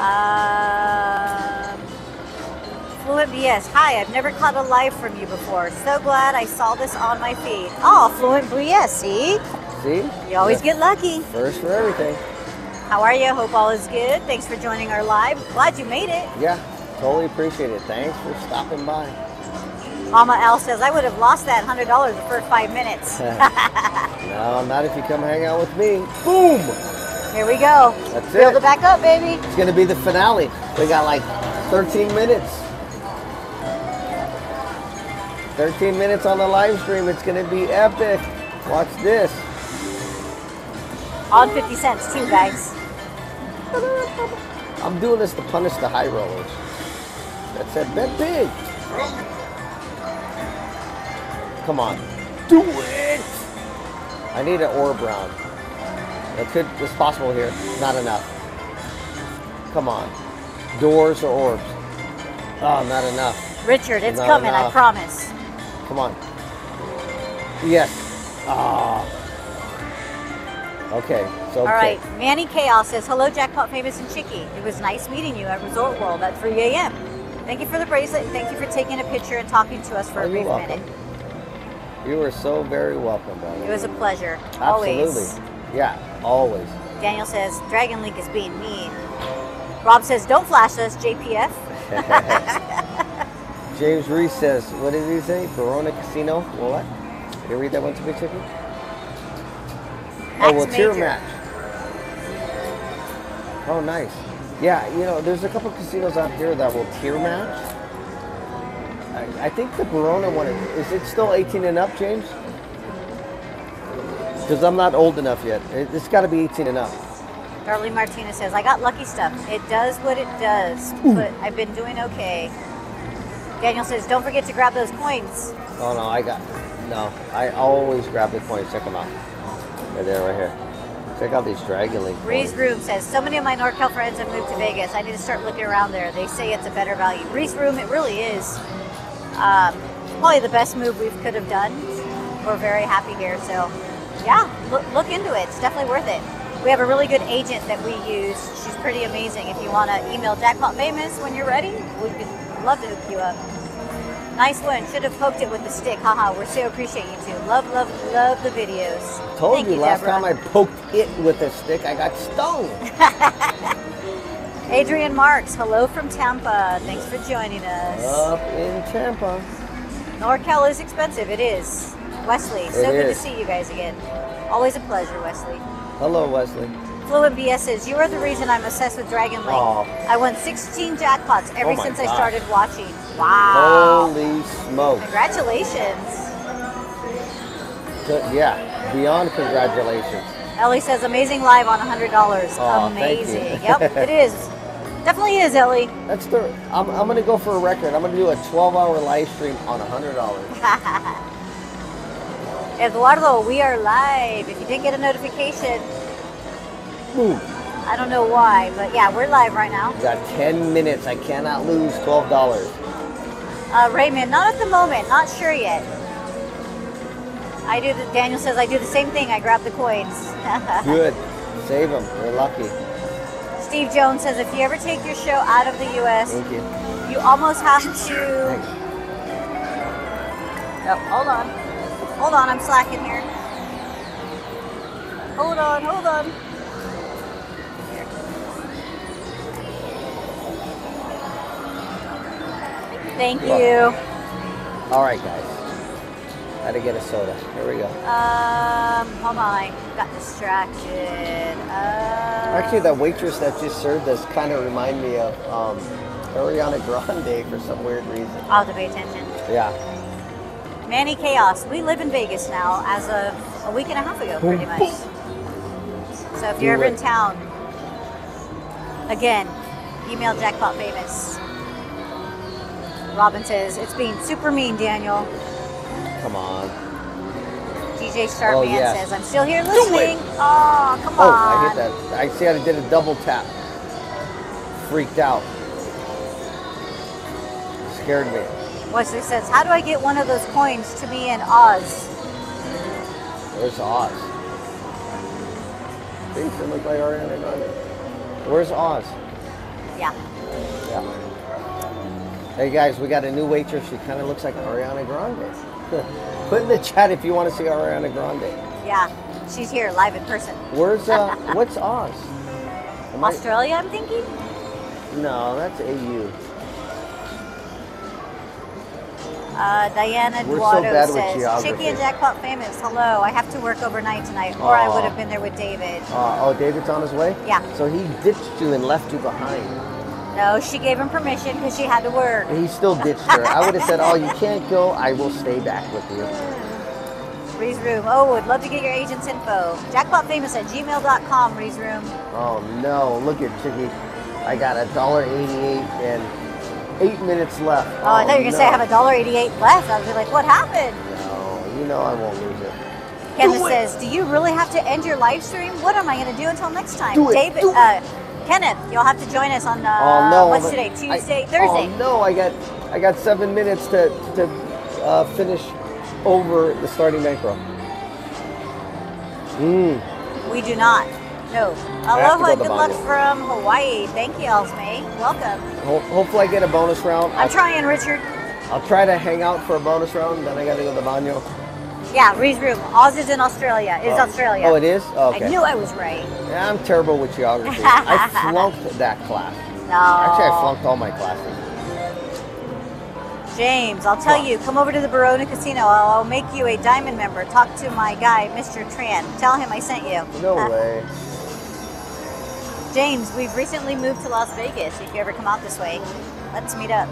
Um, Fluent BS. Hi, I've never caught a live from you before. So glad I saw this on my feed. Oh, Fluent BS. See, See? you always Yeah. get lucky. First for everything. How are you? Hope all is good. Thanks for joining our live. Glad you made it. Yeah, totally appreciate it. Thanks for stopping by. Mama L says I would have lost that hundred dollars the first five minutes. no, not if you come hang out with me. Boom! Here we go. That's Build it. it back up, baby. It's gonna be the finale. We got like 13 minutes. 13 minutes on the live stream. It's gonna be epic. Watch this. On 50 cents too, guys. I'm doing this to punish the high rollers. That said, bet big. Come on. Do it! I need an orb round. It could, it's possible here. Not enough. Come on. Doors or orbs? Oh, not enough. Richard, it's Not coming, I promise. Come on. Yes. Ah. Okay. So All okay. right, Manny Chaos says, Hello, Jackpot Famous and Chicky. It was nice meeting you at Resort World at 3 a.m. Thank you for the bracelet. and Thank you for taking a picture and talking to us for Oh, a brief welcome. minute. You are so very welcome, brother. It was a pleasure. Absolutely. Always. Yeah, always. Daniel says, Dragon Link is being mean. Rob says, Don't flash us, JPF. James Reese says, what did he say? Barona Casino? What? Did you read that one to me, Chicken? Oh, well, tier match. Oh, nice. Yeah, you know, there's a couple casinos out here that will tier match. I, I think the Barona one is, it still 18 and up, James? Because I'm not old enough yet. It, it's got to be 18 and up. Darlene Martinez says, I got lucky stuff. It does what it does, but I've been doing okay. Daniel says, don't forget to grab those coins. Oh no, I got no. I always grab the coins. Check them out. Right there, right here. Check out these Dragon Link Breeze. Room says, so many of my NorCal friends have moved to Vegas. I need to start looking around there. They say it's a better value. Breeze Room, it really is. Um, probably the best move we could have done. We're very happy here. So, yeah, look, look into it. It's definitely worth it. We have a really good agent that we use. She's pretty amazing. If you want to email Jackpot Famous when you're ready, we'd love to hook you up. Nice one. Should have poked it with the stick. Haha. We're so appreciate you two. Love, love, love the videos. Told Thank you, last Deborah. time I poked it with a stick, I got stung. Adrian Marks, hello from Tampa. Thanks for joining us. Up in Tampa. NorCal is expensive. It is. Wesley, so It good is. to see you guys again. Always a pleasure, Wesley. Hello, Wesley. Fluent BS says, You are the reason I'm obsessed with Dragon Link. I won 16 jackpots ever Oh since I started watching. Wow. Holy smoke. Congratulations. So- yeah, beyond congratulations. Ellie says, Amazing live on $100. Aw, thank you. Amazing. yep, it is. Definitely is, Ellie. That's the. I'm, I'm gonna go for a record. I'm gonna do a 12-hour live stream on $100. Eduardo, we are live. If you didn't get a notification, Boom. I don't know why, but yeah, we're live right now. Got 10 minutes. I cannot lose $12. Uh, Raymond, not at the moment, not sure yet. I do. The, Daniel says I do the same thing. I grab the coins. Good. Save them. We're lucky. Steve Jones says if you ever take your show out of the U.S., Thank you. you almost have to. Oh, hold on, hold on. I'm slacking here. Hold on, hold on. Thank you. All right, guys. Had to get a soda. Here we go. Um, hold on, I got distracted. Uh, Actually, that waitress that just served us kind of remind me of um, Ariana Grande for some weird reason. I'll have to pay attention. Yeah. Manny Chaos. We live in Vegas now as of a week and a half ago, pretty much. So if you're ever in town, again, email Jackpot Famous. Robin says, it's being super mean, Daniel. Come on. DJ Starman Oh, yes. says, I'm still here listening. Oh, come on. Oh, I hit that. I see. I did a double tap. Freaked out. Scared me. Wesley says, how do I get one of those coins to be in Oz? Where's Oz? She look like Ariana Grande. Where's Oz? Yeah. Yeah. Hey guys, we got a new waitress. She kind of looks like Ariana Grande. Put in the chat if you want to see Ariana Grande. Yeah. She's here live in person. Where's uh? what's Oz? Am I- Australia, I'm thinking? no, that's AU. Uh, Diana We're so Duato with says. Chicky and Jackpot famous. Hello, I have to work overnight tonight, or I would have been there with David. Uh, oh, David's on his way. Yeah. So he ditched you and left you behind. No, she gave him permission because she had to work. He still ditched her. I would have said, "Oh, you can't go. I will stay back with you." Reese Room. Oh, would love to get your agent's info. Jackpotfamous at gmail.com, Reese Room. Oh no! Look at Chicky. I got a dollar eighty-eight and eight minutes left. Oh, I thought you were going to say I have a dollar eighty-eight left. I was like, what happened? No, you know I won't lose it. Kenneth Do says, do you really have to end your live stream? What am I going to do until next time? Do it. David, Do it. uh, Kenneth, you'll have to join us on, uh, oh no! what's today? I- Tuesday, Thursday. Oh no! I got I got seven minutes to to uh, finish over the starting bankroll. Mmm. We do not. No. Aloha, go good luck from Hawaii. Thank you, Elsme. Welcome. Ho- hopefully I get a bonus round. I'm I'll, trying, Richard. I'll try to hang out for a bonus round. Then I got to go to the baño. Yeah, Reese Room. Oz is in Australia. Is Oh. Australia. Oh, it is. Oh, okay. I knew I was right. Yeah, I'm terrible with geography. I flunked that class. No. Actually, I flunked all my classes. James, I'll tell you, come over to the Barona Casino. I'll, I'll make you a diamond member. Talk to my guy, Mr. Tran. Tell him I sent you. No Uh, way. James, we've recently moved to Las Vegas. If you ever come out this way, let's meet up.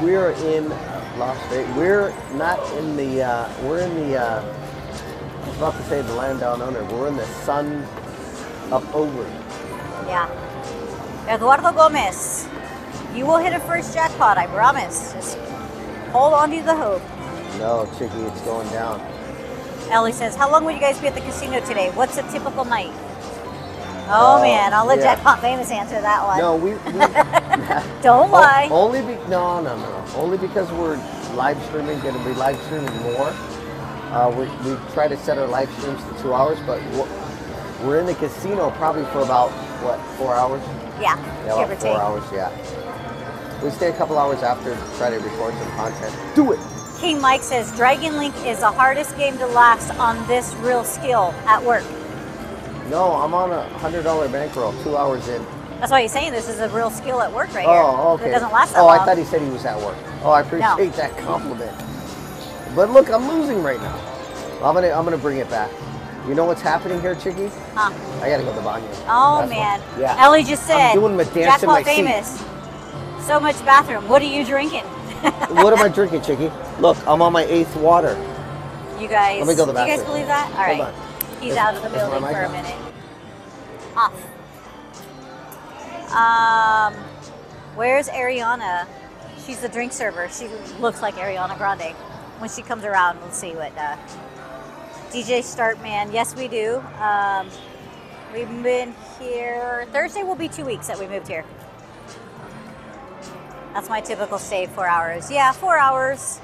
we're in Las Vegas. We're not in the. Uh, we're in the. Uh, I was about to say the land down under. We're in the sun up over. Yeah. Eduardo Gomez, you will hit a first jackpot, I promise. Just hold on to the hope. No, Chicky, it's going down. Ellie says, How long will you guys be at the casino today? What's a typical night? Oh, Oh, man, I'll let yeah. Jackpot Famous answer that one. No, we. we Don't lie. O- only be no, no, no. Only because we're live streaming, going to be live streaming more. Uh, we, we try to set our live streams to two hours, but we're, we're in the casino probably for about what four hours? Yeah, Yeah, about four take. hours. Yeah. We stay a couple hours after to try to record some content. Do it. King Mike says, Dragon Link is the hardest game to last on this real skill at work. No, I'm on a hundred dollar bankroll. Two hours in. That's why he's saying this is a real skill at work right Oh, here. okay. It doesn't last that oh, long. I thought he said he was at work. Oh, I appreciate that compliment. But look, I'm losing right now. I'm gonna, I'm gonna bring it back. You know what's happening here, Chicky? Huh. I gotta go to the bathroom. Oh That's man. what- yeah. Ellie just said, I'm doing my dance in my seat. Famous. So much bathroom. What are you drinking? what am I drinking, Chicky? Look, I'm on my eighth water. You guys, Let me go to the do you guys believe that? All right. He's out of the building for a minute. Off. Um, where's Ariana? She's the drink server. She looks like Ariana Grande. When she comes around, we'll see what. Uh, DJ Starman, yes, we do. Um, we've been here. Thursday will be two weeks that we moved here. That's my typical stay, four hours. Yeah, four hours.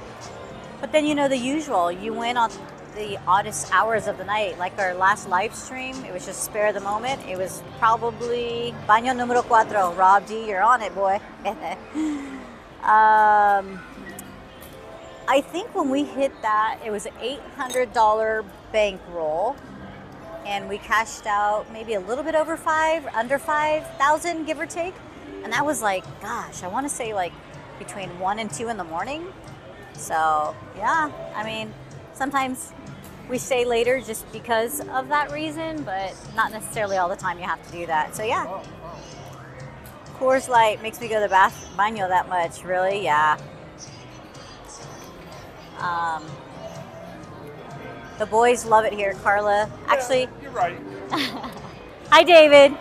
But then you know the usual. You win on the oddest hours of the night. Like our last live stream, it was just spare the moment. It was probably baño número cuatro. Rob D, you're on it, boy. um, I think when we hit that, it was an $800 bankroll. And we cashed out maybe a little bit over five, under 5,000, give or take. And that was like, gosh, I want to say like between one and two in the morning. So, yeah, I mean, sometimes we stay later just because of that reason, but not necessarily all the time you have to do that. So, yeah. Coors Light makes me go to the bath baño that much, really? Yeah. Um, the boys love it here, Carla. Actually, You're right. hi, David.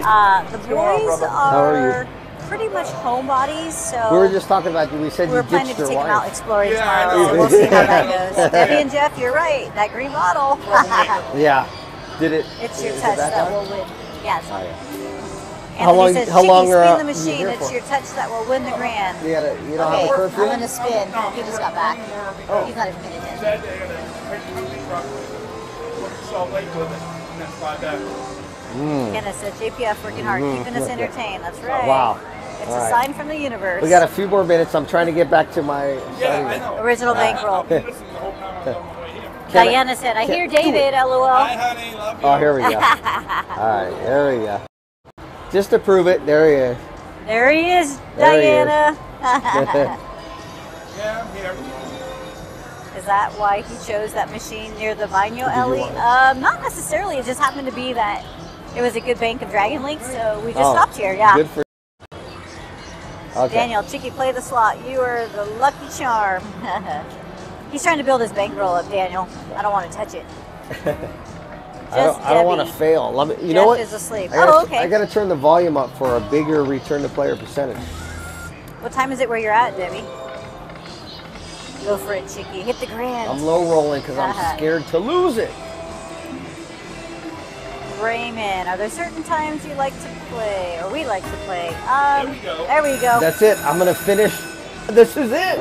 Uh, the going on, boys brother? How are are pretty much homebodies, so We were just talking about you. We said we were you planning to your take them out exploring Yeah, tomorrow, so we'll see how that goes. Debbie and Jeff, you're right. That green bottle. Yeah. Did it? it's your is it touch back that will win. Yes. Oh, yeah. Anthony How long- says, how Chicky, long are, spin uh, the you machine. here It's for? your touch that will win the grand. You, gotta, you don't Okay, have a I'm gonna spin. He just got back. Oh. He's not even finished yet. Said a big movie truck with Salt it, and that's why that. Kenneth said, JPF working hard, keeping us entertained. That's right. Wow. It's All a right. sign from the universe. We got a few more minutes. I'm trying to get back to my. Yeah, I know. Original bankroll. I've been listening the whole time I was on my way here. Can I- Diana said, I hear. David, lol. Hi, honey. Love you. Oh, here we go. All right, there we go. Just to prove it, there he is. There he is, There he is. Yeah, I'm here. Is that why he chose that machine near the Baño, you Ellie? Um, not necessarily. It just happened to be that it was a good bank of Dragon Link, so we just Oh, stopped here. Yeah. Okay. Daniel, Chicky, play the slot. You are the lucky charm. He's trying to build his bankroll up, Daniel. I don't want to touch it. I don't, I don't want to fail. Let me, you Jeff know what? is asleep. I gotta, Oh, okay. I got to turn the volume up for a bigger return to player percentage. What time is it where you're at, Debbie? Go for it, Chicky. Hit the grand. I'm low rolling because I'm Uh-huh. scared to lose it. Raymond, are there certain times you like to play, or we like to play? Um, There we go. There we go. That's it. I'm gonna finish. This is it.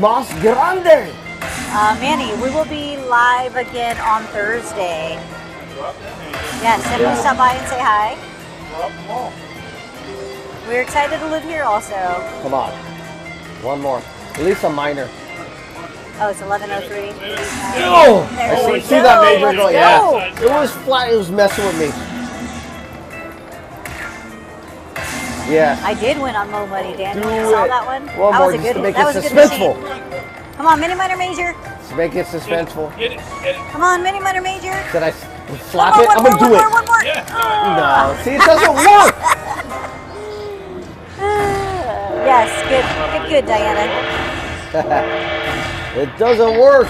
Mas grande. Uh, Manny, we will be live again on Thursday. Yes, that name. Yes, stop by and say hi. Drop them all. We're excited to live here also. Come on. One more. At least a minor. Oh, it's 11.03. Oh! There I see, see that major Let's go. go. Yeah. It was flat. It was messing with me. Yeah. I did win on Mo Money, Daniel. Do You saw it. that one? One that more was a good to one. make That it was a good suspenseful. Come on, mini minor major. To make it suspenseful. Get it, get it. Come on, mini minor major. Did I slap one it? I'm gonna more, do one it. more, one more. Yeah. No, ah. see, it doesn't work. Yes, good, good, good, Diana. It doesn't work.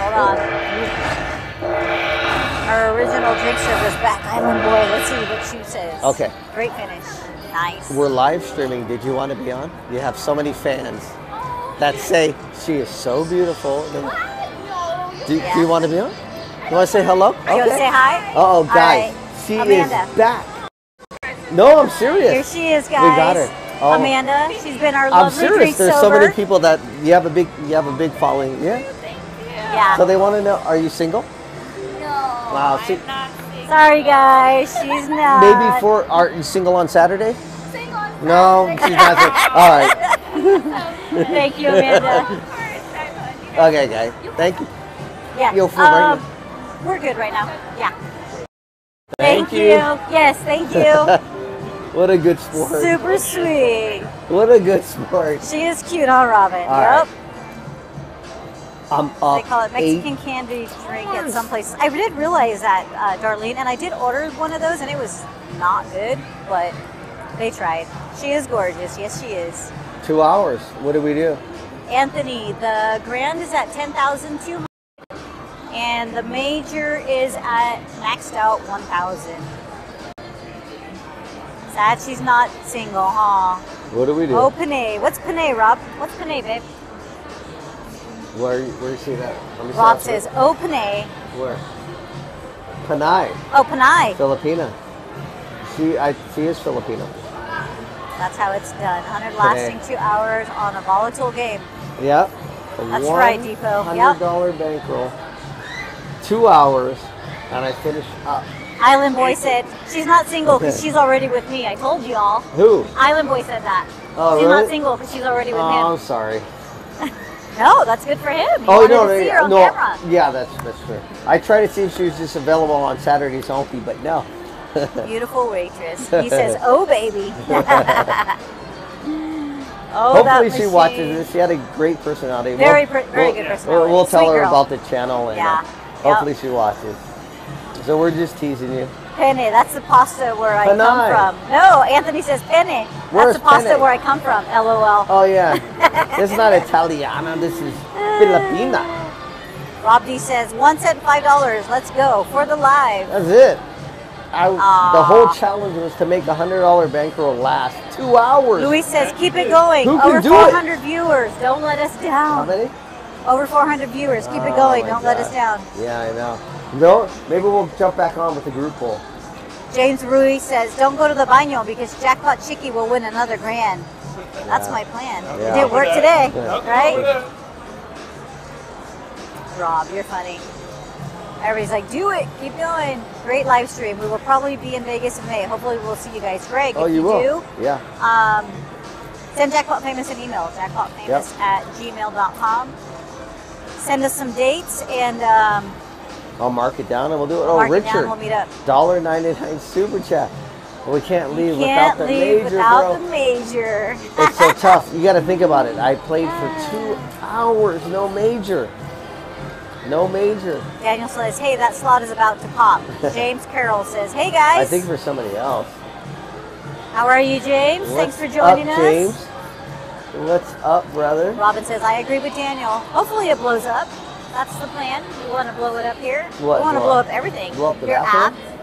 Hold on. Our original drink server's back. Island Boy. Let's see what she says. Okay. Great finish. Nice. We're live streaming. Did you want to be on? You have so many fans that say she is so beautiful. Do, do you want to be on? You want to say hello? You want to say hi? Oh, All guys, right. she Amanda. is back. No, I'm serious. Here she is, guys. We got her. Oh. Amanda. She's been our I'm lovely serious. drink There's so many people that you have a big, you have a big following. Yeah. Yeah. So they want to know: Are you single? No. Wow. See, Sorry, guys. She's not. maybe for are you single on Saturday? Sing on No, she's not. single. All right. Thank you, Amanda. Okay, guys. Thank you. Yeah. You'll feel very um, We're good right now. Yeah. Thank, you. Yes, thank you. What a good sport. Super sweet. What a good sport. She is cute, huh, Robin? All yep. right. I'm up. They call it Mexican eight- candy drink at some places. I did realize that, uh, Darlene, and I did order one of those, and it was not good, but they tried. She is gorgeous. Yes, she is. Two hours. What do we do? Anthony, the grand is at 10,200 and the major is at maxed out 1,000. Sad she's not single, huh? What do we do? Oh, Panay. What's Panay, Rob? What's Panay, babe? Where where you see that? Let me see Rob that. says, Oh, Panay. where? Panay, Oh, Panay. Filipina. She I she is Filipino. That's how it's done. 100 lasting two hours on a volatile game. Yep. That's right, Depot. Hundred Yep. bankroll. Two hours, and I finish up. Island Boy said, She's not single because she's already with me. I told you all. Who? Island Boy said that. Oh, she's really? not single because she's already with Oh, him. I'm sorry. No, that's good for him. He Oh no, to see her no, on no. camera. Yeah, that's that's true. I tried to see if she was just available on Saturdays only, but no. Beautiful waitress. He says, "Oh baby." oh, Hopefully she watches this. She had a great personality. Very pr- very we'll, good We'll, personality. we'll tell Sweet her girl. about the channel and Yeah. uh, hopefully she watches. So we're just teasing you. Penne. That's the pasta where I come from. No, Anthony says penne. Where's that's the pasta penne? where I come from. LOL. Oh yeah, this is not Italiana. This is Filipina. Uh, Rob D says one cent, five dollars. Let's go for the live. That's it. I, the whole challenge was to make a hundred dollar bankroll last two hours. Luis says keep it going. Who can Over do it? 400 viewers. Don't let us down. How many? Over 400 viewers. Keep it Oh, going. Don't let us down. Yeah, I know. No, maybe we'll jump back on with the group poll. James Rui says, "Don't go to the baño because Jackpot Chicky will win another grand." That's Yeah. my plan. Yeah. It did work today, Yeah. right? Rob, you're funny. Everybody's like, "Do it, keep going." Great live stream. We will probably be in Vegas in May. Hopefully, we'll see you guys. Greg, Oh, if you you, will? do, Yeah. um, send Jackpot Famous an email. Jackpotfamous at gmail.com. Send us some dates and um, I'll mark it down and we'll do it. Oh, mark Richard. We'll meet up. dollar ninety nine super chat. We can't leave Can't without the leave major, without bro. the major. it's so tough. You got to think about it. I played for uh. two hours, no major, no major. Daniel says, "Hey, that slot is about to pop." James Carroll says, "Hey guys, I think for somebody else. how are you, James? Thanks for joining up, us." James. What's up, brother? Robin says, "I agree with Daniel. Hopefully, it blows up. That's the plan. We want to blow it up here. What, we want to blow up- everything. blow up the Your bathroom? app.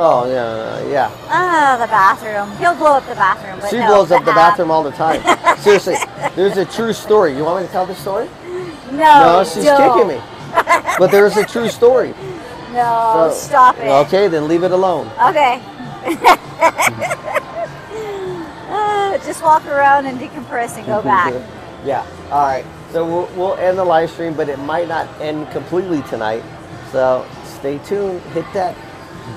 Oh yeah, yeah. Ah, the bathroom. He'll blow up the bathroom. But She no, blows up the app. bathroom all the time. Seriously, there's a true story. You want me to tell the story? No, No, she's don't. kicking me. But there is a true story. No, So- stop it. Okay, then leave it alone. Okay. Uh, just walk around and decompress and go back. yeah. All right. So we'll, we'll end the live stream, but it might not end completely tonight. So stay tuned. Hit that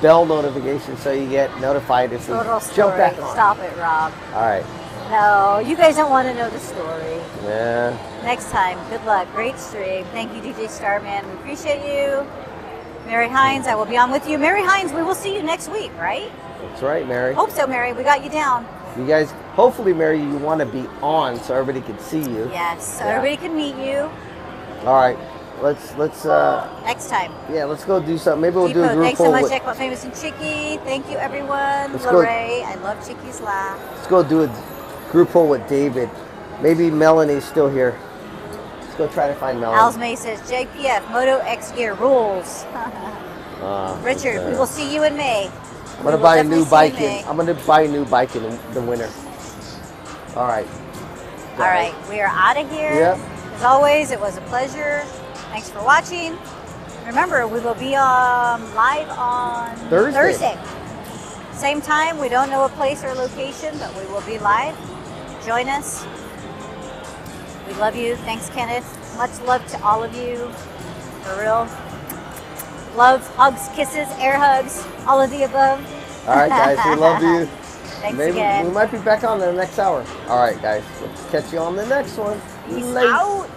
bell notification so you get notified if we jump back on. Stop it, Rob. All right. No, you guys don't want to know the story. Yeah. Next time, good luck. Great stream. Thank you, DJ Starman. We appreciate you. Mary Hines, I will be on with you. Mary Hines, we will see you next week, right? That's right, Mary. Hope so, Mary. We got you down. You guys, hopefully, Mary, you want to be on so everybody can see you. Yes, so Yeah. everybody can meet you. All right. let's let's uh Next time. yeah let's go do something. Maybe we'll do a group thanks so much, with- Jackpot Famous and Chicky. Thank you, everyone. Lorray, I love Chicky's laugh. Let's go do a group poll with David. Maybe Melanie's still here. Let's go try to find Melanie. Al's May says, JPF, Moto X Gear rules. Uh, Richard, okay. we will see you in May. I'm gonna buy a new bike in. I'm gonna buy a new bike in the winter. All right. All right, we are out of here. Yep. As always, it was a pleasure. Thanks for watching. Remember, we will be um, live on Thursday. Same time. We don't know a place or location, but we will be live. Join us. We love you. Thanks, Kenneth. Much love to all of you. For real. Love, hugs, kisses, air hugs, all of the above. All right, guys. We love you. Thanks Maybe again. we might be back on in the next hour. All right, guys. We'll catch you on the next one. Peace out.